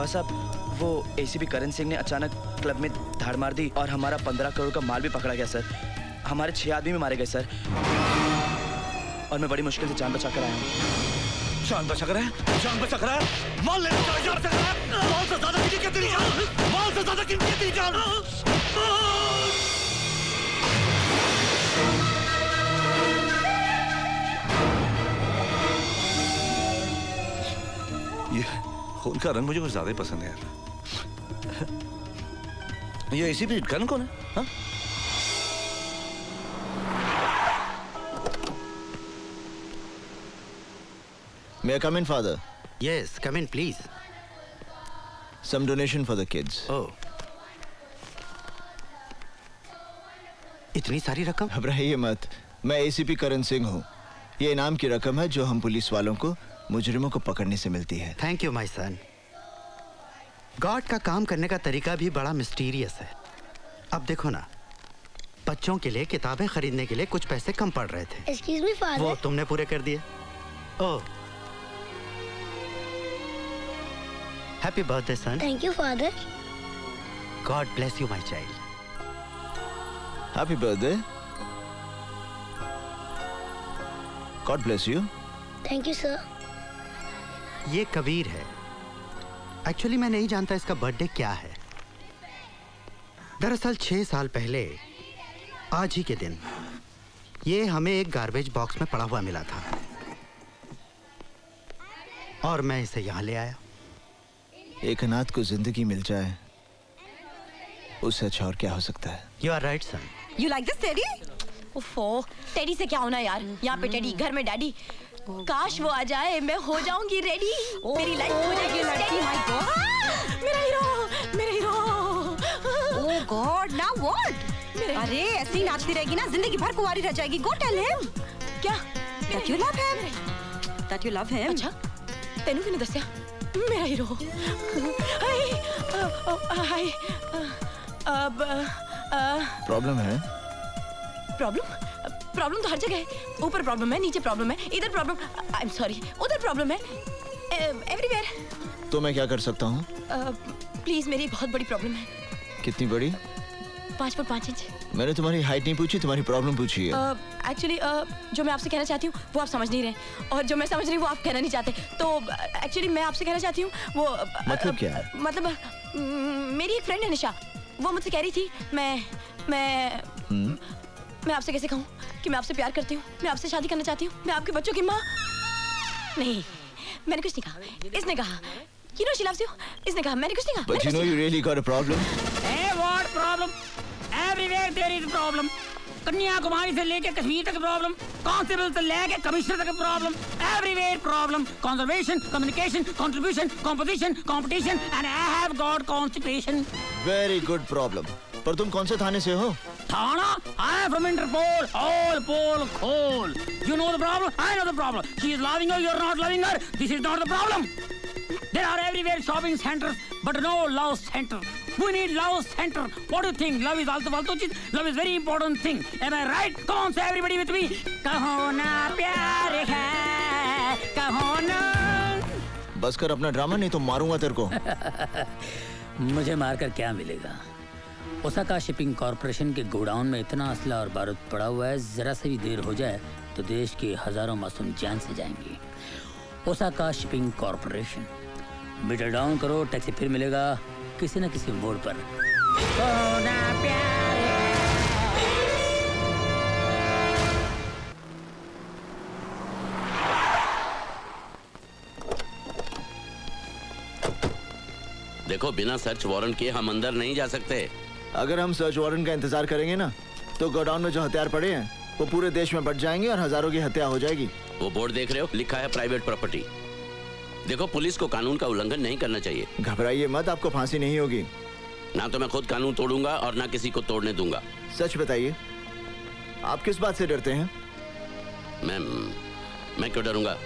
गावा साहब। वो एसीपी करण सिंह ने अचानक क्लब में धाड़ मार दी और हमारा पंद्रह करोड़ का माल भी पकड़ा गया, सर। हमारे छह आदमी भी मारे गए, सर। और मैं बड़ी मुश्किल से जान बचा कर आया हूँ। जान बचा कर जान बचा कर माल माल से ज़्यादा माल से ज़्यादा खून का रंग मुझे कुछ ज़्यादा ही पसंद है यार ये इसी भी करण कौन है हाँ? May I come in, father? Yes, come in, please. Some donation for the kids. Oh. इतनी सारी रकम घबराइए मत मैं एसीपी करण सिंह हूँ ये इनाम की रकम है जो हम पुलिस वालों को मुजरिमों को पकड़ने से मिलती है। Thank you my son god का काम करने का तरीका भी बड़ा मिस्टीरियस है। अब देखो ना बच्चों के लिए किताबें खरीदने के लिए कुछ पैसे कम पड़ रहे थे। एक्सक्यूज मी वो तुमने पूरे कर दिए। ओह happy birthday son thank you father god bless you my child happy birthday god bless you thank you sir ये कबीर है। एक्चुअली मैं नहीं जानता इसका बर्थडे क्या है। दरअसल छह साल पहले आज ही के दिन ये हमें एक गार्बेज बॉक्स में पड़ा हुआ मिला था। और मैं इसे यहाँ ले आया। एक अनाथ को ज़िंदगी मिल जाए उससे अच्छा और क्या हो सकता है? You are right son you like this teddy ओफो टेडी से क्या होना यार? यहाँ पे टेडी घर में डैडी काश वो आ जाए मैं हो जाऊँगी रेडी मेरी लाइफ हो जाएगी लड़की माय गॉड मेरा हीरो मेरा hero oh God now what अरे ऐसे ही नाचती रहेगी ना ज़िंदगी भर कुंवारी रह जाएगी। गो टेल हिम क्या? That you love him that you love him अच्छा तेनू किने दस्या? मेरा हीरो हाय हाय अब प्रॉब्लम है? प्रॉब्लम प्रॉब्लम तो हर जगह है। ऊपर प्रॉब्लम है नीचे प्रॉब्लम है इधर प्रॉब्लम आई एम सॉरी उधर प्रॉब्लम है। एवरीवेयर तो मैं क्या कर सकता हूँ? प्लीज़ मेरी बहुत बड़ी प्रॉब्लम है। कितनी बड़ी? पाँच फुट पाँच इंच। मैंने तुम्हारी हाइट नहीं पूछी तुम्हारी प्रॉब्लम पूछी है। एक्चुअली uh, uh, जो मैं आपसे कहना चाहती हूँ वो आप समझ नहीं रहे और जो मैं समझ रही हूँ वो आप कहना नहीं चाहते। तो एक्चुअली uh, मैं आपसे कहना चाहती हूँ वो uh, मतलब क्या है? मतलब अ, मेरी एक फ्रेंड है निशा। वो मुझसे कह रही थी मैं मैं हम्म, मैं आपसे कैसे कहूँ? कि मैं आपसे प्यार करती हूँ मैं आपसे शादी करना चाहती हूँ मैं आपके बच्चों की माँ नहीं मैंने कुछ नहीं कहा इसने कहा You know she loves you. इसने कहा मैंने कुछ नहीं कहा But you know you really got a problem. Hey, what problem? Everywhere there is a problem. Kanyakumari से लेके कश्मीर तक प्रॉब्लम कांस्टेबल से लेके कमिश्नर तक problem everywhere problem conservation communication contribution composition competition and I have got constipation Very good problem. पर तुम कौन से थाने से हो? थाना? आई फ्रॉम इंटरपोल ऑल पोल खोल you know the problem I know the problem she is loving you are not loving her this is not the problem There are everywhere shopping centers, but no love center. We need love center. What do you think? Love is also also चीज़. Love is very important thing. Am I right? Come on, say everybody with me. कहो ना प्यार है, कहो ना. बस कर अपना ड्रामा नहीं तो मारूँगा तेरे को मुझे मारकर क्या मिलेगा ओसाका शिपिंग कॉरपोरेशन के गोडाउन में इतना असला और बारूद पड़ा हुआ है जरा से भी देर हो जाए तो देश के हज़ारों मासूम जान से जाएँगे Osaka shipping corporation meter down करो टैक्सी फिर मिलेगा किसी न किसी मोड़ पर। देखो बिना सर्च वारंट के हम अंदर नहीं जा सकते। अगर हम सर्च वारंट का इंतज़ार करेंगे ना तो गोडाउन में जो हथियार पड़े हैं वो पूरे देश में बढ़ जाएँगे और हज़ारों की हत्या हो जाएगी। वो बोर्ड देख रहे हो? लिखा है प्राइवेट प्रॉपर्टी देखो पुलिस को कानून का उल्लंघन नहीं करना चाहिए। घबराइए मत आपको फांसी नहीं होगी। ना तो मैं खुद कानून तोड़ूँगा और ना किसी को तोड़ने दूँगा। सच बताइए आप किस बात से डरते हैं? मैं मैं क्यों डरूँगा?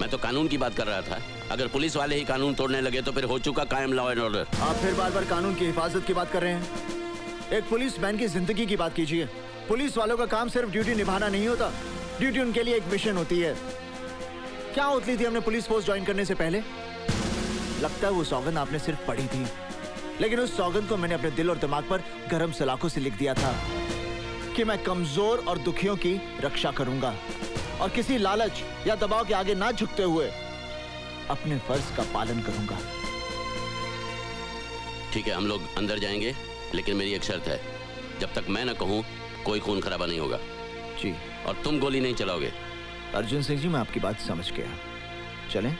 मैं तो कानून की बात कर रहा था। अगर पुलिस वाले ही कानून तोड़ने लगे तो फिर हो चुका कायम लॉ एंड ऑर्डर आप फिर बार बार कानून की हिफाजत की बात कर रहे हैं? एक पुलिस मैन की ज़िंदगी की बात कीजिए। पुलिस वालों का काम सिर्फ़ ड्यूटी निभाना नहीं होता। ड्यूटी उनके लिए एक मिशन होती है। क्या उतली थी हमने पुलिस फोर्स ज्वाइन करने से पहले? लगता है वो सौगंध आपने सिर्फ़ पढ़ी थी। लेकिन उस सौगंध को मैंने अपने दिल और दिमाग पर गर्म सलाखों से लिख दिया था कि मैं कमज़ोर और दुखियों की रक्षा करूँगा और किसी लालच या दबाव के आगे ना झुकते हुए अपने फ़र्ज़ का पालन करूँगा। ठीक है हम लोग अंदर जाएँगे लेकिन मेरी एक शर्त है। जब तक मैं ना कहूँ कोई खून खराबा नहीं होगा। जी। और तुम गोली नहीं चलाओगे। अर्जुन सिंह जी मैं आपकी बात समझ गया। चलें।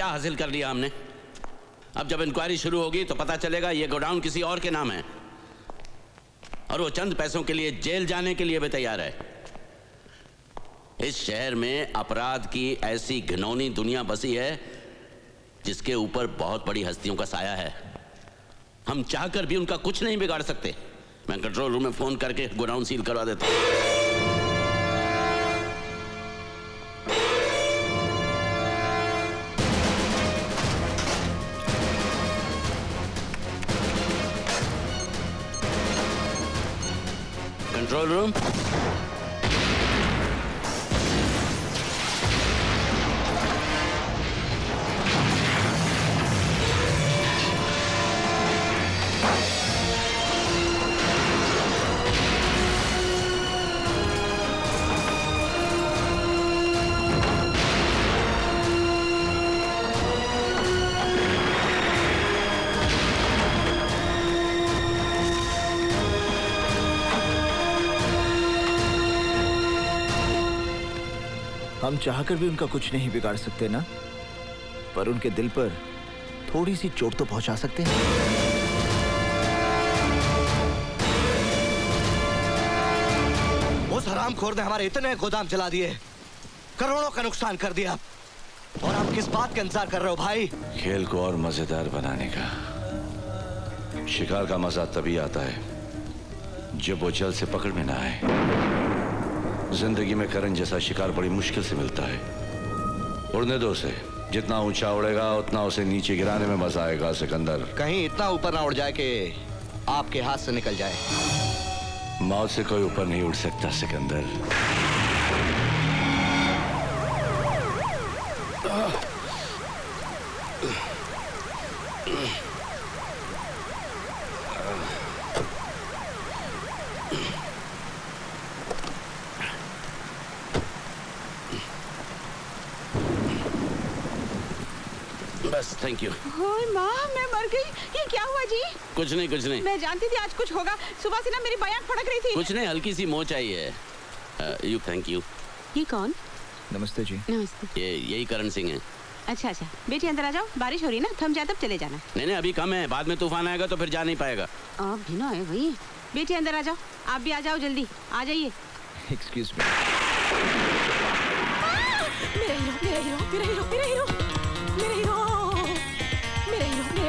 क्या हासिल कर लिया हमने? अब जब इंक्वायरी शुरू होगी तो पता चलेगा ये गोडाउन किसी और के नाम है। और वो चंद पैसों के लिए जेल जाने के लिए भी तैयार है। इस शहर में अपराध की ऐसी घिनौनी दुनिया बसी है, जिसके ऊपर बहुत बड़ी हस्तियों का साया है। हम चाहकर भी उनका कुछ नहीं बिगाड़ सकते। मैं कंट्रोल रूम में फ़ोन करके गोडाउन सील करवा देता हूँ। कंट्रोल हम चाहकर भी उनका कुछ नहीं बिगाड़ सकते ना? पर उनके दिल पर थोड़ी सी चोट तो पहुँचा सकते हैं। उस हरामखोर ने हमारे इतने गोदाम जला दिए। करोड़ों का नुकसान कर दिया। और आप किस बात का इंतज़ार कर रहे हो भाई? खेल को और मज़ेदार बनाने का। शिकार का मज़ा तभी आता है जब वो जल से पकड़ में ना आए। ज़िंदगी में करण जैसा शिकार बड़ी मुश्किल से मिलता है। उड़ने दो से जितना ऊँचा उड़ेगा उतना उसे नीचे गिराने में मज़ा आएगा सिकंदर। कहीं इतना ऊपर ना उड़ जाए कि आपके हाथ से निकल जाए। मौत से कोई ऊपर नहीं उड़ सकता सिकंदर बस थैंक यू ओए माँ मैं मर गई। ये क्या हुआ जी? कुछ नहीं कुछ नहीं। मैं जानती थी आज कुछ होगा। सुबह से ना मेरी बयान फड़क रही थी। कुछ नहीं हल्की सी मोच आई है यू थैंक यू ये कौन? नमस्ते जी। नमस्ते। ये यही करण सिंह है। अच्छा अच्छा। बेटी अंदर आ जाओ। बारिश हो रही है ना थम जाए तब चले जाना। नहीं नहीं अभी कम है। बाद में तूफ़ान आएगा तो फिर जा नहीं पाएगा। अब भी ना है भाई बेटी अंदर आ जाओ। आप भी आ जाओ जल्दी। आ जाइए। एक्सक्यूज मी मेरा हीरो मेरा हीरो मेरा हीरो मेरा हीरो मेरा हीरो।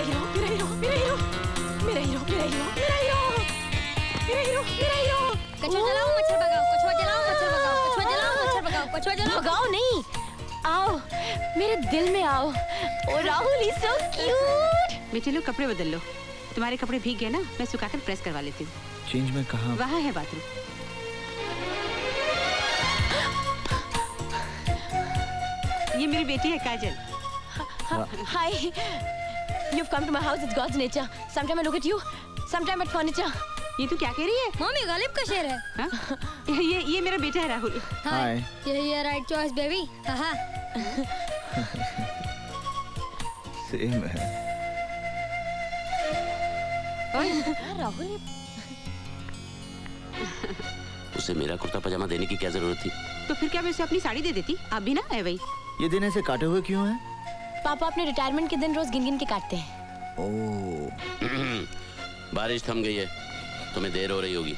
मेरा हीरो मेरा हीरो मेरा हीरो मेरा हीरो मेरा हीरो मेरा हीरो मेरा हीरो मेरा हीरो कछुआ जलाओ मच्छर भगाओ कछुआ जलाओ मच्छर भगाओ कछुआ जलाओ मच्छर भगाओ कछुआ जलाओ भगाओ नहीं आओ मेरे दिल में आओ। ओ राहुल इज़ सो क्यूट बेटे लो कपड़े बदल लो। तुम्हारे कपड़े भीग गए ना मैं सुखाकर प्रेस करवा लेती हूँ। चेंज में कहा? वहाँ है बाथरूम ये मेरी बेटी है काजल। Hi. You've come to my house. It's God's nature. Sometime I look at you. Sometime at furniture. ये तू क्या कह रही है? मम्मी गालिब का शेर है। हाँ? ये ये मेरा बेटा है राहुल। हाय यही है राइट चॉइस बेबी हाँ। सेम है राहुल। उसे मेरा कुर्ता पजामा देने की क्या ज़रूरत थी? तो फिर क्या मैं उसे अपनी साड़ी दे देती? आप भी ना है भाई ये दिन ऐसे काटे हुए क्यों हैं? पापा अपने रिटायरमेंट के दिन रोज गिन गिन के काटते हैं। ओ। बारिश थम गई है तुम्हें देर हो रही होगी।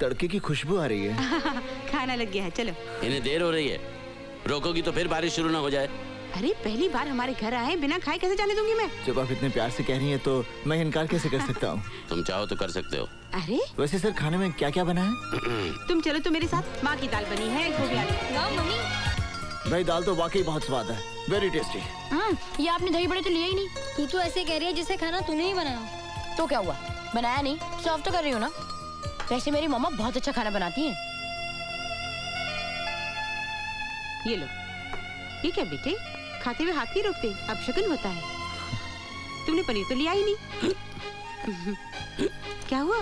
तड़के की खुशबू आ रही है। खाना लग गया है चलो। इन्हें देर हो रही है। रोकोगी तो फिर बारिश शुरू ना हो जाए। अरे पहली बार हमारे घर आए बिना खाए कैसे जाने दूँगी मैं? जब आप इतने प्यार से कह रही हैं तो मैं इनकार कैसे कर सकता हूँ? तुम चाहो तो कर सकते हो। अरे? वैसे सर खाने में क्या क्या बना है? तुम चलो तो मेरे साथ माँ की दाल बनी है भाई दाल तो वाकई बहुत स्वाद है। वेरी टेस्टी ये आपने दही बड़े तो लिया ही नहीं। तू तो ऐसे कह रही है जिसे खाना तूने ही बनाया। तो क्या हुआ? बनाया नहीं? सर्व तो कर रही हूँ ना? वैसे मेरी मम्मा बहुत अच्छा खाना बनाती है। ये लो। ये क्या बेटे? खाते हुए हाथ नहीं रोकते? अब शगुन होता है। तुमने पनीर तो लिया ही नहीं। क्या हुआ?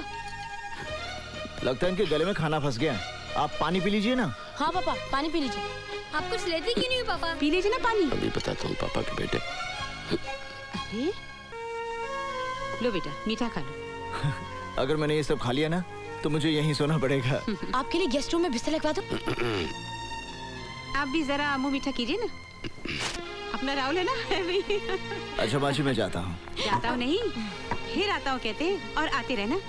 लगता है इनके गले में खाना फंस गया आप पानी पी लीजिए ना। हाँ पापा पानी पी लीजिए। आप कुछ लेते क्यों नहीं पापा? पी लीजिए ना पानी। अभी बताता हूँ पापा के बेटे। अरे। लो बेटा मीठा खा लो। अगर मैंने ये सब खा लिया ना तो मुझे यहीं सोना पड़ेगा। आपके लिए गेस्ट रूम में बिस्तर लगवा दो। आप भी जरा मुँह मीठा कीजिए ना। अपना राहुल है ना अच्छा बाजी मैं जाता हूँ। जाता हूँ नहीं फिर आता हूँ कहते हैं और आते रहना।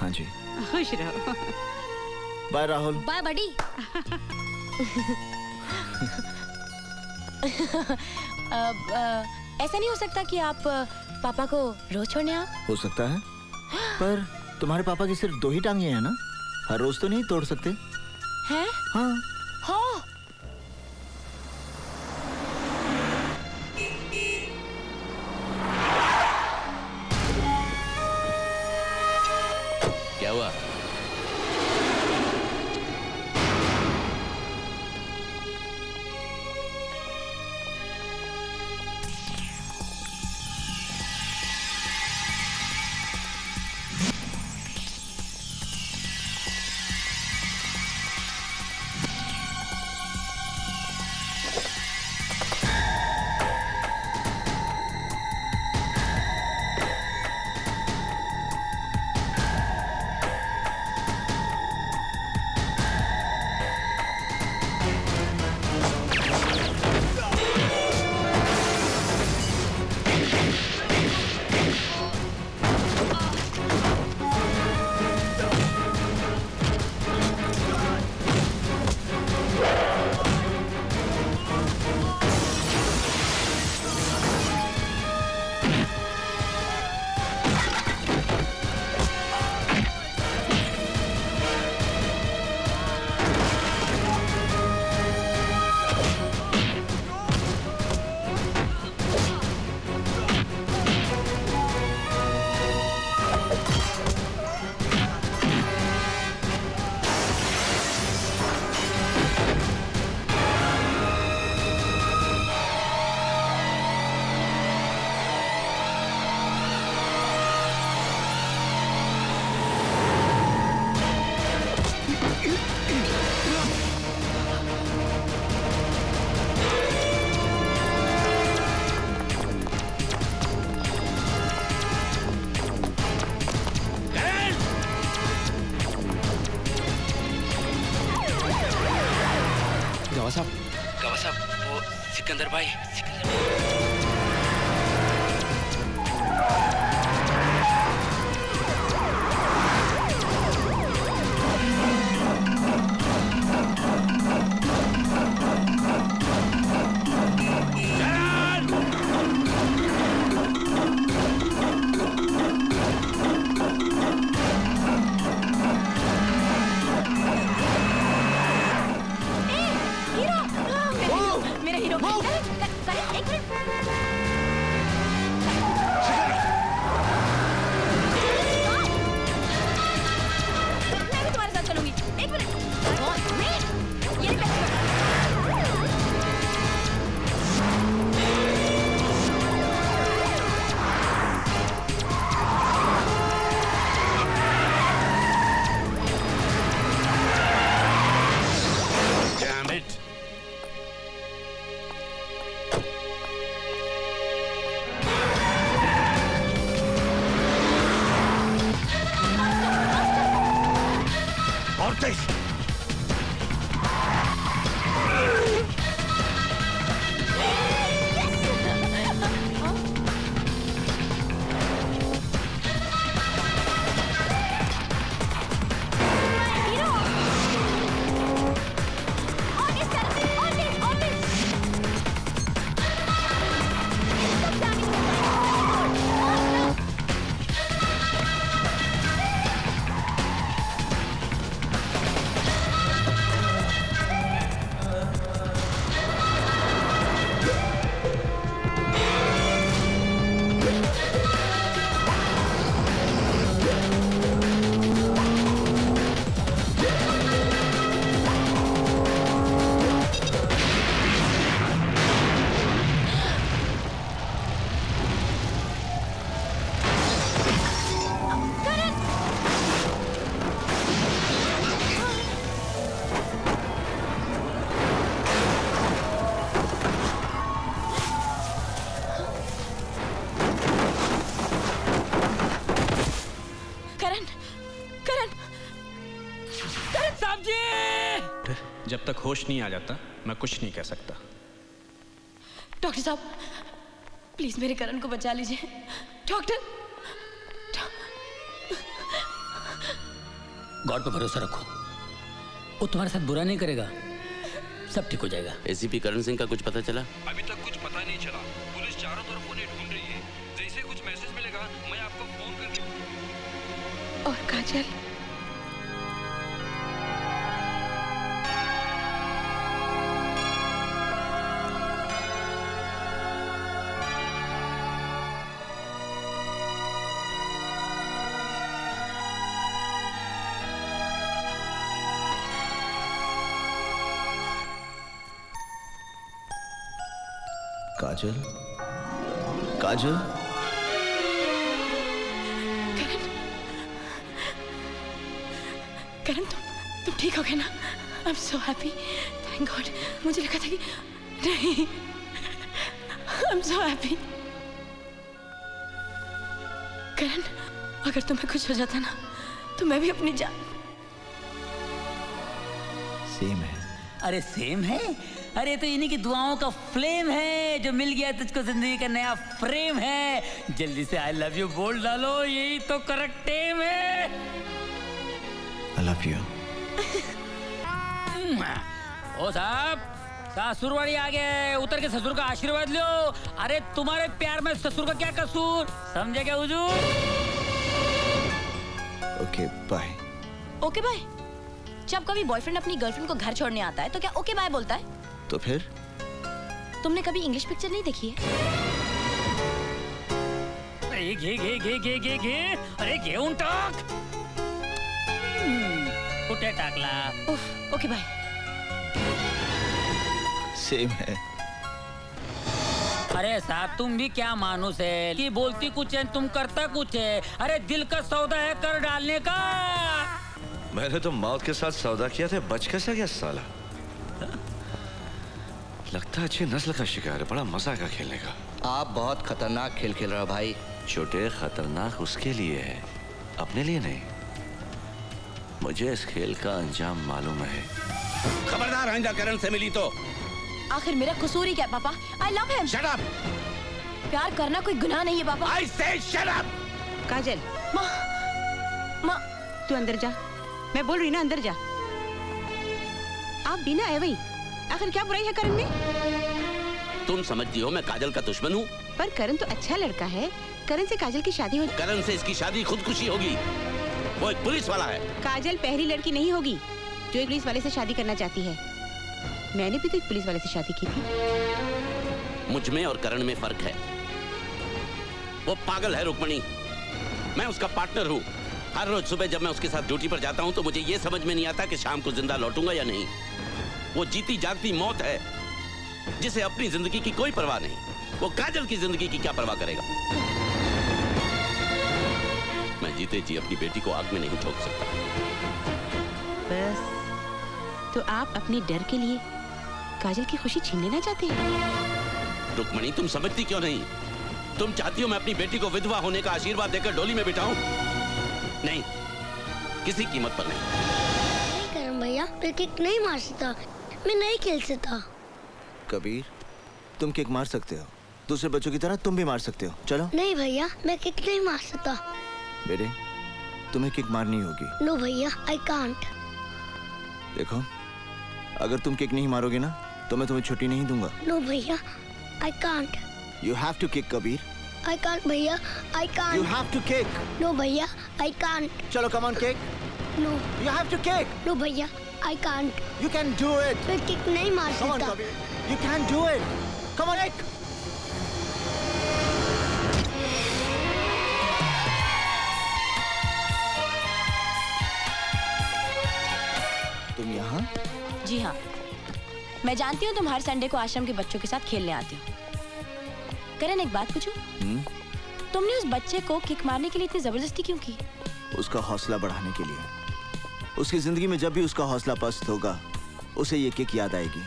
हाँ जी। खुश रहो। बाय राहुल बाय बडी अब ऐसा नहीं हो सकता कि आप पापा को रोज छोड़ने आओ? हो सकता है। पर तुम्हारे पापा की सिर्फ़ दो ही टांगे हैं ना? हर रोज तो नहीं तोड़ सकते। हैं? हाँ। हाँ। क्या हुआ? सिकंदर होश नहीं आ जाता मैं कुछ नहीं कह सकता। डॉक्टर साहब प्लीज़ मेरे करण को बचा लीजिए। डॉक्टर गॉड पर भरोसा रखो। वो तुम्हारे साथ बुरा नहीं करेगा सब ठीक हो जाएगा। एसीपी करण सिंह का कुछ पता चला? अरे तो इन्हीं की दुआओं का फ्लेम है जो मिल गया तुझको ज़िंदगी का नया फ्रेम है। जल्दी से आई लव यू बोल डालो यही तो करेक्ट टेम है। आई लव यू ओ साहब ससुरवाड़ी आ गए उतर के ससुर का आशीर्वाद लो। अरे तुम्हारे प्यार में ससुर का क्या कसूर? समझे क्या हुजूर? ओके बाय ओके बाय जब कभी बॉयफ्रेंड अपनी गर्लफ्रेंड को घर छोड़ने आता है तो क्या ओके बाय बोलता है? तो फिर? तुमने कभी इंग्लिश पिक्चर नहीं देखी है? अरे घे घे घे घे घे घे अरे घेऊन टाक हम्म, कुठे टाकला। उफ, ओके बाय सेम है। अरे साहब तुम भी क्या मानुस है? कि बोलती कुछ है तुम करता कुछ है? अरे दिल का सौदा है कर डालने का। मैंने तो मौत के साथ सौदा किया था बच कैसे गया साला? लगता है अच्छी नस्ल का शिकार है बड़ा मज़ा का खेलने का। आप बहुत खतरनाक खेल खेल रहे हो भाई। छोटे खतरनाक उसके लिए है अपने लिए नहीं। मुझे इस खेल का अंजाम मालूम है। खबरदार आइंदा करण से मिली तो। आखिर मेरा कसूर ही क्या पापा? I love him shut up प्यार करना कोई गुनाह नहीं है पापा। आई से शट अप काजल। माँ माँ। तू अंदर जा। मैं बोल रही ना अंदर जा। आप बिना आए वही। आखिर क्या बुराई है करण में? तुम समझती हो मैं काजल का दुश्मन हूँ। पर करण तो अच्छा लड़का है। करण से काजल की शादी हो करण से इसकी शादी खुदकुशी होगी। वो एक पुलिस वाला है। काजल पहली लड़की नहीं होगी जो एक पुलिस वाले से शादी करना चाहती है। मैंने भी तो एक पुलिस वाले से शादी की थी। मुझमें और करण में फ़र्क है। वो पागल है रुक्मणी। मैं उसका पार्टनर हूँ। हर रोज सुबह जब मैं उसके साथ ड्यूटी पर जाता हूँ तो मुझे ये समझ में नहीं आता कि शाम को ज़िंदा लौटूँगा या नहीं। वो जीती जागती मौत है जिसे अपनी ज़िंदगी की कोई परवाह नहीं। वो काजल की ज़िंदगी की क्या परवाह करेगा? मैं जीते जी अपनी बेटी को आग में नहीं ठोक सकता। बस तो आप अपने डर के लिए काजल की खुशी छीन लेना चाहते हैं? रुक्मणी तुम समझती क्यों नहीं? तुम चाहती हो मैं अपनी बेटी को विधवा होने का आशीर्वाद देकर डोली में बिठाऊं? नहीं किसी कीमत पर नहीं। नहीं करण भैया नहीं मार सकता। मैं नहीं खेल सकता। कबीर तुम किक मार सकते हो। दूसरे बच्चों की तरह तुम भी मार सकते हो। चलो। नहीं भैया मैं किक नहीं मार सकता। बेटे तुम्हें किक मारनी होगी। नो भैया आई कांट देखो अगर तुम किक नहीं मारोगे ना तो मैं तुम्हें छुट्टी नहीं दूँगा। नो भैया I can't you have to kick Kabir. I can't भैया I can't you have to kick no भैया आई कांट चलो come on kick no you have to kick no भैया I can't you can do it मैं kick नहीं मार come on सकता। Kabir you can do it come on kick तुम यहाँ? जी हाँ। मैं जानती हूँ तुम हर संडे को आश्रम के बच्चों के साथ खेलने आती हो। करण एक बात पूछूँ? हम्म? तुमने उस बच्चे को किक मारने के लिए इतनी ज़बरदस्ती क्यों की? उसका हौसला बढ़ाने के लिए। उसकी ज़िंदगी में जब भी उसका हौसला पस्त होगा उसे ये किक याद आएगी।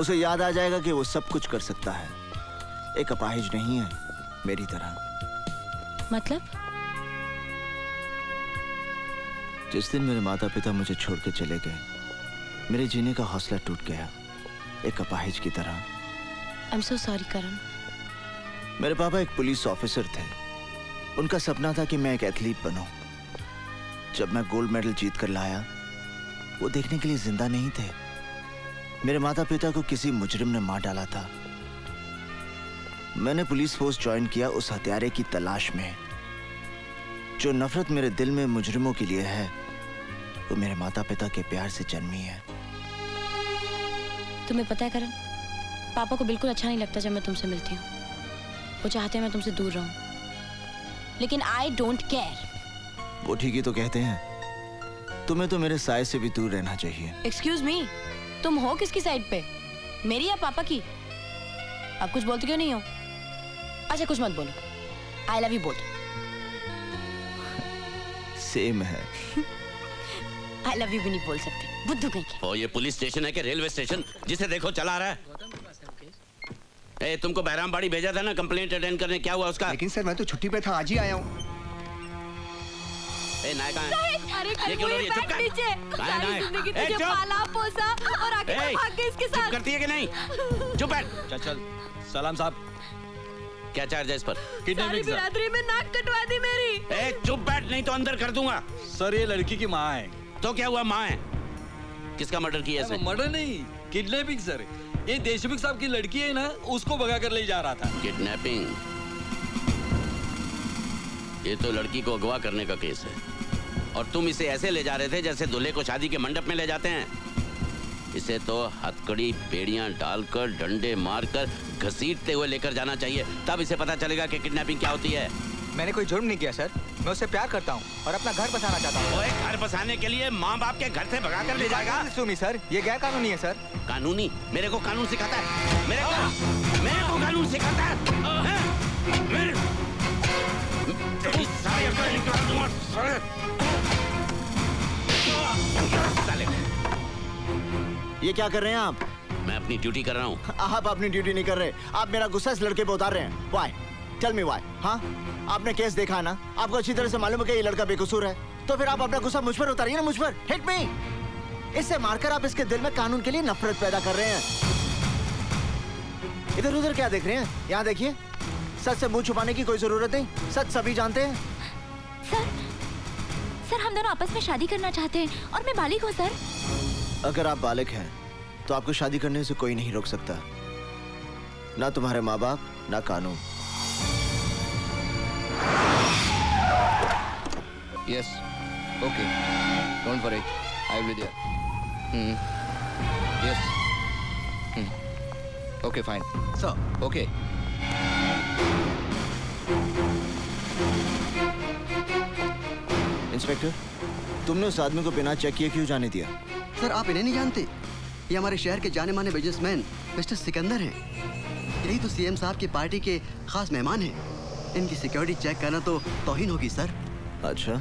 उसे याद आ जाएगा कि वो सब कुछ कर सकता है। एक अपाहिज नहीं है मेरी तरह। मतलब? जिस दिन मेरे माता पिता मुझे छोड़ के चले गए मेरे जीने का हौसला टूट गया एक अपाहिज की तरह। आई एम सो सॉरी करण मेरे पापा एक पुलिस ऑफिसर थे। उनका सपना था कि मैं एक एथलीट बनूं। जब मैं गोल्ड मेडल जीत कर लाया, वो देखने के लिए ज़िंदा नहीं थे। मेरे माता पिता को किसी मुजरिम ने मार डाला था। मैंने पुलिस फोर्स ज्वाइन किया उस हत्यारे की तलाश में। जो नफरत मेरे दिल में मुजरिमों के लिए है, वो मेरे माता पिता के प्यार से जन्मी है। तुम्हें पता है करण, पापा को बिल्कुल अच्छा नहीं लगता जब मैं तुमसे मिलती हूँ। वो चाहते हैं मैं तुमसे दूर रहूँ। लेकिन आई डोंट केयर वो ठीक ही तो कहते हैं तुम्हें तो मेरे साय से भी दूर रहना चाहिए। एक्सक्यूज मी तुम हो किसकी साइड पे? मेरी या पापा की? आप कुछ बोलते क्यों नहीं हो? अच्छा कुछ मत बोलो। आई लव यू बोल सेम है। आई लव यू भी नहीं बोल सकते। बुद्धू कहीं और ये पुलिस स्टेशन है कि रेलवे स्टेशन? जिसे देखो चला रहा है। ए, तुमको बहरामबाड़ी भेजा था ना कंप्लेंट अटेंड करने क्या हुआ उसका? लेकिन सर मैं तो छुट्टी पे था आज ही आया हूँ। ए नायक कहाँ है? अरे ये क्यों रो रही है? चुप कर। नीचे। है सारी ज़िंदगी तुझे पाला पोसा और आगे ए, भाग गए इसके चुप करती है कि नहीं? चुप बैठ। चल चल। सलाम साहब। क्या चार्ज है इस पर? सारी बिरादरी में नाक कटवा दी मेरी। ए, चुप बैठ नहीं तो अंदर कर दूँगा। सर ये लड़की की माँ है। तो क्या हुआ माँ है? किसका मर्डर किया इसने? मर्डर नहीं किडनैपिंग सर ये देशमुख साहब की लड़की है ना उसको भगा कर ले जा रहा था। किडनैपिंग ये तो लड़की को अगवा करने का केस है। और तुम इसे ऐसे ले जा रहे थे जैसे दूल्हे को शादी के मंडप में ले जाते हैं इसे तो हथकड़ी बेड़ियाँ डालकर डंडे मारकर घसीटते हुए लेकर जाना चाहिए तब इसे पता चलेगा कि किडनैपिंग क्या होती है मैंने कोई जुर्म नहीं किया सर मैं उससे प्यार करता हूँ और अपना घर बसाना चाहता हूँ घर बसाने के लिए माँ बाप के घर से भगा कर ले जाएगा सुमी सर ये गैर कानूनी है सर कानूनी मेरे को कानून सिखाता है मेरे को मेरे को कानून सिखाता है हैं? मेरे- ये क्या कर रहे हैं आप? मैं अपनी ड्यूटी कर रहा हूँ। आप अपनी ड्यूटी नहीं कर रहे। आप मेरा गुस्सा इस लड़के पे उतार रहे हैं। वाई टेल मी वाई हाँ आपने केस देखा है ना? आपको अच्छी तरह से मालूम है कि ये लड़का बेकसूर है। तो फिर आप अपना गुस्सा मुझ पर उतारिए ना मुझ पर। हिट मी इससे मारकर आप इसके दिल में कानून के लिए नफरत पैदा कर रहे हैं। इधर उधर क्या देख रहे हैं? यहाँ देखिए। सच से मुँह छुपाने की कोई ज़रूरत नहीं। सच सभी जानते हैं। सर हम दोनों आपस में शादी करना चाहते हैं और मैं बालिक हूँ सर अगर आप बालक हैं तो आपको शादी करने से कोई नहीं रोक सकता ना तुम्हारे माँ बाप ना कानून Yes. Okay. Don't worry. I will be there. Hmm. Yes. Hmm. Okay, inspector? तुमने उस आदमी को बिना चेक किए क्यों जाने दिया? सर आप इन्हें नहीं जानते। ये हमारे शहर के जाने माने बिजनेसमैन मिस्टर सिकंदर हैं। यही तो सीएम साहब की पार्टी के खास मेहमान हैं। इनकी सिक्योरिटी चेक करना तो तोहिन होगी सर। अच्छा।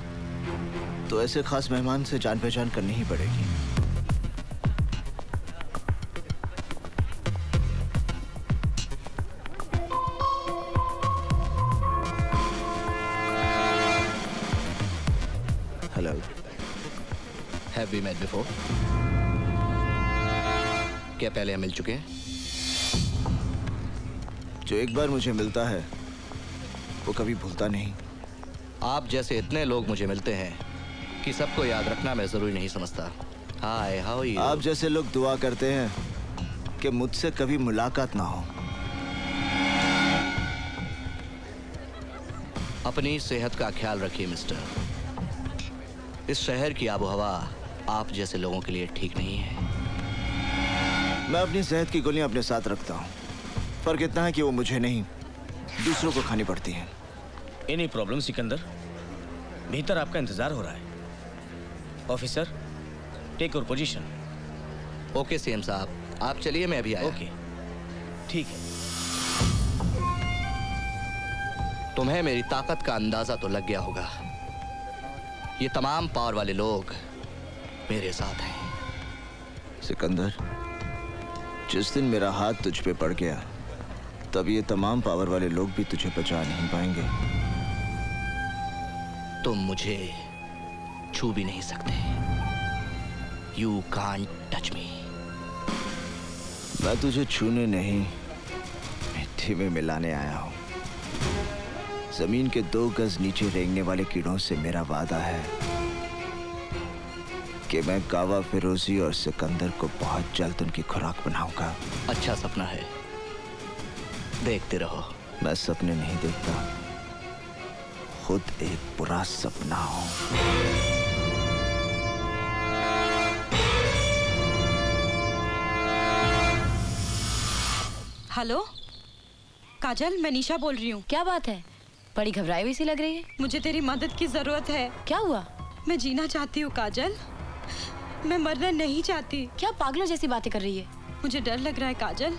तो ऐसे खास मेहमान से जान पहचान करनी ही पड़ेगी। Have we met before? क्या पहले हम मिल चुके हैं? जो एक बार मुझे मिलता है वो कभी भूलता नहीं। आप जैसे इतने लोग मुझे मिलते हैं कि सबको याद रखना मैं ज़रूरी नहीं समझता। हाय हाउ यू आप जैसे लोग दुआ करते हैं कि मुझसे कभी मुलाकात ना हो। अपनी सेहत का ख्याल रखिए मिस्टर। इस शहर की आबो हवा आप जैसे लोगों के लिए ठीक नहीं है। मैं अपनी सेहत की गोलियाँ अपने साथ रखता हूँ। फ़र्क इतना है कि वो मुझे नहीं दूसरों को खानी पड़ती है। Any problem Sikandar. भीतर आपका इंतज़ार हो रहा है। Officer take your position okay CM साहब। आप चलिए मैं अभी आया। ओके। ठीक है। तुम्हें मेरी ताकत का अंदाज़ा तो लग गया होगा। ये तमाम पावर वाले लोग मेरे साथ हैं। सिकंदर जिस दिन मेरा हाथ तुझ पे पड़ गया तब ये तमाम पावर वाले लोग भी तुझे बचा नहीं पाएँगे। तुम मुझे छू भी नहीं सकते। यू कान टच मी मैं तुझे छूने नहीं मिट्टी में मिलाने आया हूँ। ज़मीन के दो गज नीचे रेंगने वाले कीड़ों से मेरा वादा है। कि मैं कावा फिरोजी और सिकंदर को बहुत जल्द उनकी खुराक बनाऊँगा। अच्छा सपना है। देखते रहो। मैं सपने नहीं देखता। खुद एक बुरा सपना हूँ। हेलो? काजल मैं निशा बोल रही हूँ। क्या बात है? बड़ी घबराई हुई सी लग रही है। मुझे तेरी मदद की ज़रूरत है। क्या हुआ? मैं जीना चाहती हूँ काजल। मैं मरना नहीं चाहती। क्या पागलों जैसी बातें कर रही है? मुझे डर लग रहा है काजल।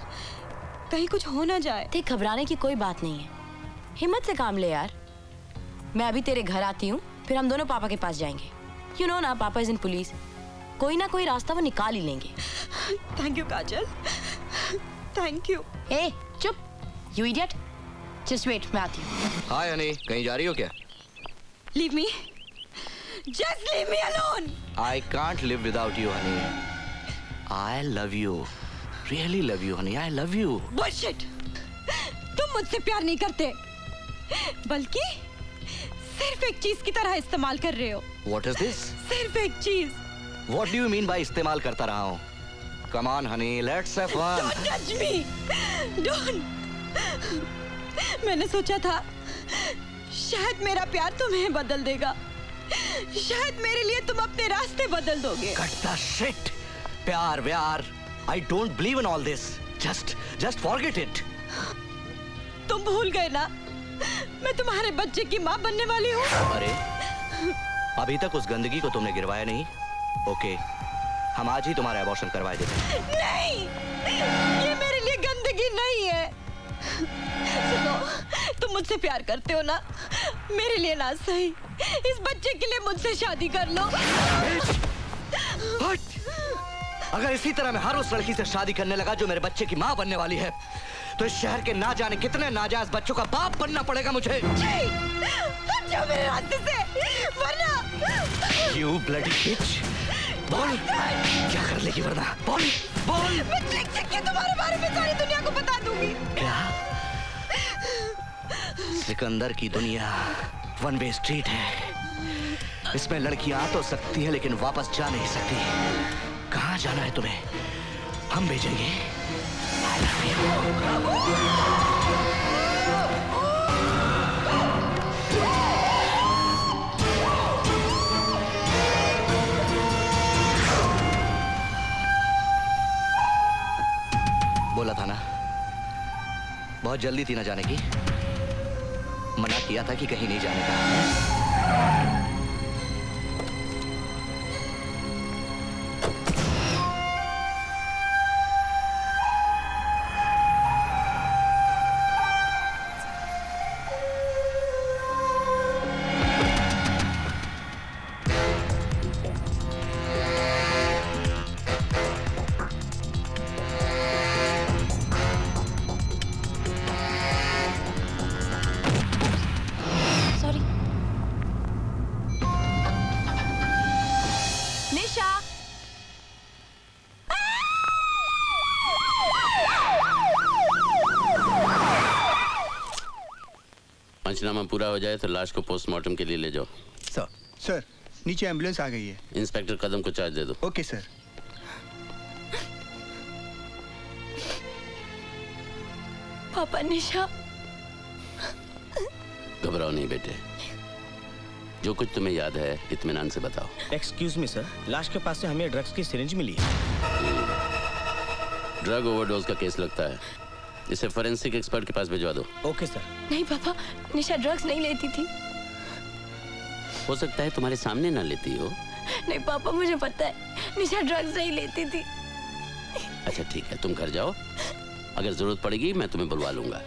कहीं कुछ हो ना जाए। देख घबराने की कोई बात नहीं है। हिम्मत से काम ले यार। मैं अभी तेरे घर आती हूँ फिर हम दोनों पापा के पास जाएँगे। यू नो ना पापा इज़ इन पुलिस कोई ना कोई रास्ता वो निकाल ही लेंगे। Thank you Kajal. Thank you ए चुप। यू इडियट जस्ट वेट मैं आती हूँ। हाय हनी कहीं जा रही हो क्या? Leave me just leave me alone I can't live without you honey I love you really love you honey I love you bullshit तुम मुझसे प्यार नहीं करते। बल्कि सिर्फ़ एक चीज़ की तरह इस्तेमाल कर रहे हो। व्हाट इज़ दिस सिर्फ़ एक चीज़। What do you mean by इस्तेमाल करता रहा हूँ? Come on honey let's have fun Don't touch me! Don't! मैंने सोचा था शायद मेरा प्यार तुम्हें बदल देगा। शायद मेरे लिए तुम अपने रास्ते बदल दोगे। कट द शिट प्यार व्यार। I don't believe in all this just just forget it तुम भूल गए ना? मैं तुम्हारे बच्चे की माँ बनने वाली हूँ। अरे अभी तक उस गंदगी को तुमने गिरवाया नहीं। ओके हम आज ही तुम्हारा अबॉर्शन करवाए देते नहीं! ये मेरे लिए गंदगी नहीं है। सुनो तुम मुझसे प्यार करते हो ना? मेरे लिए ना सही। इस बच्चे के लिए मुझसे शादी कर लो। अगर इसी तरह मैं हर उस लड़की से शादी करने लगा जो मेरे बच्चे की माँ बनने वाली है तो इस शहर के ना जाने कितने नाजायज बच्चों का बाप बनना पड़ेगा मुझे। हट मेरे से वरना You bloody bitch! बोल। क्या कर लेगी वरना बोल बोल। मैं चिक चिक के तुम्हारे बारे में सारी दुनिया को बता दूँगी। क्या? सिकंदर की दुनिया वन वे स्ट्रीट है। इसमें लड़कियाँ आ तो सकती है लेकिन वापस जा नहीं सकती। कहाँ जाना है तुम्हें? हम भेजेंगे। बहुत जल्दी थी ना जाने की। मना किया था कि कहीं नहीं जाने का। पंचनामा पूरा हो जाए तो लाश को पोस्टमार्टम के लिए ले जाओ। सर। सर नीचे एंबुलेंस आ गई है। इंस्पेक्टर कदम को चार्ज दे दो। Okay sir. पापा निशा। घबराओ नहीं बेटे। जो कुछ तुम्हें याद है इतमान से बताओ। एक्सक्यूज मी सर लाश के पास से हमें ड्रग्स की सिरिंज मिली है। ड्रग ओवरडोज का केस लगता है। इसे फोरेंसिक एक्सपर्ट के पास भिजवा दो। ओके सर नहीं पापा निशा ड्रग्स नहीं लेती थी। हो सकता है तुम्हारे सामने ना लेती हो। नहीं पापा मुझे पता है निशा ड्रग्स नहीं लेती थी। अच्छा ठीक है तुम घर जाओ। अगर ज़रूरत पड़ेगी मैं तुम्हें बुलवा लूँगा।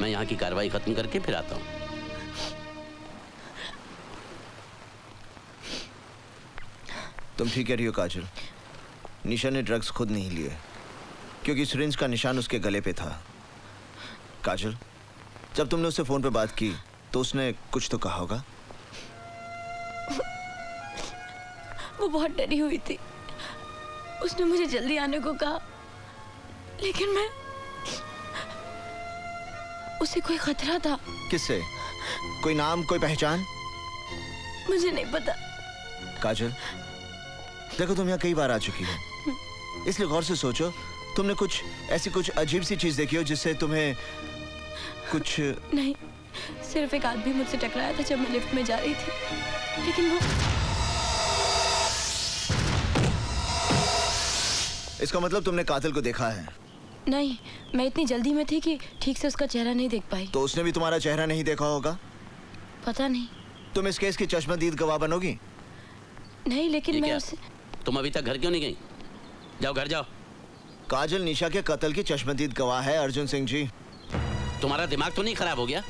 मैं यहाँ की कार्रवाई खत्म करके फिर आता हूँ। तुम ठीक कह रही हो काजल। निशा ने ड्रग्स खुद नहीं लिए। क्योंकि सुरेंज का निशान उसके गले पे था। काजल जब तुमने उससे फ़ोन पे बात की तो उसने कुछ तो कहा होगा? वो बहुत डरी हुई थी। उसने मुझे जल्दी आने को कहा लेकिन मैं उसे कोई खतरा था। किससे? कोई नाम कोई पहचान? मुझे नहीं पता। काजल देखो तुम यहाँ कई बार आ चुकी हो। इसलिए गौर से सोचो तुमने कुछ ऐसी कुछ अजीब सी चीज़ देखी हो जिससे तुम्हें कुछ नहीं सिर्फ़ एक आदमी मुझसे टकराया था जब मैं लिफ्ट में जा रही थी लेकिन वो इसका मतलब तुमने कातिल को देखा है? नहीं मैं इतनी जल्दी में थी कि ठीक से उसका चेहरा नहीं देख पाई। तो उसने भी तुम्हारा चेहरा नहीं देखा होगा? पता नहीं। तुम इस केस की चश्मदीद गवाह बनोगी? नहीं लेकिन मैं उसे तुम अभी तक घर क्यों नहीं गई? जाओ घर जाओ। काजल निशा के कत्ल की चश्मदीद गवाह है अर्जुन सिंह जी। तुम्हारा दिमाग तो नहीं खराब हो गया?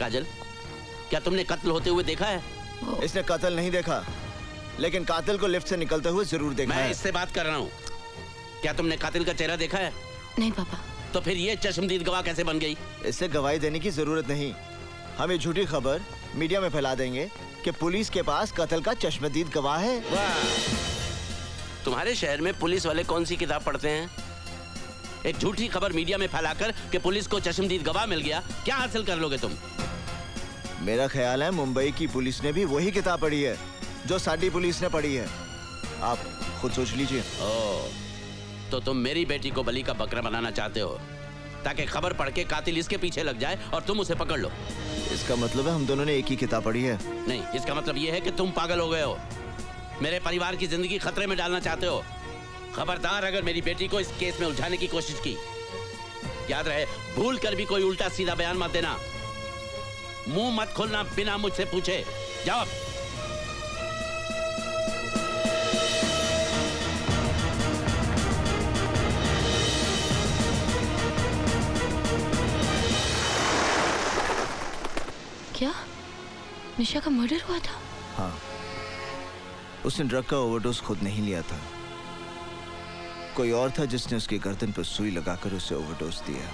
काजल क्या तुमने कत्ल होते हुए देखा है? इसने कत्ल नहीं देखा लेकिन कातिल को लिफ्ट से निकलते हुए ज़रूर देखा मैं है। इससे बात कर रहा हूँ। क्या तुमने कातिल का चेहरा देखा है? नहीं पापा। तो फिर ये चश्मदीद गवाह कैसे बन गई? इससे गवाही देने की ज़रूरत नहीं। हम ये झूठी खबर मीडिया में फैला देंगे कि पुलिस के पास कत्ल का चश्मदीद गवाह है। तुम्हारे शहर में पुलिस वाले कौन सी किताब पढ़ते हैं? एक झूठी खबर मीडिया में फैलाकर कि पुलिस को चश्मदीद गवाह मिल गया क्या हासिल कर लोगे तुम? मेरा ख्याल है मुंबई की पुलिस ने भी वही किताब पढ़ी है जो साडी पुलिस ने पढ़ी है। आप खुद सोच लीजिए। तो तुम मेरी बेटी को बलि का बकरा बनाना चाहते हो ताकि खबर पढ़ के कातिल इसके पीछे लग जाए और तुम उसे पकड़ लो। इसका मतलब है हम दोनों ने एक ही किताब पढ़ी है। नहीं इसका मतलब ये है कि तुम पागल हो गए हो। मेरे परिवार की ज़िंदगी खतरे में डालना चाहते हो? खबरदार अगर मेरी बेटी को इस केस में उलझाने की कोशिश की। याद रहे भूल कर भी कोई उल्टा सीधा बयान मत देना। मुँह मत खोलना बिना मुझसे पूछे। जाओ अब। क्या? निशा का मर्डर हुआ था? हाँ। उसने ड्रग का ओवरडोज खुद नहीं लिया था। कोई और था जिसने उसकी गर्दन पर सुई लगाकर उसे ओवरडोज दिया।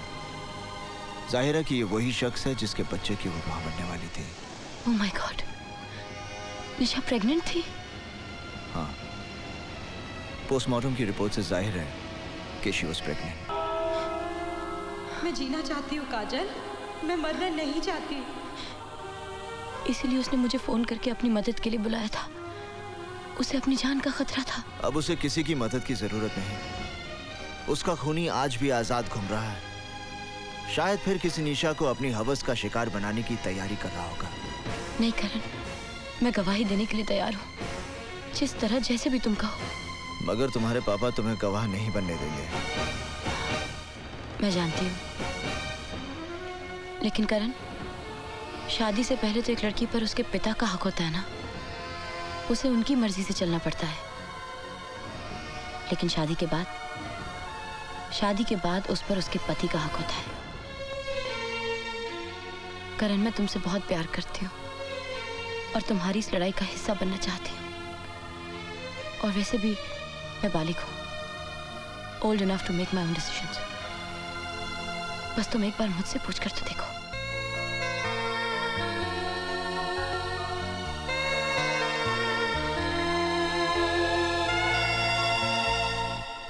ज़ाहिर है कि ये वही शख्स है जिसके बच्चे की वो माँ बनने वाली थी। Oh my God Nisha pregnant थी? हाँ। पोस्टमार्टम की रिपोर्ट से ज़ाहिर है कि शी वॉज़ प्रेग्नेंट मैं जीना चाहती हूँ काजल। मैं मरना नहीं चाहती। इसीलिए उसने मुझे फ़ोन करके अपनी मदद के लिए बुलाया था। उसे अपनी जान का खतरा था। अब उसे किसी की मदद की ज़रूरत नहीं। उसका खूनी आज भी आज़ाद घूम रहा है। शायद फिर किसी निशा को अपनी हवस का शिकार बनाने की तैयारी कर रहा होगा। नहीं करण मैं गवाही देने के लिए तैयार हूँ। जिस तरह जैसे भी तुम कहो। मगर तुम्हारे पापा तुम्हें गवाह नहीं बनने देंगे। मैं जानती हूँ। लेकिन करण शादी से पहले तो एक लड़की पर उसके पिता का हक होता है ना? उसे उनकी मर्ज़ी से चलना पड़ता है। लेकिन शादी के बाद, शादी के बाद उस पर उसके पति का हक होता है। करण, मैं तुमसे बहुत प्यार करती हूँ और तुम्हारी इस लड़ाई का हिस्सा बनना चाहती हूँ। और वैसे भी मैं बालिक हूँ। Old enough to make my own decision बस तुम एक बार मुझसे पूछ कर तो देखो।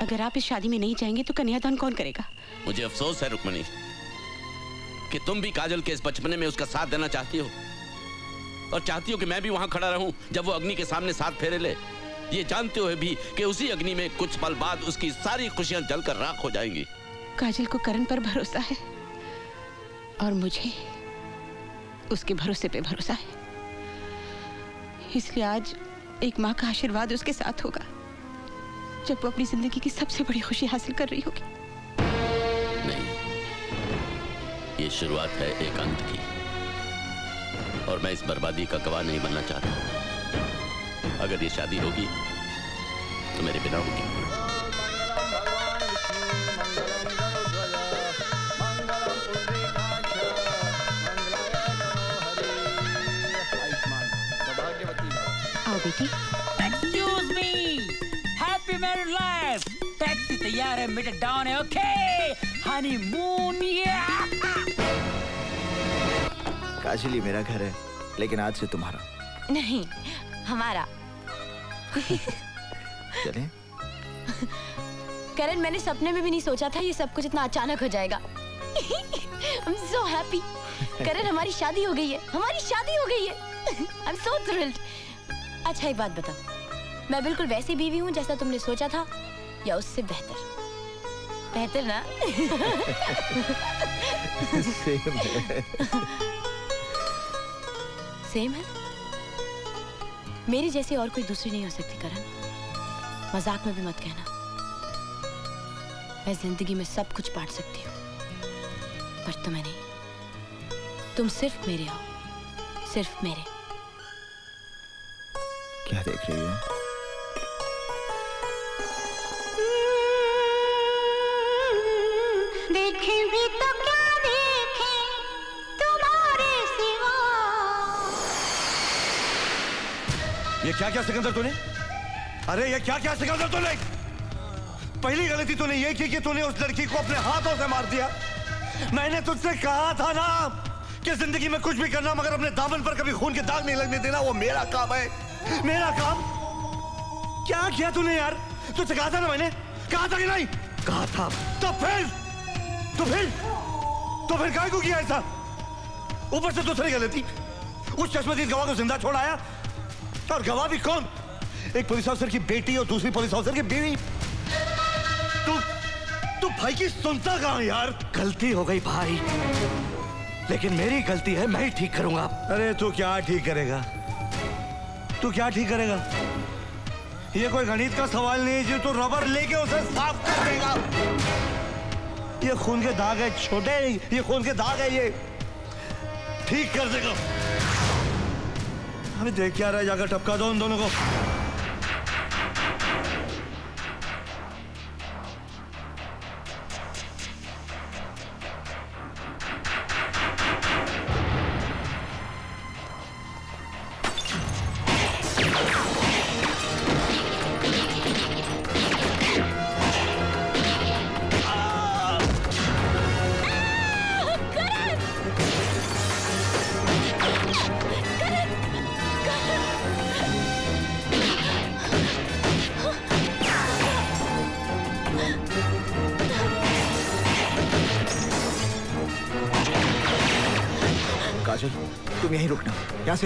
अगर आप इस शादी में नहीं जाएँगे तो कन्यादान कौन करेगा? मुझे अफसोस है रुक्मणी कि तुम भी काजल के इस बचपने में उसका साथ देना चाहती हो। और चाहती हो कि मैं भी वहाँ खड़ा रहूँ जब वो अग्नि के सामने साथ फेरे ले। ये जानते हुए भी कि उसी अग्नि में कुछ पल बाद उसकी सारी खुशियाँ जलकर राख हो जाएँगी। काजल को करण पर भरोसा है और मुझे उसके भरोसे पे भरोसा है। इसलिए आज एक माँ का आशीर्वाद उसके साथ होगा। जब वो अपनी ज़िंदगी की सबसे बड़ी खुशी हासिल कर रही होगी। नहीं। ये शुरुआत है एक अंत की। और मैं इस बर्बादी का गवाह नहीं बनना चाहता। अगर ये शादी होगी तो मेरे बिना होगी। आओ बेटी। टैक्सी तैयार है मीटर डाउन है ओके हनीमून काजल मेरा घर है लेकिन आज से तुम्हारा। नहीं हमारा। चले। करण मैंने सपने में भी नहीं सोचा था ये सब कुछ इतना अचानक हो जाएगा। I'm so happy. करण हमारी शादी हो गई है हमारी शादी हो गई है। I'm so thrilled. अच्छा एक बात बता मैं बिल्कुल वैसी बीवी हूँ जैसा तुमने सोचा था। या उससे बेहतर बेहतर ना सेम है सेम है मेरी जैसी और कोई दूसरी नहीं हो सकती करण। मज़ाक में भी मत कहना। मैं ज़िंदगी में सब कुछ बांट सकती हूँ पर तुम्हें नहीं। तुम सिर्फ़ मेरे हो सिर्फ़ मेरे। क्या देख रही हो? तो क्या देखे तुम्हारे सिवा ये क्या क्या सिकंदर तूने? अरे, ये क्या क्या सिकंदर तूने? पहली गलती तूने ये की कि तूने उस लड़की को अपने हाथों से मार दिया। मैंने तुझसे कहा था ना कि ज़िंदगी में कुछ भी करना, मगर अपने दामन पर कभी खून के दाग नहीं लगने देना, वो मेरा काम है। मेरा काम? क्या किया तूने यार? तुझसे कहा था ना मैंने? कहा था कि नहीं? कहा था। तो फिर तो फिर? तो फिर काय को किया ऐसा? ऊपर से दूसरी गलती। उस चश्मदीद गवाह को ज़िंदा छोड़ आया। और गवाह भी कौन? एक पुलिस ऑफिसर की बेटी और दूसरी पुलिस ऑफिसर की बीवी। तू तू भाई की सुनता कहाँ यार? गलती हो गई भाई। लेकिन मेरी गलती है, मैं ही ठीक करूँगा। अरे तू क्या ठीक करेगा? तू क्या ठीक करेगा? ये कोई गणित का सवाल नहीं है जो तू रबर लेके उसे साफ़ कर देगा। ये खून के दाग है, छोटे नहीं, ये खून के दाग है ये। ठीक कर देगा। अभी देख क्या रहा है, जाकर टपका दो उन दोनों को।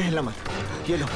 हिलना मत। ये लो।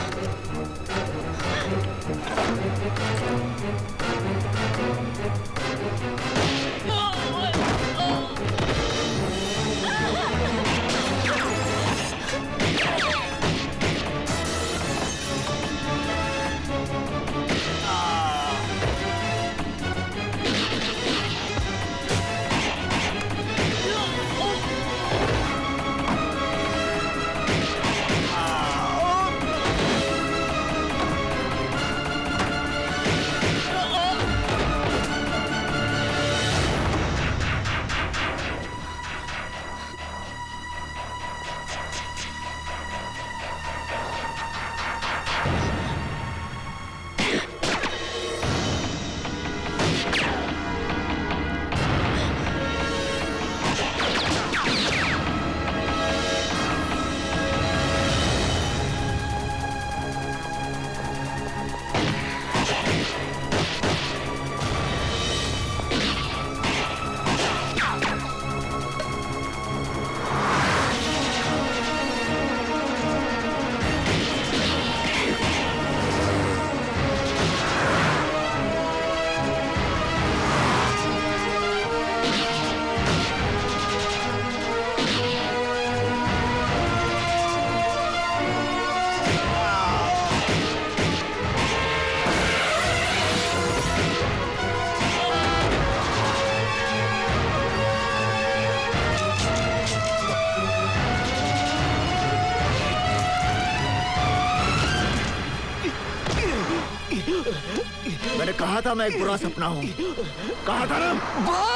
कहा था मैं एक बुरा सपना हूँ। कहा था ना?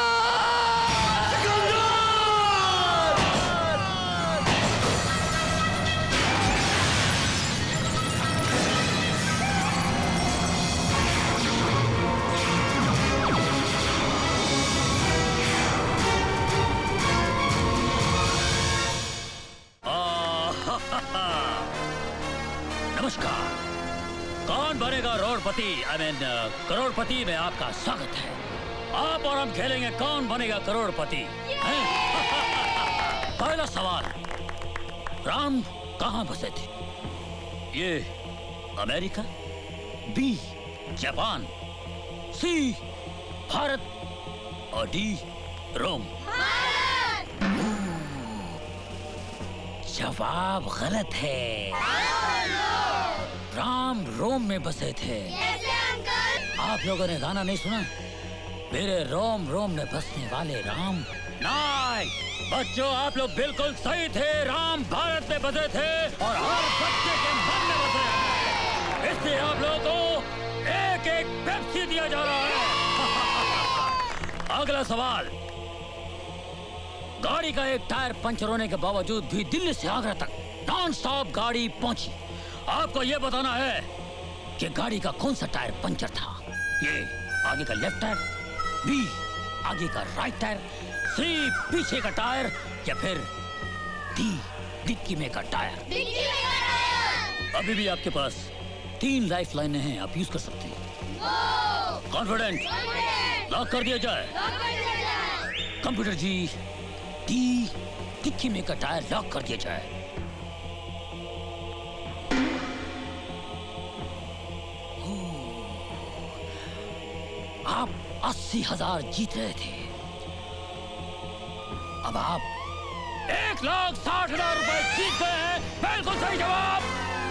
करोड़पति में आपका स्वागत है। आप और हम खेलेंगे कौन बनेगा करोड़पति? पहला सवाल राम कहाँ बसे थे? ये America? B Japan? C Bharat? और डी रोम? जवाब गलत है। राम रोम! में बसे थे। आप लोगों ने गाना नहीं सुना? मेरे रोम रोम में बसने वाले राम। नहीं बच्चों, आप लोग बिल्कुल सही थे। राम भारत में बसे थे और हर बच्चे के मन में बसे हैं। इसलिए आप लोगों को एक एक पेप्सी दिया जा रहा है। अगला सवाल। गाड़ी का एक टायर पंचर होने के बावजूद भी दिल्ली से आगरा तक नॉन स्टॉप गाड़ी पहुँची। आपको यह बताना है कि गाड़ी का कौन सा टायर पंचर था? ये आगे का लेफ़्ट टायर बी आगे का राइट टायर सी पीछे का टायर या फिर डी डिक्की में का टायर। अभी भी आपके पास तीन लाइफ लाइने हैं आप यूज़ कर सकते हैं। कॉन्फिडेंट। लॉक कर दिया जाए। कंप्यूटर जी डी डिक्की में का टायर लॉक कर दिया जाए। आप अस्सी हज़ार जीत रहे थे। अब आप एक लाख साठ हज़ार रुपए जीत गए हैं। बिल्कुल सही जवाब।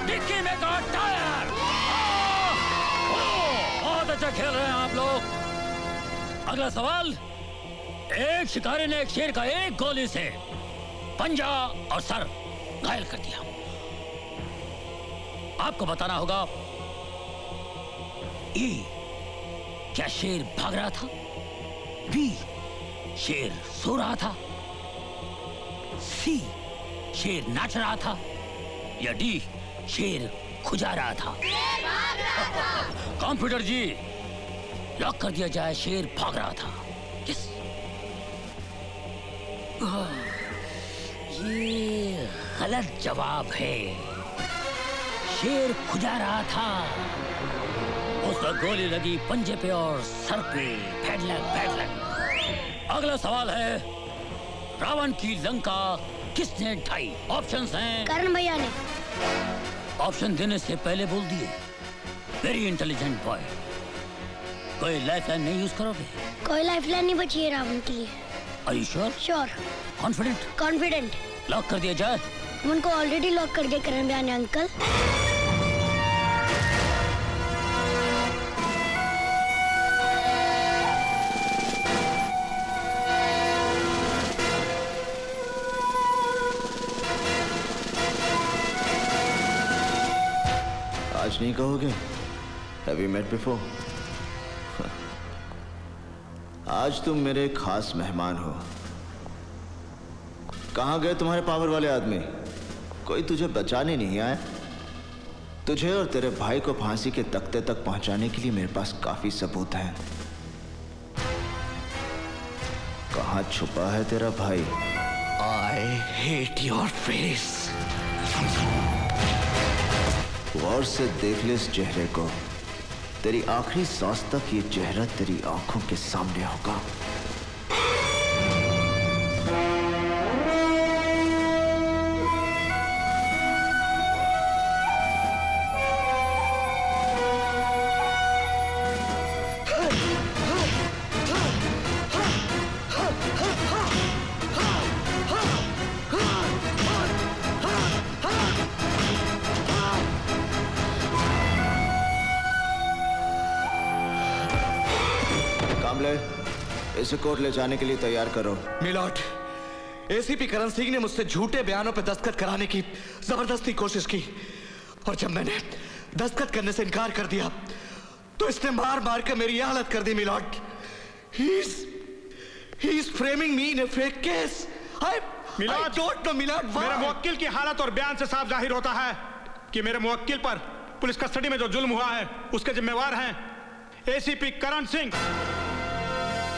डिक्की में का टायर। बहुत अच्छा खेल रहे हैं आप लोग। अगला सवाल। एक शिकारी ने एक शेर का एक गोली से पंजा और सर घायल कर दिया। आपको बताना होगा, ई क्या शेर भाग रहा था? बी, शेर सो रहा था। सी, शेर नाच रहा था। या डी, शेर खुजा रहा था। कंप्यूटर जी, लॉक कर दिया जाए, शेर भाग रहा था। यस। ये गलत जवाब है। शेर खुजा रहा था। पर गोली लगी पंजे पे और सर पे। फैडलक फैडलक अगला सवाल है रावण की लंका किसने ढाई? ऑप्शंस हैं। करण भैया ने। ऑप्शन देने से पहले बोल दिए। वेरी इंटेलिजेंट बॉय कोई लाइफ लाइन नहीं यूज़ करोगे? कोई लाइफ लाइन नहीं बची है रावण के लिए। Are you sure? Sure confident confident lock कर दिया जाए। उनको ऑलरेडी लॉक कर दिया करण भैया ने अंकल आज नहीं कहोगे हैव मेट बिफोर आज तुम मेरे खास मेहमान हो। कहाँ गए तुम्हारे पावर वाले आदमी? कोई तुझे बचाने नहीं आया? तुझे और तेरे भाई को फांसी के तख्ते तक पहुँचाने के लिए मेरे पास काफ़ी सबूत हैं। कहाँ छुपा है तेरा भाई? आई हेट योर फेस गौर से देख ले इस चेहरे को। तेरी आखिरी सांस तक ये चेहरा तेरी आँखों के सामने होगा। कोर्ट ले जाने के लिए तैयार करो। मिलॉट एसीपी करण सिंह ने मुझसे झूठे बयानों पर दस्तखत कराने की ज़बरदस्ती कोशिश की। और जब मैंने दस्तखत करने से इनकार कर दिया तो इसने मार मार कर मेरी हालत कर दी milord framing me in a fake case I milord don't know milord मेरे मुवक्किल की हालत और बयान से साफ़ ज़ाहिर होता है कि मेरे मुवक्किल पर पुलिस कस्टडी में जो जुल्म हुआ है उसके जिम्मेवार हैं एसीपी करण सिंह।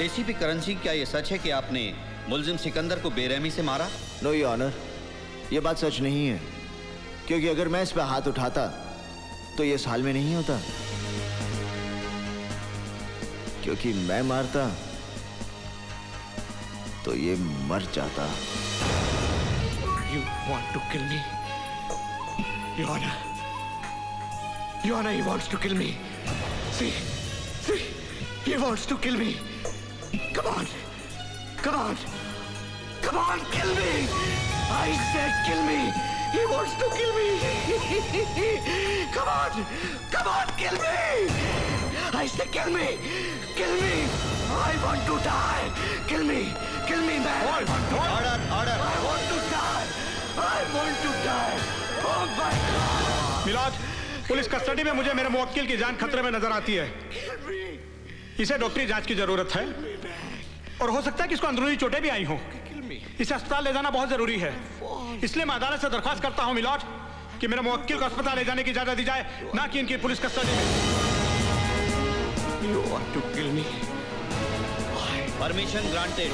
एसीपी करण सिंह क्या ये सच है कि आपने मुलजिम सिकंदर को बेरहमी से मारा नो ये ऑनर ये बात सच नहीं है क्योंकि अगर मैं इस पर हाथ उठाता तो ये साल में नहीं होता क्योंकि मैं मारता तो ये मर जाता you want to kill me? Your Honor. Your Honor, he wants to kill me. See, see, he wants to kill me. Come on, come on, come on, kill me. I said kill me. He wants to kill me. come on, come on, kill me. I said kill me, kill me. I want to die. Kill me, kill me, man. I want to order, order. I want to die. I want to die. Oh my God. Milord police custody में मुझे मेरे मुवक्किल की जान खतरे में नज़र आती है इसे डॉक्टरी जाँच की ज़रूरत है। और हो सकता है कि इसको अंदरूनी चोटें भी आई हों। इसे अस्पताल ले जाना बहुत ज़रूरी है। इसलिए मैं अदालत से दरख्वास्त करता हूँ मिलाट कि मेरे मुवक्किल को अस्पताल ले जाने की इजाज़त दी जाए ना कि इनकी पुलिस कस्टडी में? Permission granted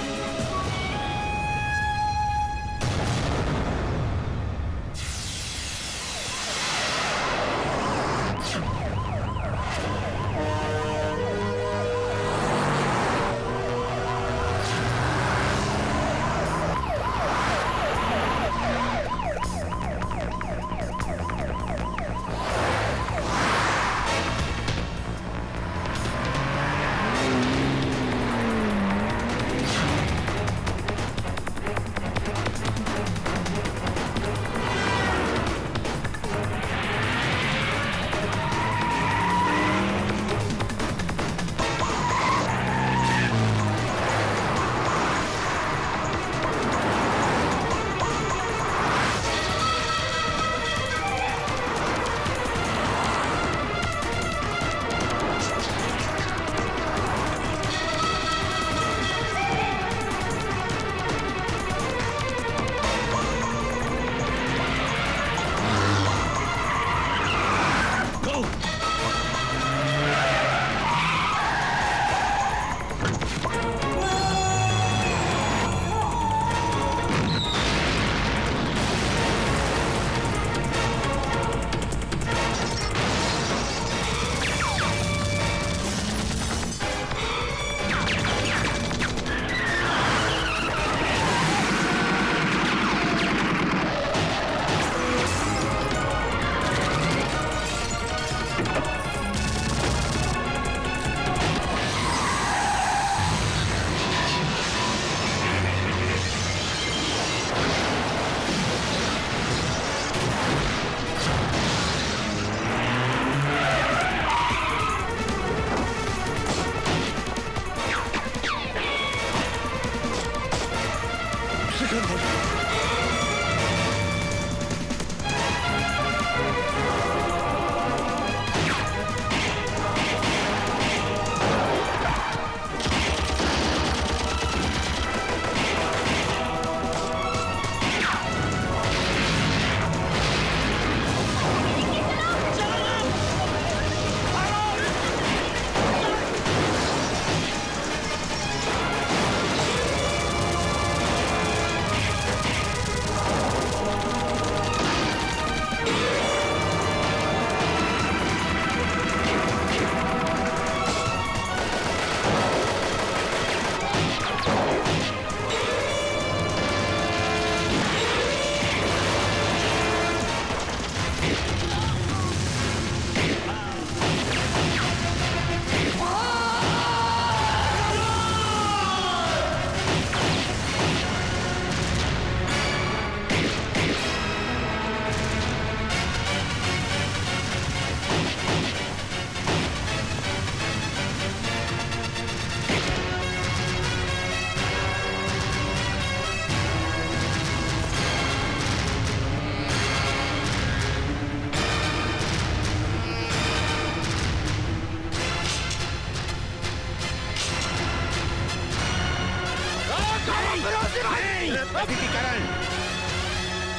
Karan.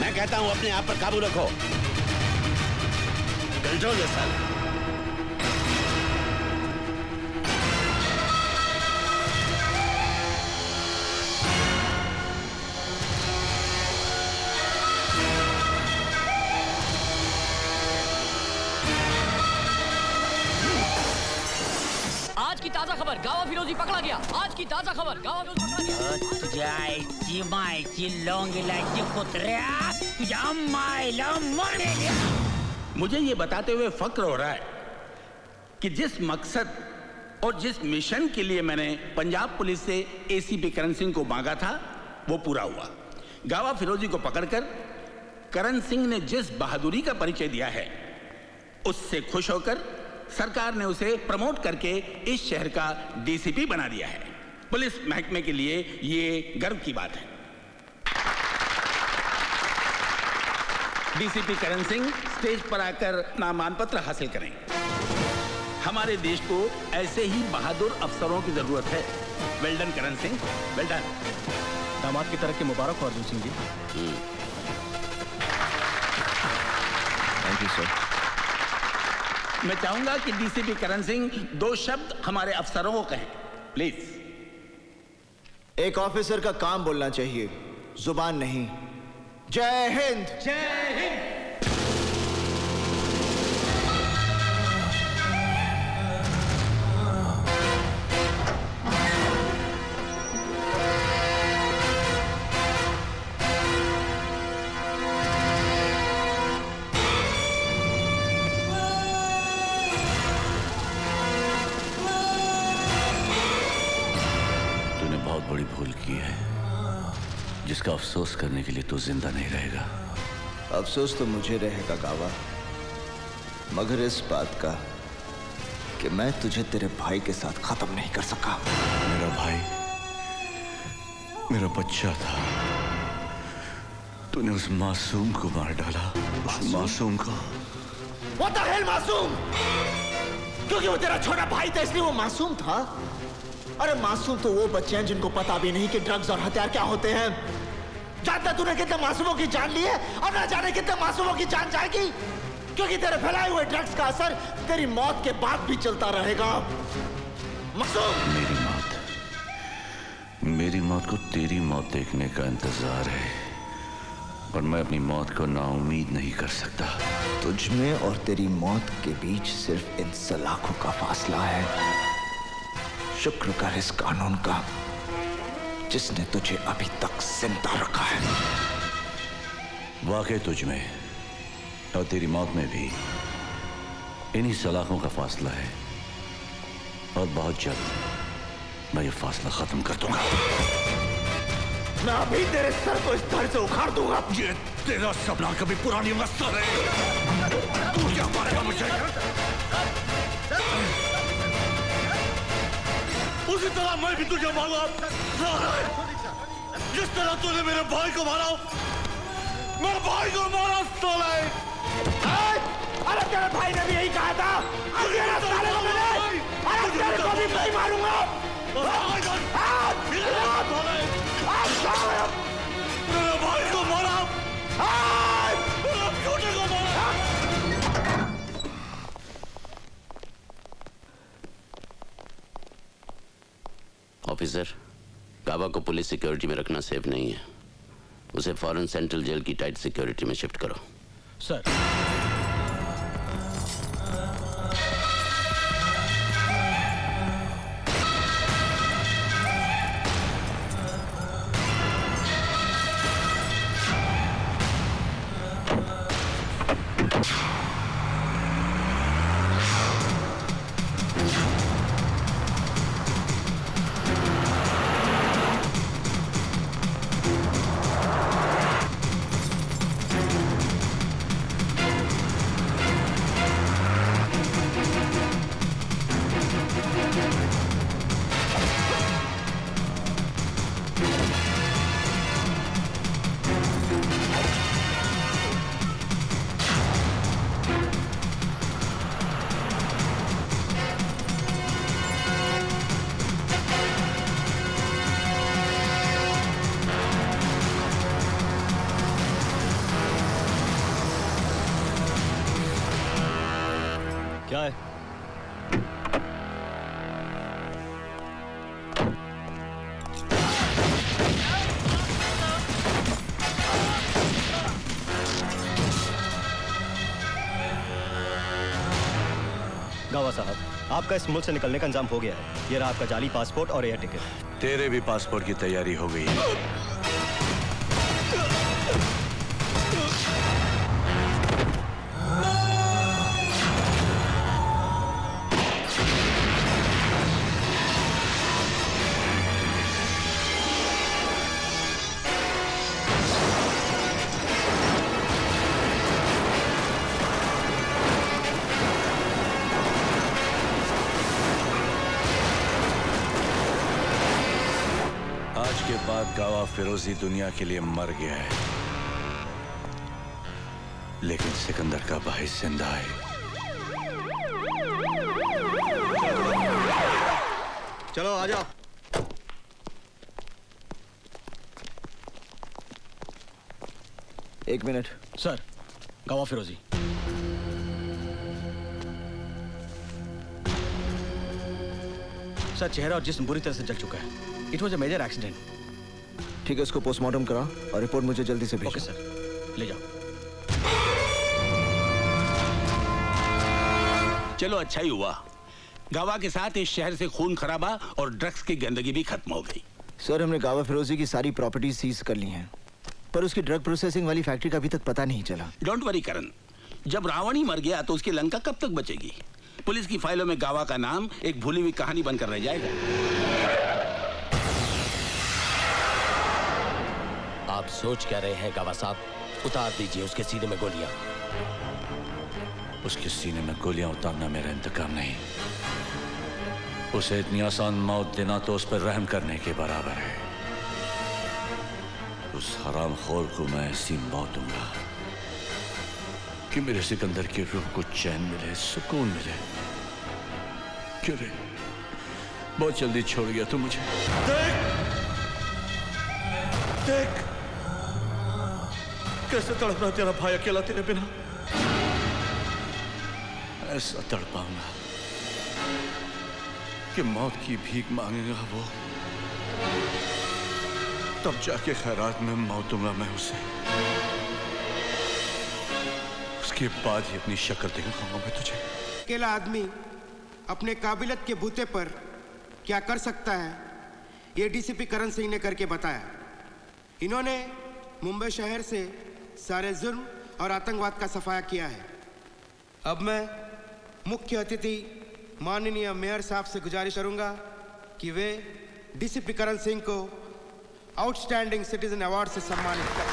मैं कहता हूँ अपने आप पर काबू रखो। कंट्रोल योरसेल्फ गावा फिरोजी पकड़ा गया। आज की ताज़ा खबर गावा फिरोजी पकड़ा गया। तुझ्या आईची मायची लौंग इलायची कुत्र्या तुझ्या मायला मरेल मुझे ये बताते हुए फक्र हो रहा है कि जिस मकसद और जिस मिशन के लिए मैंने पंजाब पुलिस से एसीपी करण सिंह को मांगा था वो पूरा हुआ। गावा फिरोजी को पकड़कर करण सिंह ने जिस बहादुरी का परिचय दिया है उससे खुश होकर सरकार ने उसे प्रमोट करके इस शहर का डीसीपी बना दिया है। पुलिस महकमे के लिए ये गर्व की बात है। डीसीपी करण सिंह स्टेज पर आकर नामान पत्र हासिल करें। हमारे देश को ऐसे ही बहादुर अफसरों की ज़रूरत है। वेल्डन करण सिंह। वेल्डन दामाद की तरफ़ के मुबारक हो Arjun Singh ji thank you sir मैं चाहूँगा कि डीसीपी करण सिंह दो शब्द हमारे अफसरों को कहें। प्लीज़ एक ऑफिसर का काम बोलना चाहिए ज़ुबान नहीं। जय हिंद। जय हिंद। जिसका अफसोस करने के लिए तू ज़िंदा नहीं रहेगा। अफसोस तो मुझे रहेगा गावा। मगर इस बात का कि मैं तुझे तेरे भाई के साथ खत्म नहीं कर सका। मेरा भाई मेरा बच्चा था। तूने उस मासूम को मार डाला। उस मासूम? को। What the hell, मासूम? क्योंकि वो तेरा छोटा भाई था इसलिए वो मासूम था। अरे मासूम तो वो बच्चे हैं जिनको पता भी नहीं कि ड्रग्स और हथियार क्या होते हैं। जानता तूने कितने मासूमों की जान ली है और ना जाने कितने मासूमों की जान जाएगी। क्योंकि तेरे फैलाए हुए ड्रग्स का असर तेरी मौत के बाद भी चलता रहेगा। मासूम! मेरी मौत। मेरी मौत को तेरी मौत देखने का इंतज़ार है। और मैं अपनी मौत को नाउमीद नहीं कर सकता। तुझ में और तेरी मौत के बीच सिर्फ़ इन सलाखों का फासला है। शुक्र कर इस कानून का। जिसने तुझे अभी तक ज़िंदा रखा है। वाकई तुझ में और तेरी मौत में भी इन्हीं सलाखों का फासला है। और बहुत जल्द मैं ये फासला खत्म कर दूँगा। मैं अभी तेरे सर को इस धड़ से उखाड़ दूँगा। ये तेरा सपना कभी पुरानी मस्त रहे। तू क्या मारेगा मुझे? उसी तरह मैं भी तुझे मारूँगा जिस तरह तूने मेरे भाई को मारा मेरे भाई को मारा साले। अरे तेरे भाई ने भी यही कहा था। अरे साले को मैंने अरे तेरे को भी नहीं मारूँगा। ऑफिसर काबा को पुलिस सिक्योरिटी में रखना सेफ़ नहीं है। उसे फॉरेन सेंट्रल जेल की टाइट सिक्योरिटी में शिफ्ट करो। सर आपका इस मुल्क से निकलने का इंतज़ाम हो गया है। ये रहा आपका जाली पासपोर्ट और एयर टिकट। तेरे भी पासपोर्ट की तैयारी हो गई है। फिरोजी दुनिया के लिए मर गया है। लेकिन सिकंदर का भाई ज़िंदा है। चलो आ जाओ। एक मिनट। सर गवा फिरोजी। सर चेहरा और जिस्म बुरी तरह से जल चुका है। It was a major accident ठीक है इसको पोस्टमार्टम करा और रिपोर्ट मुझे जल्दी से भेजो। ओके सर ले जाओ। चलो अच्छा ही हुआ। गावा के साथ इस शहर से खून खराबा और ड्रग्स की गंदगी भी खत्म हो गई। सर हमने गावा फिरोजी की सारी प्रॉपर्टी सीज कर ली हैं पर उसकी ड्रग प्रोसेसिंग वाली फैक्ट्री का अभी तक पता नहीं चला। डोंट वरी करण जब रावण ही मर गया तो उसकी लंका कब तक बचेगी? पुलिस की फाइलों में गावा का नाम एक भूली हुई कहानी बनकर रह जाएगा। आप सोच क्या रहे हैं गावा साहब? उतार दीजिए उसके सीने में गोलियाँ। उसके सीने में गोलियाँ उतारना मेरा इंतकाम नहीं। उसे इतनी आसान मौत देना तो उस पर रहम करने के बराबर है। उस हराम खोर को मैं ऐसी मौत दूँगा कि मेरे सिकंदर की रूह को चैन मिले सुकून मिले। क्यों रे? बहुत जल्दी छोड़ गया तू मुझे। देख! कैसे तड़प रहा तेरा भाई अकेला तेरे बिना ऐसा तड़पाऊँगा कि मौत की भीख मांगेगा वो तब जाके खैरात में मौतूँगा मैं उसे उसके बाद ही अपनी शक्ल दिखाऊँगा मैं तुझे अकेला आदमी अपने काबिलियत के बूते पर क्या कर सकता है? ये डीसीपी करण सिंह ने करके बताया। इन्होंने मुंबई शहर से सारे जुर्म और आतंकवाद का सफाया किया है। अब मैं मुख्य अतिथि माननीय मेयर साहब से गुजारिश करूँगा कि वे डीसीपी करण सिंह को आउटस्टैंडिंग सिटीजन अवार्ड से सम्मानित करें।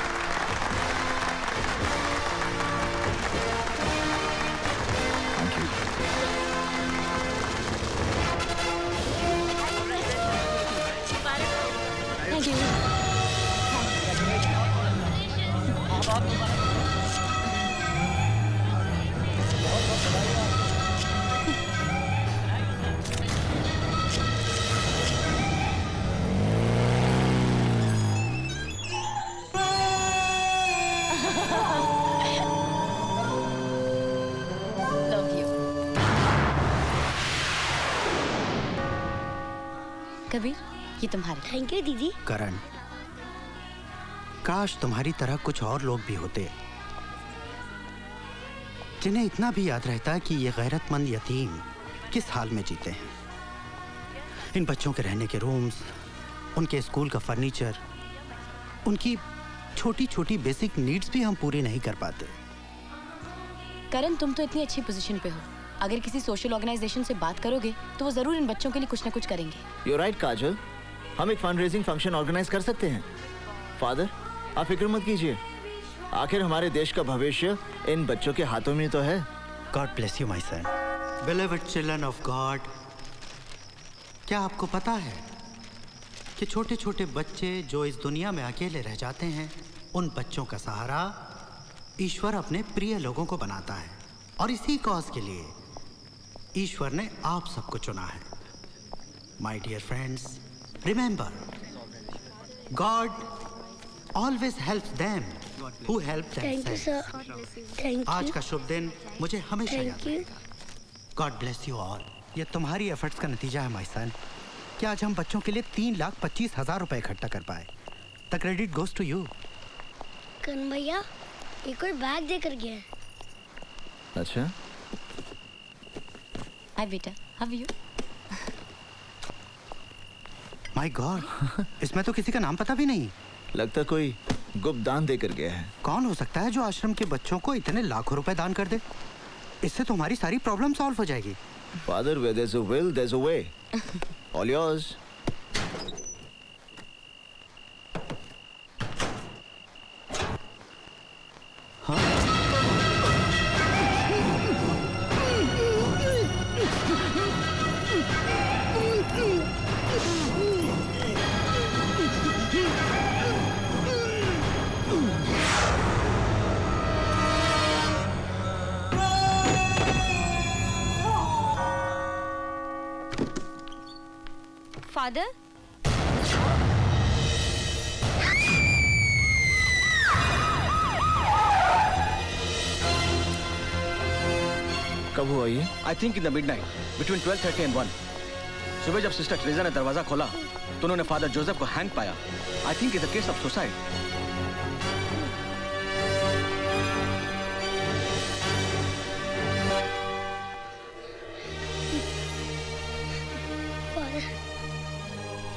थैंक यू दीदी करण काश तुम्हारी तरह कुछ और लोग भी होते। जिन्हें इतना भी याद रहता कि ये गैरतमंद यतीम किस हाल में जीते हैं। इन बच्चों के रहने के रूम्स उनके स्कूल का फर्नीचर उनकी छोटी छोटी बेसिक नीड्स भी हम पूरी नहीं कर पाते। करण तुम तो इतनी अच्छी पोजीशन पे हो। अगर किसी सोशल ऑर्गेनाइजेशन से बात करोगे तो वो ज़रूर इन बच्चों के लिए कुछ ना कुछ करेंगे। You right Kajal. हम एक फंड रेजिंग फ़ंक्शन ऑर्गेनाइज कर सकते हैं। फादर आप फ़िक्र मत कीजिए। आखिर हमारे देश का भविष्य इन बच्चों के हाथों में तो है। God bless you my son believed children of God क्या आपको पता है कि छोटे छोटे बच्चे जो इस दुनिया में अकेले रह जाते हैं उन बच्चों का सहारा ईश्वर अपने प्रिय लोगों को बनाता है। और इसी कॉज के लिए ईश्वर ने आप सबको चुना है। My dear friends remember God always help them who help thank you them sir thank आज का शुभ दिन मुझे हमेशा याद you God bless you all ये तुम्हारी एफर्ट्स का नतीजा है माई सन कि आज हम बच्चों के लिए तीन लाख पच्चीस हज़ार रुपए इकट्ठा कर पाए? The credit goes to you Karan भैया ये कोई बैग देकर गया है। अच्छा। हाय बेटा. हाउ यू माय गॉड इसमें तो किसी का नाम पता भी नहीं। लगता कोई गुप्त दान देकर गया है। कौन हो सकता है जो आश्रम के बच्चों को इतने लाखों रुपए दान कर दे? इससे तुम्हारी सारी प्रॉब्लम सॉल्व हो जाएगी। Father where there's a will there's a way. All yours. Father कब हुआ ये? I think in the midnight between twelve thirty and one सुबह जब सिस्टर ट्रेजा ने दरवाज़ा खोला तो उन्होंने फादर जोसेफ को हैंग पाया। I think is the case of suicide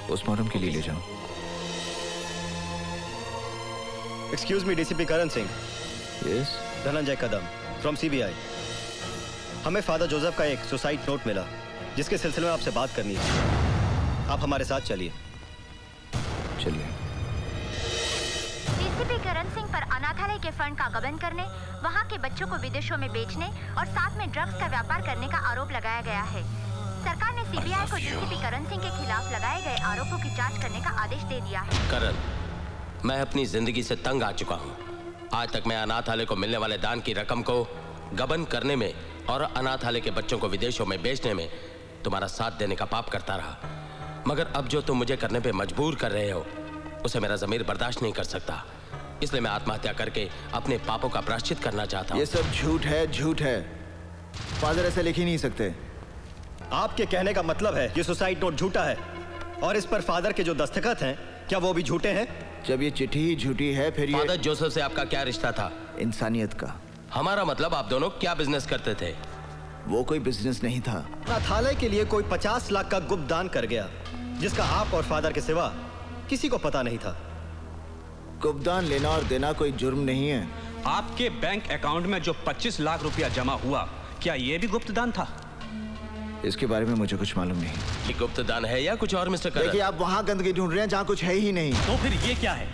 postmortem के लिए ले जाओ excuse me DCP Karan Singh yes Dhananjay Kadam from CBI हमें फादर जोसेफ का एक सुसाइड नोट मिला जिसके सिलसिले में आपसे बात करनी है। आप हमारे साथ चलिए। चलिए। डीसीपी करण सिंह पर अनाथालय के फंड का गबन करने वहाँ के बच्चों को विदेशों में बेचने और साथ में ड्रग्स का व्यापार करने का आरोप लगाया गया है। सरकार ने सीबीआई को डीसीपी करण सिंह के खिलाफ लगाए गए आरोपों की जाँच करने का आदेश दे दिया है। करण मैं अपनी ज़िंदगी से तंग आ चुका हूँ। आज तक मैं अनाथालय को मिलने वाले दान की रकम को गबन करने में और अनाथालय के बच्चों को विदेशों में बेचने में तुम्हारा साथ देने का पाप करता रहा। मगर अब जो तुम मुझे करने पे मजबूर कर रहे हो उसे मेरा जमीर बर्दाश्त नहीं कर सकता। इसलिए मैं आत्महत्या करके अपने पापों का प्राश्चित करना चाहता हूँ। ये सब झूठ है झूठ है। फादर ऐसे लिख ही नहीं सकते। आपके कहने का मतलब है ये सुसाइड नोट झूठा है। और इस पर फादर के जो दस्तखत हैं क्या वो भी झूठे हैं? जब ये चिट्ठी ही झूठी है फिर ये फादर जोसेफ से आपका क्या रिश्ता था? इंसानियत का। हमारा मतलब आप दोनों क्या बिज़नेस करते थे? वो कोई बिज़नेस नहीं था। अनाथालय के लिए कोई पचास लाख का गुप्त दान कर गया जिसका आप और फादर के सिवा किसी को पता नहीं था। गुप्तदान लेना और देना कोई जुर्म नहीं है। आपके बैंक अकाउंट में जो 25 लाख रुपया जमा हुआ क्या ये भी गुप्त दान था? इसके बारे में मुझे कुछ मालूम नहीं। कि गुप्त दान है या कुछ और मिस्टर करण? देखिए आप वहाँ गंदगी ढूंढ रहे हैं जहाँ कुछ है ही नहीं। तो फिर ये क्या है?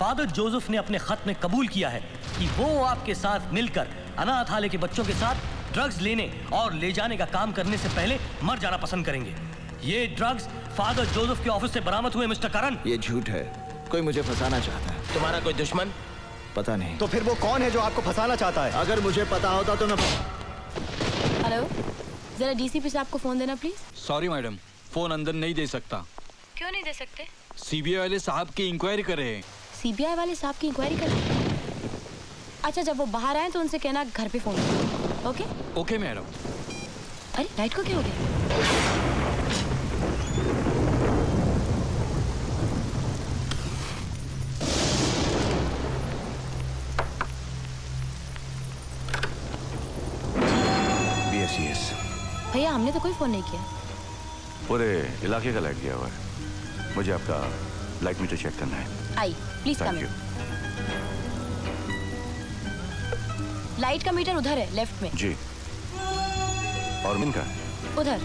फादर जोसेफ ने अपने खत में कबूल किया है कि वो आपके साथ मिलकर अनाथालय के बच्चों के साथ ड्रग्स लेने और ले जाने का काम करने से पहले मर जाना पसंद करेंगे। ये ड्रग्स फादर जोसेफ के ऑफ़िस से बरामद हुए मिस्टर करण। ये झूठ है। कोई मुझे फंसाना चाहता है? तुम्हारा कोई दुश्मन? पता नहीं। तो फिर वो कौन है जो आपको फंसाना चाहता है? अगर मुझे पता होता तो मैं हेलो जरा डीसीपी साहब को फ़ोन देना प्लीज़ सॉरी मैडम फ़ोन अंदर नहीं दे सकता। क्यों नहीं दे सकते? सीबीआई वाले साहब की इंक्वायरी कर रहे हैं। सीबीआई वाले साहब की इंक्वायरी कर रहे हैं? अच्छा जब वो बाहर आए तो उनसे कहना घर पे फ़ोन करो ओके ओके मैडम अरे लाइट को क्या हो गया? भैया हमने तो कोई फ़ोन नहीं किया। पूरे इलाके का लाइट गया हुआ है। मुझे आपका लाइट मीटर चेक करना है। आई प्लीज़ कम लाइट का मीटर उधर है लेफ़्ट में। जी। और मिन का उधर।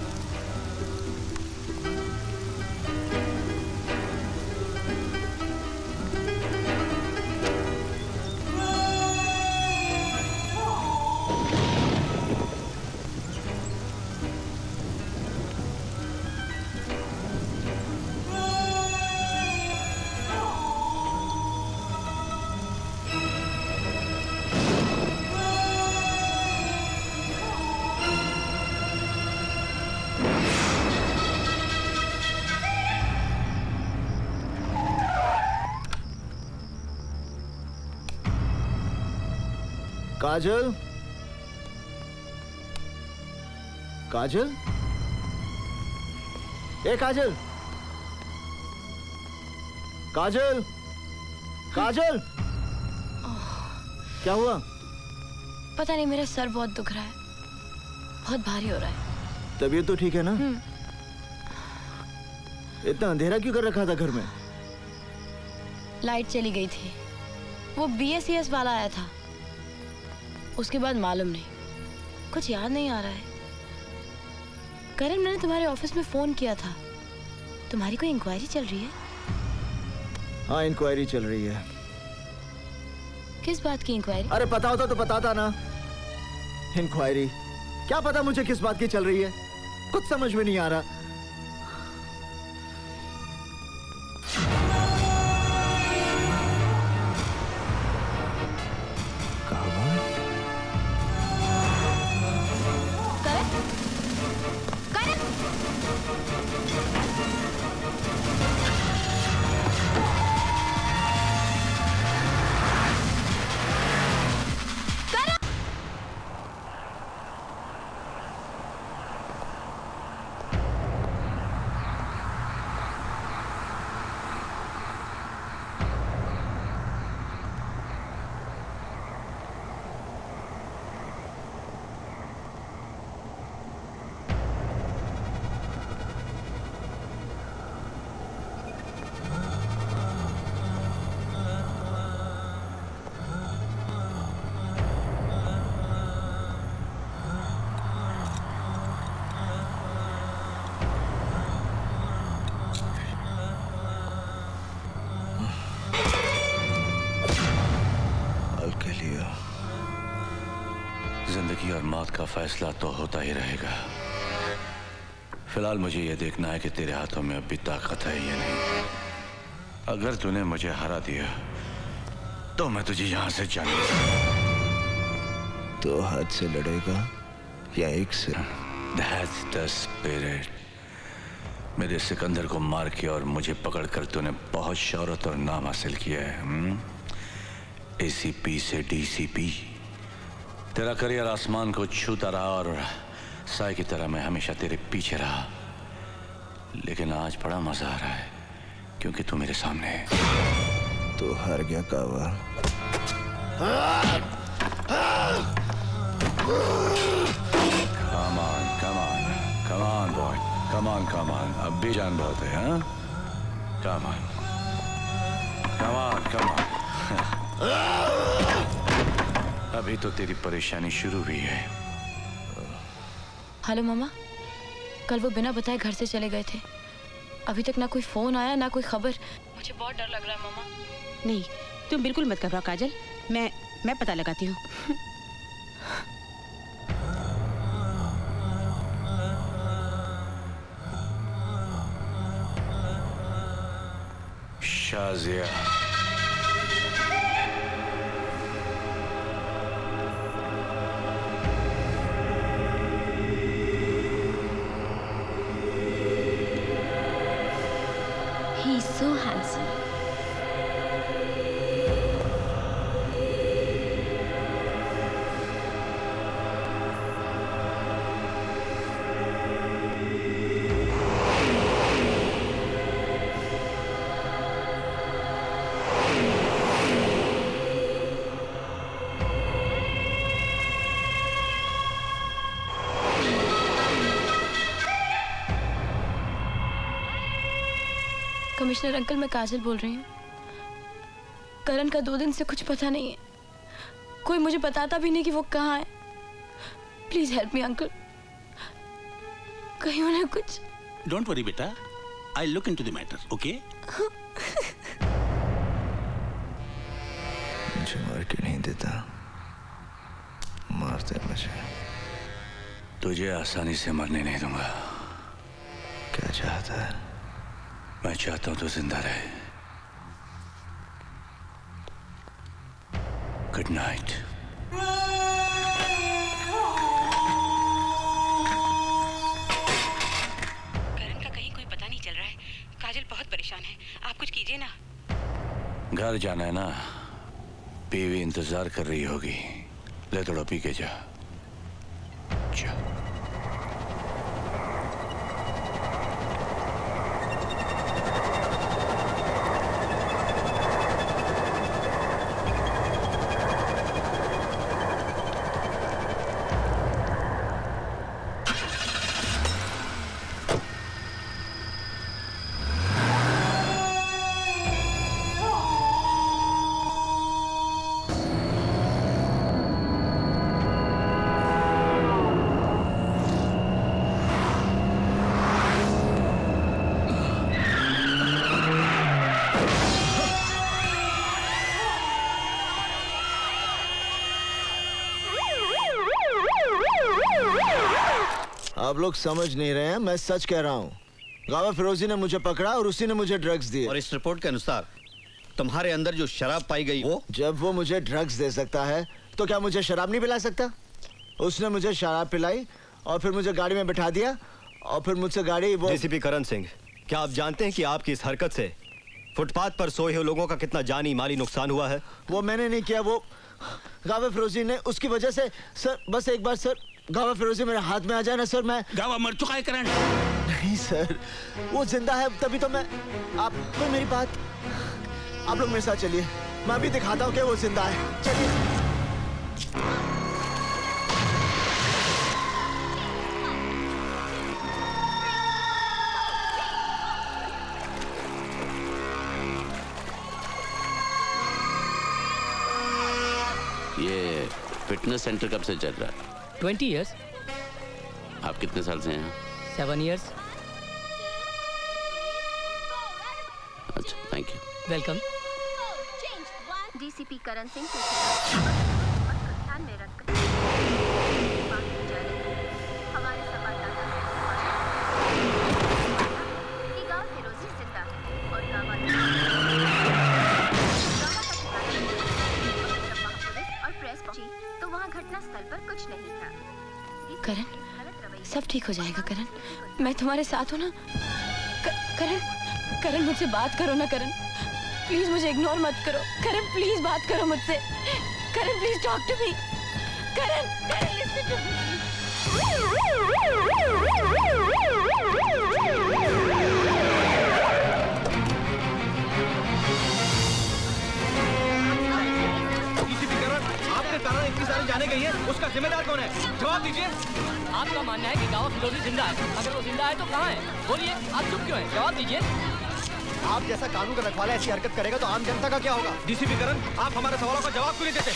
काजल? काजल? ए काजल! काजल! काजल! क्या हुआ? पता नहीं मेरा सर बहुत दुख रहा है। बहुत भारी हो रहा है। तबीयत तो ठीक है ना? इतना अंधेरा क्यों कर रखा था घर में? लाइट चली गई थी। वो बीएससीएस वाला आया था। उसके बाद मालूम नहीं। कुछ याद नहीं आ रहा है। करण मैंने तुम्हारे ऑफ़िस में फ़ोन किया था। तुम्हारी कोई इंक्वायरी चल रही है? हाँ इंक्वायरी चल रही है। किस बात की इंक्वायरी अरे पता होता तो बताता ना। इंक्वायरी क्या पता मुझे किस बात की चल रही है? कुछ समझ में नहीं आ रहा। ही रहेगा। फ़िलहाल मुझे यह देखना है कि तेरे हाथों में अभी ताकत है या नहीं। अगर तूने मुझे हरा दिया तो मैं तुझे यहाँ से जाने तो हाथ से लड़ेगा या एक से? That's the spirit. मेरे सिकंदर को मार के और मुझे पकड़कर तूने बहुत शौहरत और नाम हासिल किया है ए सी पी से डी सी पी तेरा करियर आसमान को छूता रहा और साय की तरह मैं हमेशा तेरे पीछे रहा लेकिन आज बड़ा मज़ा आ रहा है क्योंकि तू मेरे सामने है तो हार गया कावा Come on, come on, come on, boy. Come on, come on. अब भी जान बहुत है, हाँ? Come on. Come on, come on. अभी तो तेरी परेशानी शुरू हुई है हेलो मामा कल वो बिना बताए घर से चले गए थे। अभी तक ना कोई फ़ोन आया ना कोई खबर। मुझे बहुत डर लग रहा है मामा। नहीं तुम बिल्कुल मत घबराओ काजल। मैं मैं पता लगाती हूँ। शाजिया। कमिश्नर अंकल मैं काजल बोल रही हूँ। करण का दो दिन से कुछ पता नहीं है। कोई मुझे बताता भी नहीं कि वो कहाँ है। प्लीज़ हेल्प मी अंकल कहीं उन्हें कुछ? डोंट वरी बेटा। I look into the matter okay मुझे मार के नहीं देता? मार दे मुझे। तुझे आसानी से मरने नहीं दूँगा। क्या चाहता है? मैं चाहता हूँ तू ज़िंदा रहे। गुड नाइट करण का कहीं कोई पता नहीं चल रहा है। काजल बहुत परेशान है। आप कुछ कीजिए ना। घर जाना है ना? बीवी इंतज़ार कर रही होगी। ले थोड़ा पी के जा। जा। लोग समझ नहीं रहे हैं मैं सच कह रहा हूँ। गावा फिरोजी ने मुझे पकड़ा और उसी ने मुझे ड्रग्स दिए। और इस रिपोर्ट के अनुसार तुम्हारे अंदर जो शराब पाई गई वो? जब वो मुझे ड्रग्स दे सकता है तो क्या मुझे शराब नहीं पिला सकता? उसने मुझे शराब पिलाई और फिर मुझे गाड़ी में बिठा दिया और फिर मुझसे गाड़ी वो डीसीपी करण सिंह क्या आप जानते हैं कि आपकी इस हरकत से फुटपाथ पर सोए हुए लोगों का कितना जानी माली नुकसान हुआ है? वो मैंने नहीं किया वो गावे फिरोजी ने उसकी वजह से सर बस एक बार सर। गावा फिरोजी मेरे हाथ में आ जाए ना सर मैं गावा मर चुका है करण। नहीं सर वो ज़िंदा है तभी तो मैं आप कोई मेरी बात आप लोग मेरे साथ चलिए। मैं अभी दिखाता हूँ कि वो ज़िंदा है। चलिए। ये फिटनेस सेंटर कब से चल रहा है? ट्वेंटी ईयर्स आप कितने साल से हैं? सेवन ईयर्स अच्छा thank you welcome DCP Karan Singh हो जाएगा, करण। मैं तुम्हारे साथ हूँ ना। करण करण, मुझसे बात करो ना, करण। प्लीज़ मुझे इग्नोर मत करो। करण, प्लीज़ बात करो मुझसे। Karan, please talk to me Karan DCP Karan इतनी सारी जाने गई है। उसका जिम्मेदार कौन है? जवाब दीजिए। आपका मानना है कि गावा फिरोजी ज़िंदा है। अगर वो ज़िंदा है तो कहाँ है? बोलिए आप चुप क्यों हैं? जवाब दीजिए। आप जैसा कानून का रखवाला ऐसी हरकत करेगा तो आम जनता का क्या होगा? डीसीपी करण आप हमारे सवालों का जवाब क्यों नहीं देते?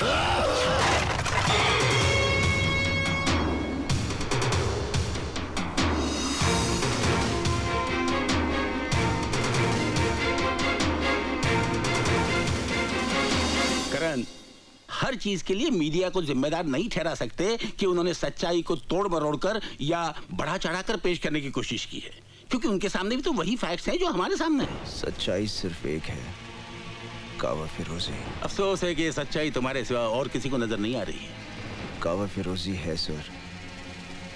हर चीज़ के लिए मीडिया को जिम्मेदार नहीं ठहरा सकते कि उन्होंने सच्चाई को तोड़ मरोड़ कर या बढ़ा चढ़ाकर पेश करने की कोशिश की है। क्योंकि उनके सामने भी तो वही फैक्ट्स हैं जो हमारे सामने हैं। सच्चाई सिर्फ़ एक है कावा फिरोजी। अफसोस है कि सच्चाई तुम्हारे सिवा और किसी को नज़र नहीं आ रही है। कावा फिरोजी है सर।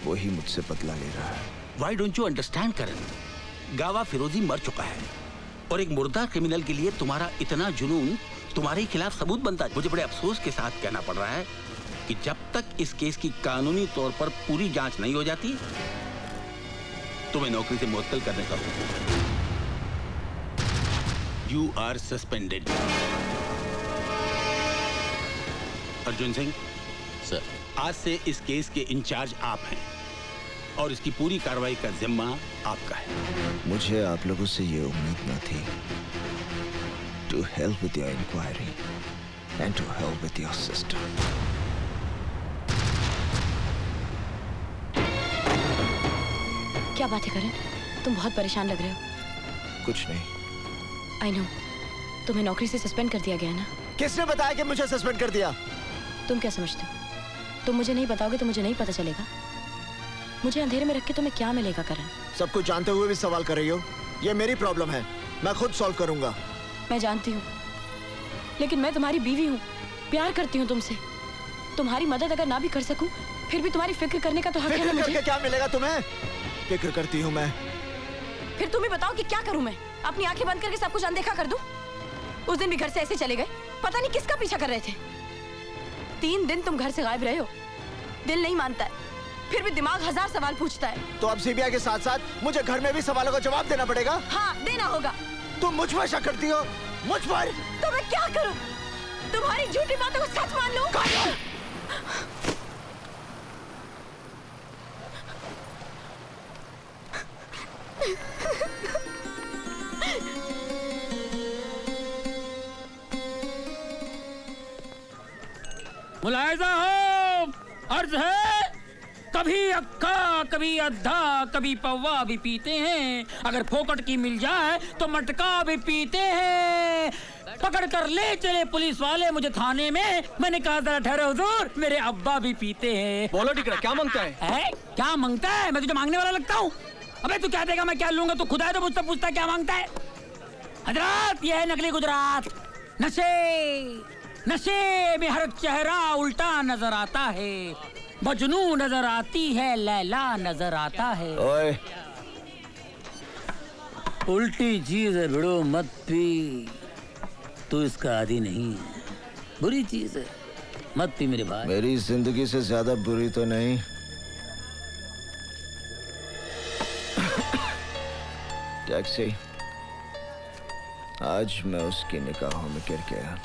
वही मुझसे बदला ले रहा है। Why don't you understand Karan गावा फिरोजी मर चुका है। और एक मुर्दा क्रिमिनल के लिए तुम्हारा इतना जुनून तुम्हारे खिलाफ सबूत बनता है। मुझे बड़े अफसोस के साथ कहना पड़ रहा है कि जब तक इस केस की कानूनी तौर पर पूरी जाँच नहीं हो जाती तुम्हें नौकरी से मुअत्तल करने का हुक्म। You are suspended Arjun Singh sir. आज से इस केस के इंचार्ज आप हैं और इसकी पूरी कार्रवाई का जिम्मा आपका है। मुझे आप लोगों से ये उम्मीद न थी to help with your inquiry and to help with your system क्या बात है? करण तुम बहुत परेशान लग रहे हो। कुछ नहीं। आई नो तुम्हें नौकरी से सस्पेंड कर दिया गया ना? किसने बताया कि मुझे सस्पेंड कर दिया? तुम क्या समझते हो? तुम मुझे नहीं बताओगे तो मुझे नहीं पता चलेगा। मुझे अंधेरे में रख के तुम्हें क्या मिलेगा करण? सब कुछ जानते हुए भी सवाल कर रही हो। ये मेरी प्रॉब्लम है। मैं खुद सॉल्व करूँगा। मैं जानती हूँ। लेकिन मैं तुम्हारी बीवी हूँ। प्यार करती हूँ तुमसे। तुम्हारी मदद अगर ना भी कर सकूँ फिर भी तुम्हारी फ़िक्र करने का तो हक है मुझे? क्या मिलेगा तुम्हें? फ़िक्र करती हूँ मैं। फिर तुम ही बताओ कि क्या करूँ मैं? अपनी आँखें बंद करके सब कुछ अनदेखा कर दूँ? उस दिन भी घर से ऐसे चले गए। पता नहीं किसका पीछा कर रहे थे। तीन दिन तुम घर से गायब रहे हो। दिल नहीं मानता है। फिर भी दिमाग हज़ार सवाल पूछता है। तो अब सीबीआई के साथ साथ मुझे घर में भी सवालों का जवाब देना पड़ेगा? हाँ देना होगा। तुम मुझ पर शक करती हो। मुझ पर। तो मैं क्या करूँ? तुम्हारी झूठी बातों को सच मान लूँ? मुलायजा हो अर्ज़ है। कभी अक्का कभी अद्धा कभी पौवा भी पीते हैं। अगर फोकट की मिल जाए तो मटका भी पीते हैं। पकड़ कर ले चले पुलिस वाले मुझे थाने में। मैंने कहा जरा ठहरो हुजूर मेरे अब्बा भी पीते हैं। बोलो टिकरा क्या माँगता है? है? क्या माँगता है? मैं तुझे मांगने वाला लगता हूँ? अबे तू क्या देगा मैं क्या लूँगा? तू खुदा है तो मुझसे पूछता क्या माँगता है? हज़रत यह है नकली गुजरात। नशे नशे में हर चेहरा उल्टा नज़र आता है। बजनू नज़र आती है लैला नज़र आता है। ओए। उल्टी चीज़ है भिड़ो मत पी तू इसका आदि नहीं है। बुरी चीज़ है मत पी मेरे भाई। मेरी ज़िंदगी से ज़्यादा बुरी तो नहीं। टैक्सी। आज मैं उसकी निकाहों में गिर गया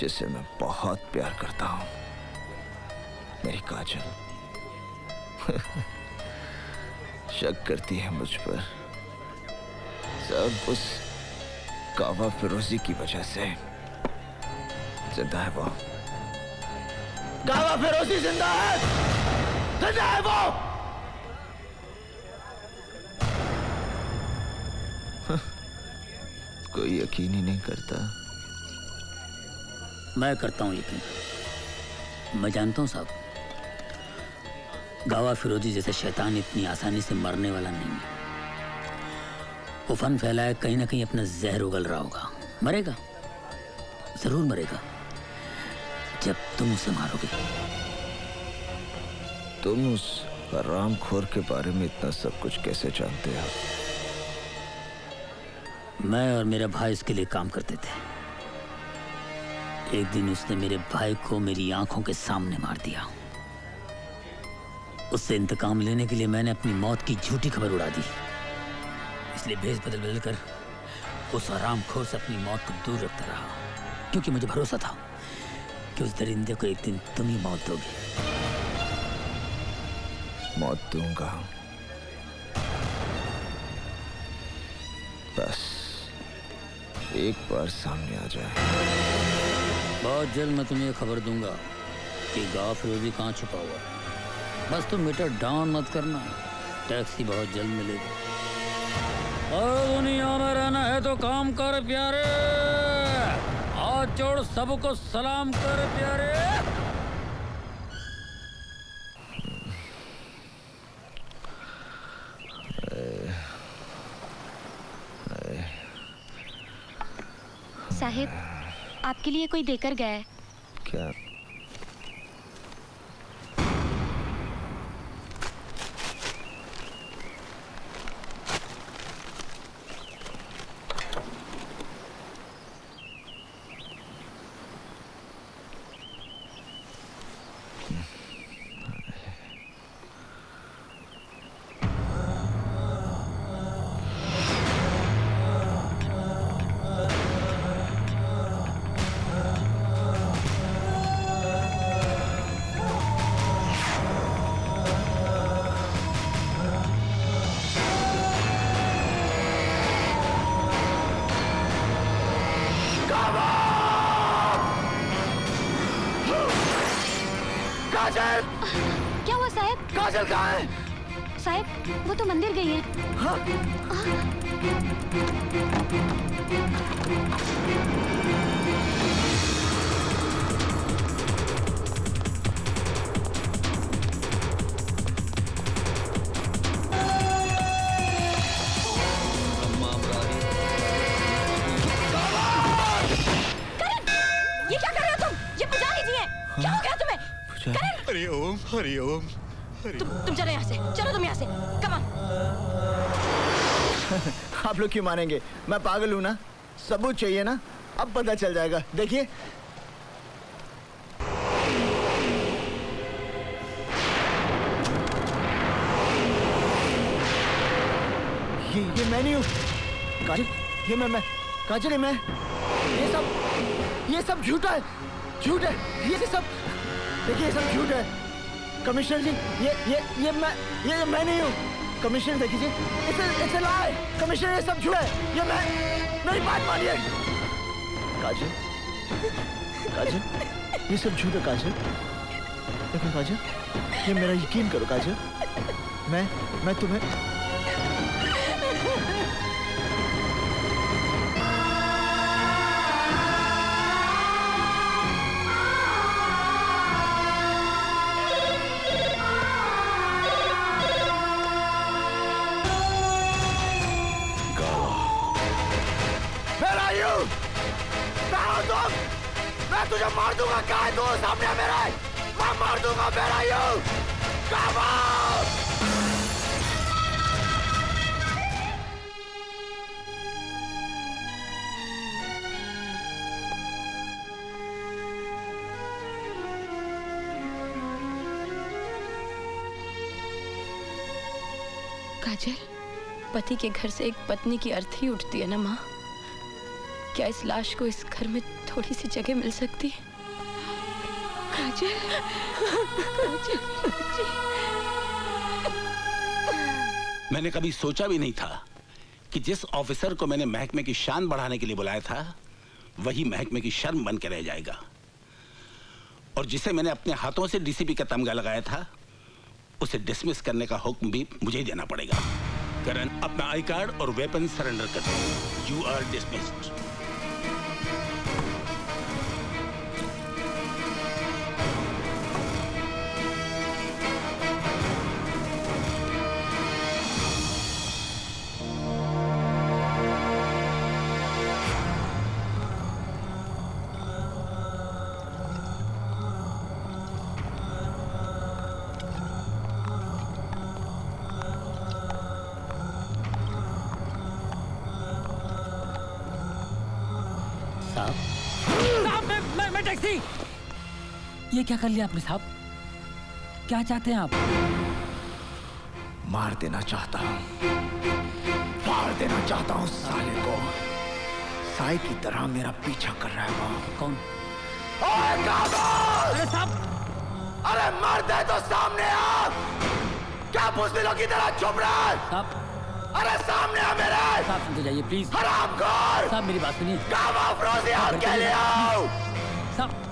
जिसे मैं बहुत प्यार करता हूँ। मेरी काजल। शक करती है मुझ पर। सब उस कावा फिरोजी की वजह से। ज़िंदा है वो। कावा फिरोजी ज़िंदा है! ज़िंदा है वो! कोई यकीन ही नहीं करता। मैं करता हूँ यकीन। मैं जानता हूँ साहब। गावा फिरोजी जैसे शैतान इतनी आसानी से मरने वाला नहीं है। वो फन फैलाए कहीं ना कहीं अपना जहर उगल रहा होगा। मरेगा? ज़रूर मरेगा। जब तुम उसे मारोगे। तुम उस हराम खोर के बारे में इतना सब कुछ कैसे जानते हो? मैं और मेरा भाई इसके लिए काम करते थे। एक दिन उसने मेरे भाई को मेरी आँखों के सामने मार दिया। उससे इंतकाम लेने के लिए मैंने अपनी मौत की झूठी खबर उड़ा दी। इसलिए भेज बदल बदल कर उस आराम खोर से अपनी मौत को दूर रखता रहा। क्योंकि मुझे भरोसा था कि उस दरिंदे को एक दिन तुम ही मौत दोगे। मौत दूँगा। बस एक बार सामने आ जाए। बहुत जल्द मैं तुम्हें खबर दूँगा कि गाँव फिरोजी कहाँ छुपा हुआ है। बस तुम मीटर डाउन मत करना। टैक्सी बहुत जल्द मिलेगी। और दुनिया में रहना है तो काम कर प्यारे। हाथ जोड़ सबको सलाम कर प्यारे। साहिब आपके लिए कोई देकर गया है? क्या? काजल कहाँ है? साहब वो तो मंदिर गई है। ये क्या कर रहे हो तुम? ये क्या हो गया तुम्हें? करण! हरि ओम हरि ओम। तुम तुम चलो यहाँ से, चलो तुम यहाँ से। कम आप लोग क्यों मानेंगे? मैं पागल हूँ ना? सबूत चाहिए ना? अब पता चल जाएगा। देखिए। ये ये मैं नहीं हूँ। काजल, ये मैं मैं। काजल मैं। ये सब ये सब झूठा है। झूठ है। ये सब, देखिए, ये सब झूठ है। कमिश्नर जी ये ये ये मैं ये, ये मैं नहीं हूँ। कमिश्नर देखिए इसे इसे लाए। कमिश्नर ये सब छुए। ये मैं मेरी बात मानिए। काजल काजल ये सब झूठ है काजल। देखो काजल ये मेरा यकीन करो काजल। मैं मैं तुम्हें मार काजल, पति के घर से एक पत्नी की अर्थी उठती है ना माँ? क्या इस लाश को इस घर में थोड़ी सी जगह मिल सकती है? काजल मैंने कभी सोचा भी नहीं था कि जिस ऑफिसर को मैंने महकमे की शान बढ़ाने के लिए बुलाया था, वही महकमे की शर्म बन के रह जाएगा। और जिसे मैंने अपने हाथों से डीसीपी का तमगा लगाया था, उसे डिसमिस करने का हुक्म भी मुझे देना पड़ेगा। करण, अपना आई कार्ड और वेपन सरेंडर कर दो। यू आर डिसमिस्ड ये क्या कर लिया आपने साहब? क्या चाहते हैं आप? मार देना चाहता हूँ। मार देना चाहता हूँ साले को। साई की तरह मेरा पीछा कर रहा है वो। कौन? अरे साहब! अरे मर दे तो सामने आ! क्या पुस्तलों की तरह चुप रहा? है साहब! अरे सामने आ मेरे! साहब सुनते जाइए प्लीज़ हराम खोर! साहब मेरी बात सुनिए। काम अफरोजी हाथ के लिए आओ। साहब!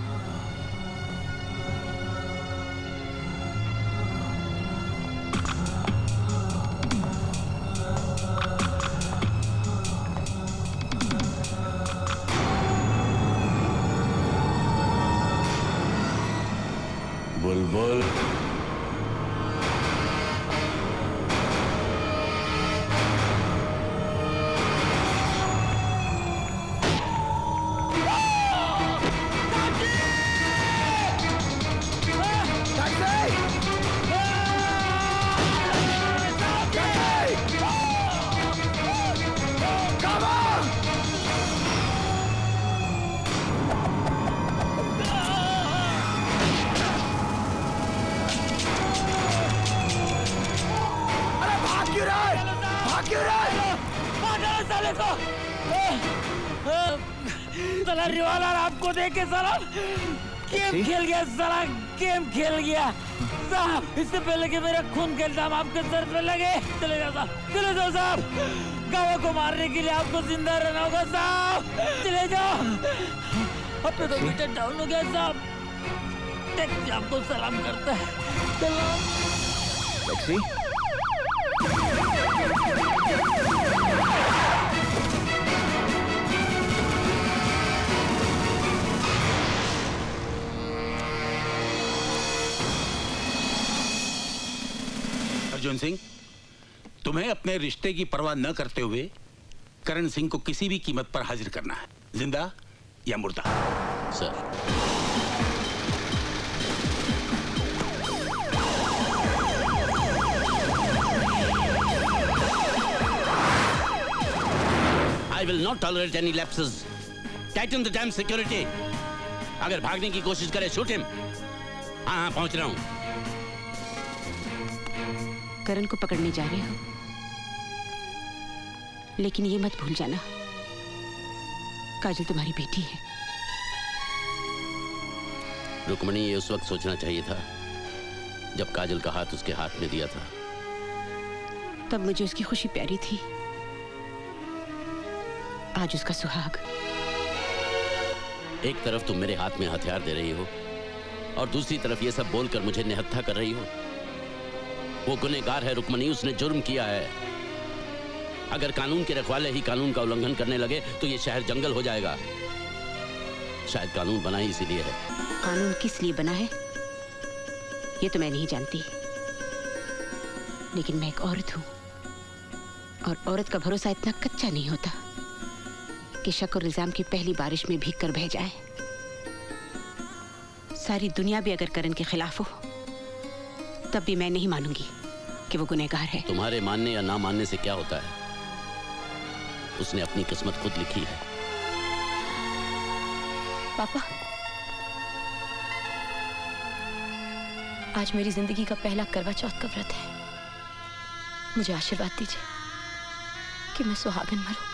आपको के साला गेम खेल गया साला गेम खेल गया। साहब इससे पहले कि मेरा खून का इल्ज़ाम आपके सर पे लगे। चले जाओ साहब चले जाओ साहब। गावा को मारने के लिए आपको ज़िंदा रहना होगा साहब। चले जाओ। अब तो मीटर डाउन हो गया साहब। टैक्सी आपको सलाम करता है। सलाम टैक्सी? अर्जुन सिंह, तुम्हें अपने रिश्ते की परवाह न करते हुए करण सिंह को किसी भी कीमत पर हाजिर करना है। ज़िंदा या मुर्दा? Sir. I will not tolerate any lapses. Tighten the damn security अगर भागने की कोशिश करे शूट हिम हाँ हाँ पहुँच रहा हूँ। करण को पकड़ने जा रहे हो। लेकिन ये मत भूल जाना। काजल तुम्हारी बेटी है। रुक्मणी ये उस वक्त सोचना चाहिए था जब काजल का हाथ उसके हाथ में दिया था। तब मुझे उसकी खुशी प्यारी थी। आज उसका सुहाग। एक तरफ़ तुम मेरे हाथ में हथियार दे रही हो और दूसरी तरफ़ ये सब बोलकर मुझे निहत्था कर रही हो। वो गुनेगार है रुक्मणी उसने जुर्म किया है। अगर कानून के रखवाले ही कानून का उल्लंघन करने लगे तो ये शहर जंगल हो जाएगा। शायद कानून बना ही इसीलिए है। कानून किस लिए बना है? ये तो मैं नहीं जानती। लेकिन मैं एक औरत हूँ। और औरत का भरोसा इतना कच्चा नहीं होता कि शक और इल्ज़ाम की पहली बारिश में भीग कर बह जाए। सारी दुनिया भी अगर करण के खिलाफ हो तब भी मैं नहीं मानूँगी कि वो गुनहगार है। तुम्हारे मानने या ना मानने से क्या होता है? उसने अपनी किस्मत खुद लिखी है। पापा आज मेरी ज़िंदगी का पहला करवा चौथ का व्रत है। मुझे आशीर्वाद दीजिए कि मैं सुहागन मरूं।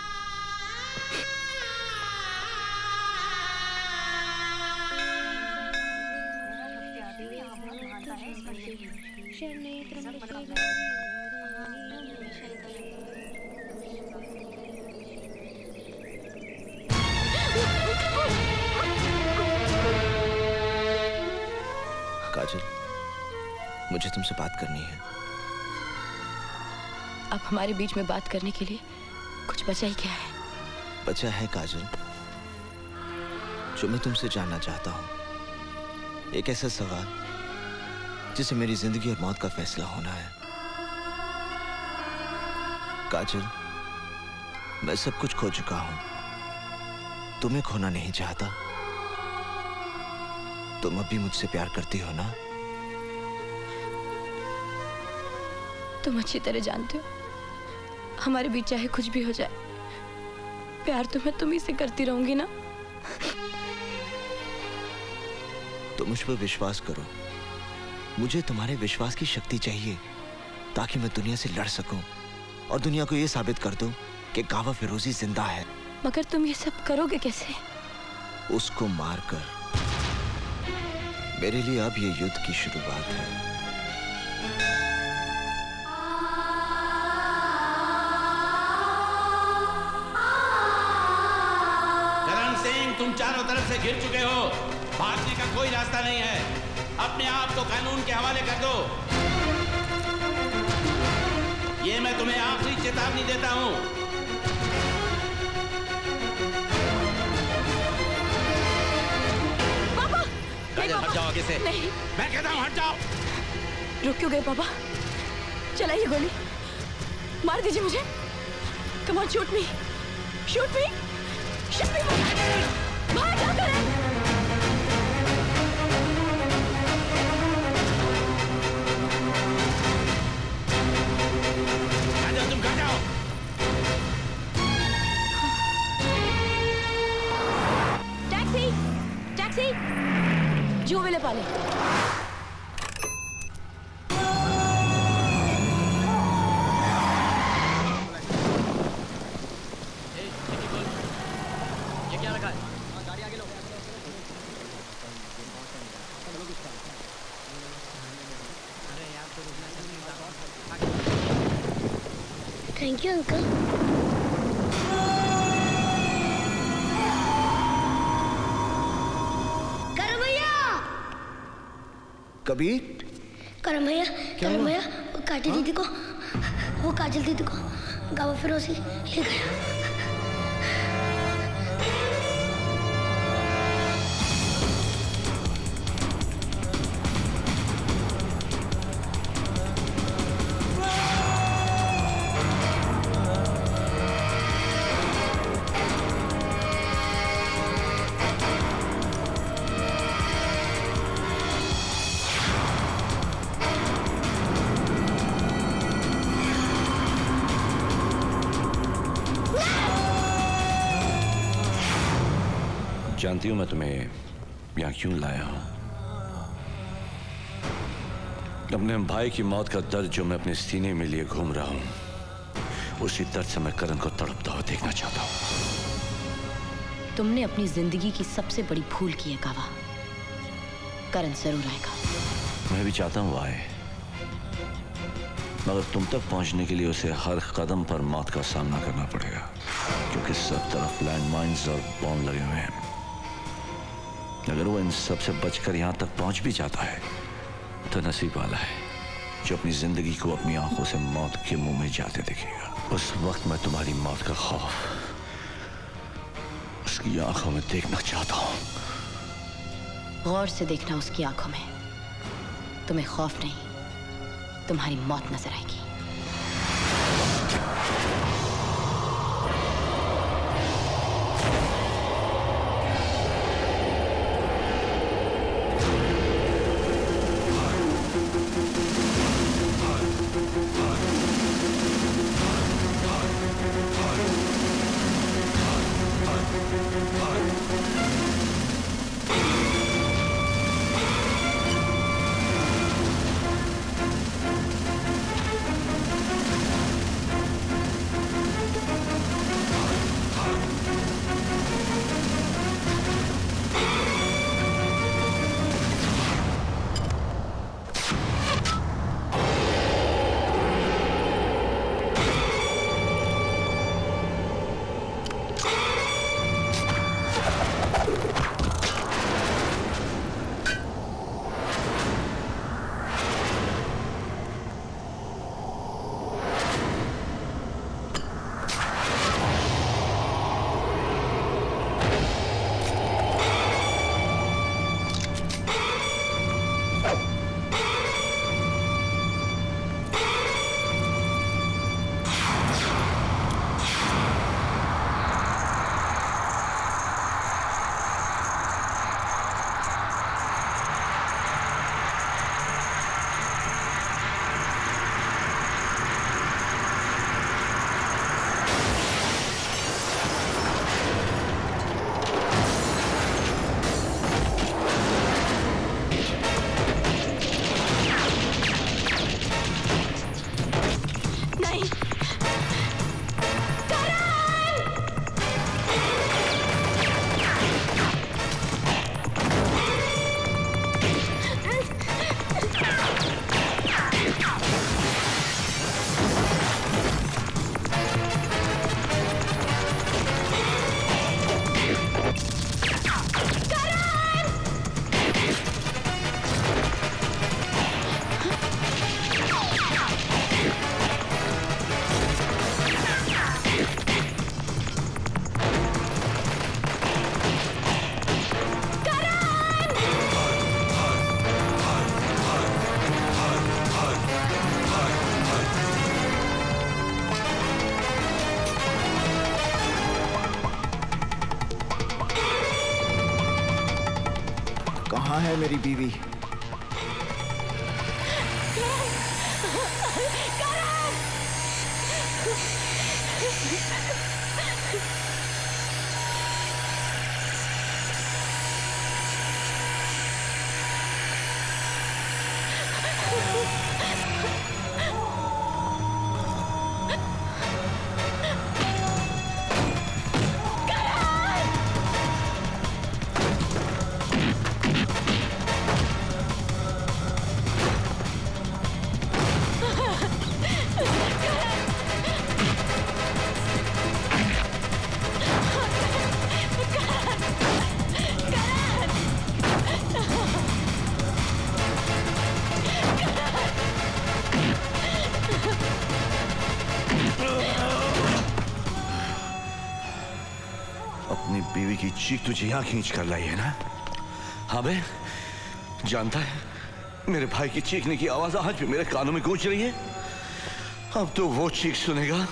बीच में बात करने के लिए कुछ बचा ही क्या है? बचा है काजल। जो मैं तुमसे जानना चाहता हूँ। एक ऐसा सवाल जिसे मेरी ज़िंदगी और मौत का फैसला होना है। काजल मैं सब कुछ खो चुका हूँ। तुम्हें खोना नहीं चाहता। तुम अभी मुझसे प्यार करती हो ना? तुम अच्छी तरह जानते हो। हमारे बीच चाहे कुछ भी हो जाए। प्यार तो मैं तुम्ही से करती रहूँगी ना? तो मुझ पर विश्वास करो। मुझे तुम्हारे विश्वास की शक्ति चाहिए ताकि मैं दुनिया से लड़ सकूँ और दुनिया को यह साबित कर दूँ कि गावा फिरोजी ज़िंदा है। मगर तुम ये सब करोगे कैसे? उसको मारकर मेरे लिए अब ये युद्ध की शुरुआत है। तुम चारों तरफ़ से घिर चुके हो। भागने का कोई रास्ता नहीं है। अपने आप को कानून के हवाले कर दो। ये मैं तुम्हें आखिरी चेतावनी देता हूँ। काजल हट जाओ आगे से। नहीं। मैं कहता हूँ हट जाओ। रुक क्यों गए पापा चलाइए गोली। मार दीजिए मुझे। Come on shoot me. Shoot me. Shoot me. वेले। ये क्या रखा है गाड़ी आगे लो thank you uncle Kabir Karam भैया करम भैया वो काटी दीदी को वो काजल दीदी को गावा फिरोजी ले गया। जानती हूँ मैं तुम्हें यहाँ क्यों लाया हूँ? अपने भाई की मौत का दर्द जो मैं अपने सीने में लिए घूम रहा हूँ उसी दर्द से मैं करण को तड़पता हुआ देखना चाहता हूँ। तुमने अपनी ज़िंदगी की सबसे बड़ी भूल की है कावा। करण ज़रूर आएगा। मैं भी चाहता हूँ आए। मगर तुम तक पहुँचने के लिए उसे हर कदम पर मौत का सामना करना पड़ेगा क्योंकि सब तरफ़ लैंड माइन्स और बॉम्ब लगे हुए हैं। अगर वो इन सबसे बचकर यहाँ तक पहुँच भी जाता है तो नसीब वाला है जो अपनी ज़िंदगी को अपनी आँखों से मौत के मुँह में जाते देखेगा। उस वक्त मैं तुम्हारी मौत का खौफ उसकी आँखों में देखना चाहता हूँ। गौर से देखना उसकी आँखों में। तुम्हें खौफ नहीं, तुम्हारी मौत नज़र आएगी। कहाँ तुझे यहाँ खींच कर लाई है ना? हाँ बे, जानता है, मेरे भाई की चीखने की आवाज़ आज भी मेरे कानों में गूंज रही है। अब तो वो चीख सुनेगा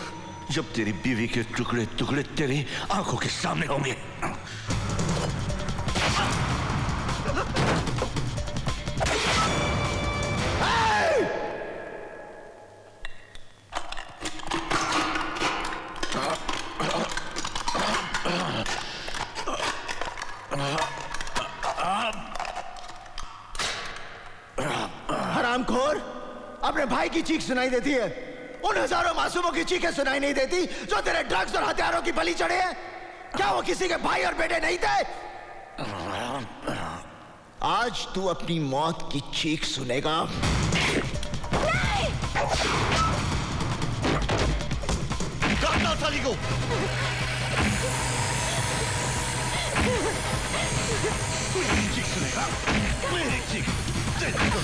जब तेरी बीवी के टुकड़े टुकड़े तेरी आँखों के सामने होंगे। सुनाई देती है। उन हज़ारों मासूमों की चीखें सुनाई नहीं देती, जो तेरे ड्रग्स और हथियारों की बलि चढ़े हैं। क्या वो किसी के भाई और बेटे नहीं थे? आज तू अपनी मौत की चीख सुनेगा। साली को चीख सुनेगा मेरी चीख। तेरी तो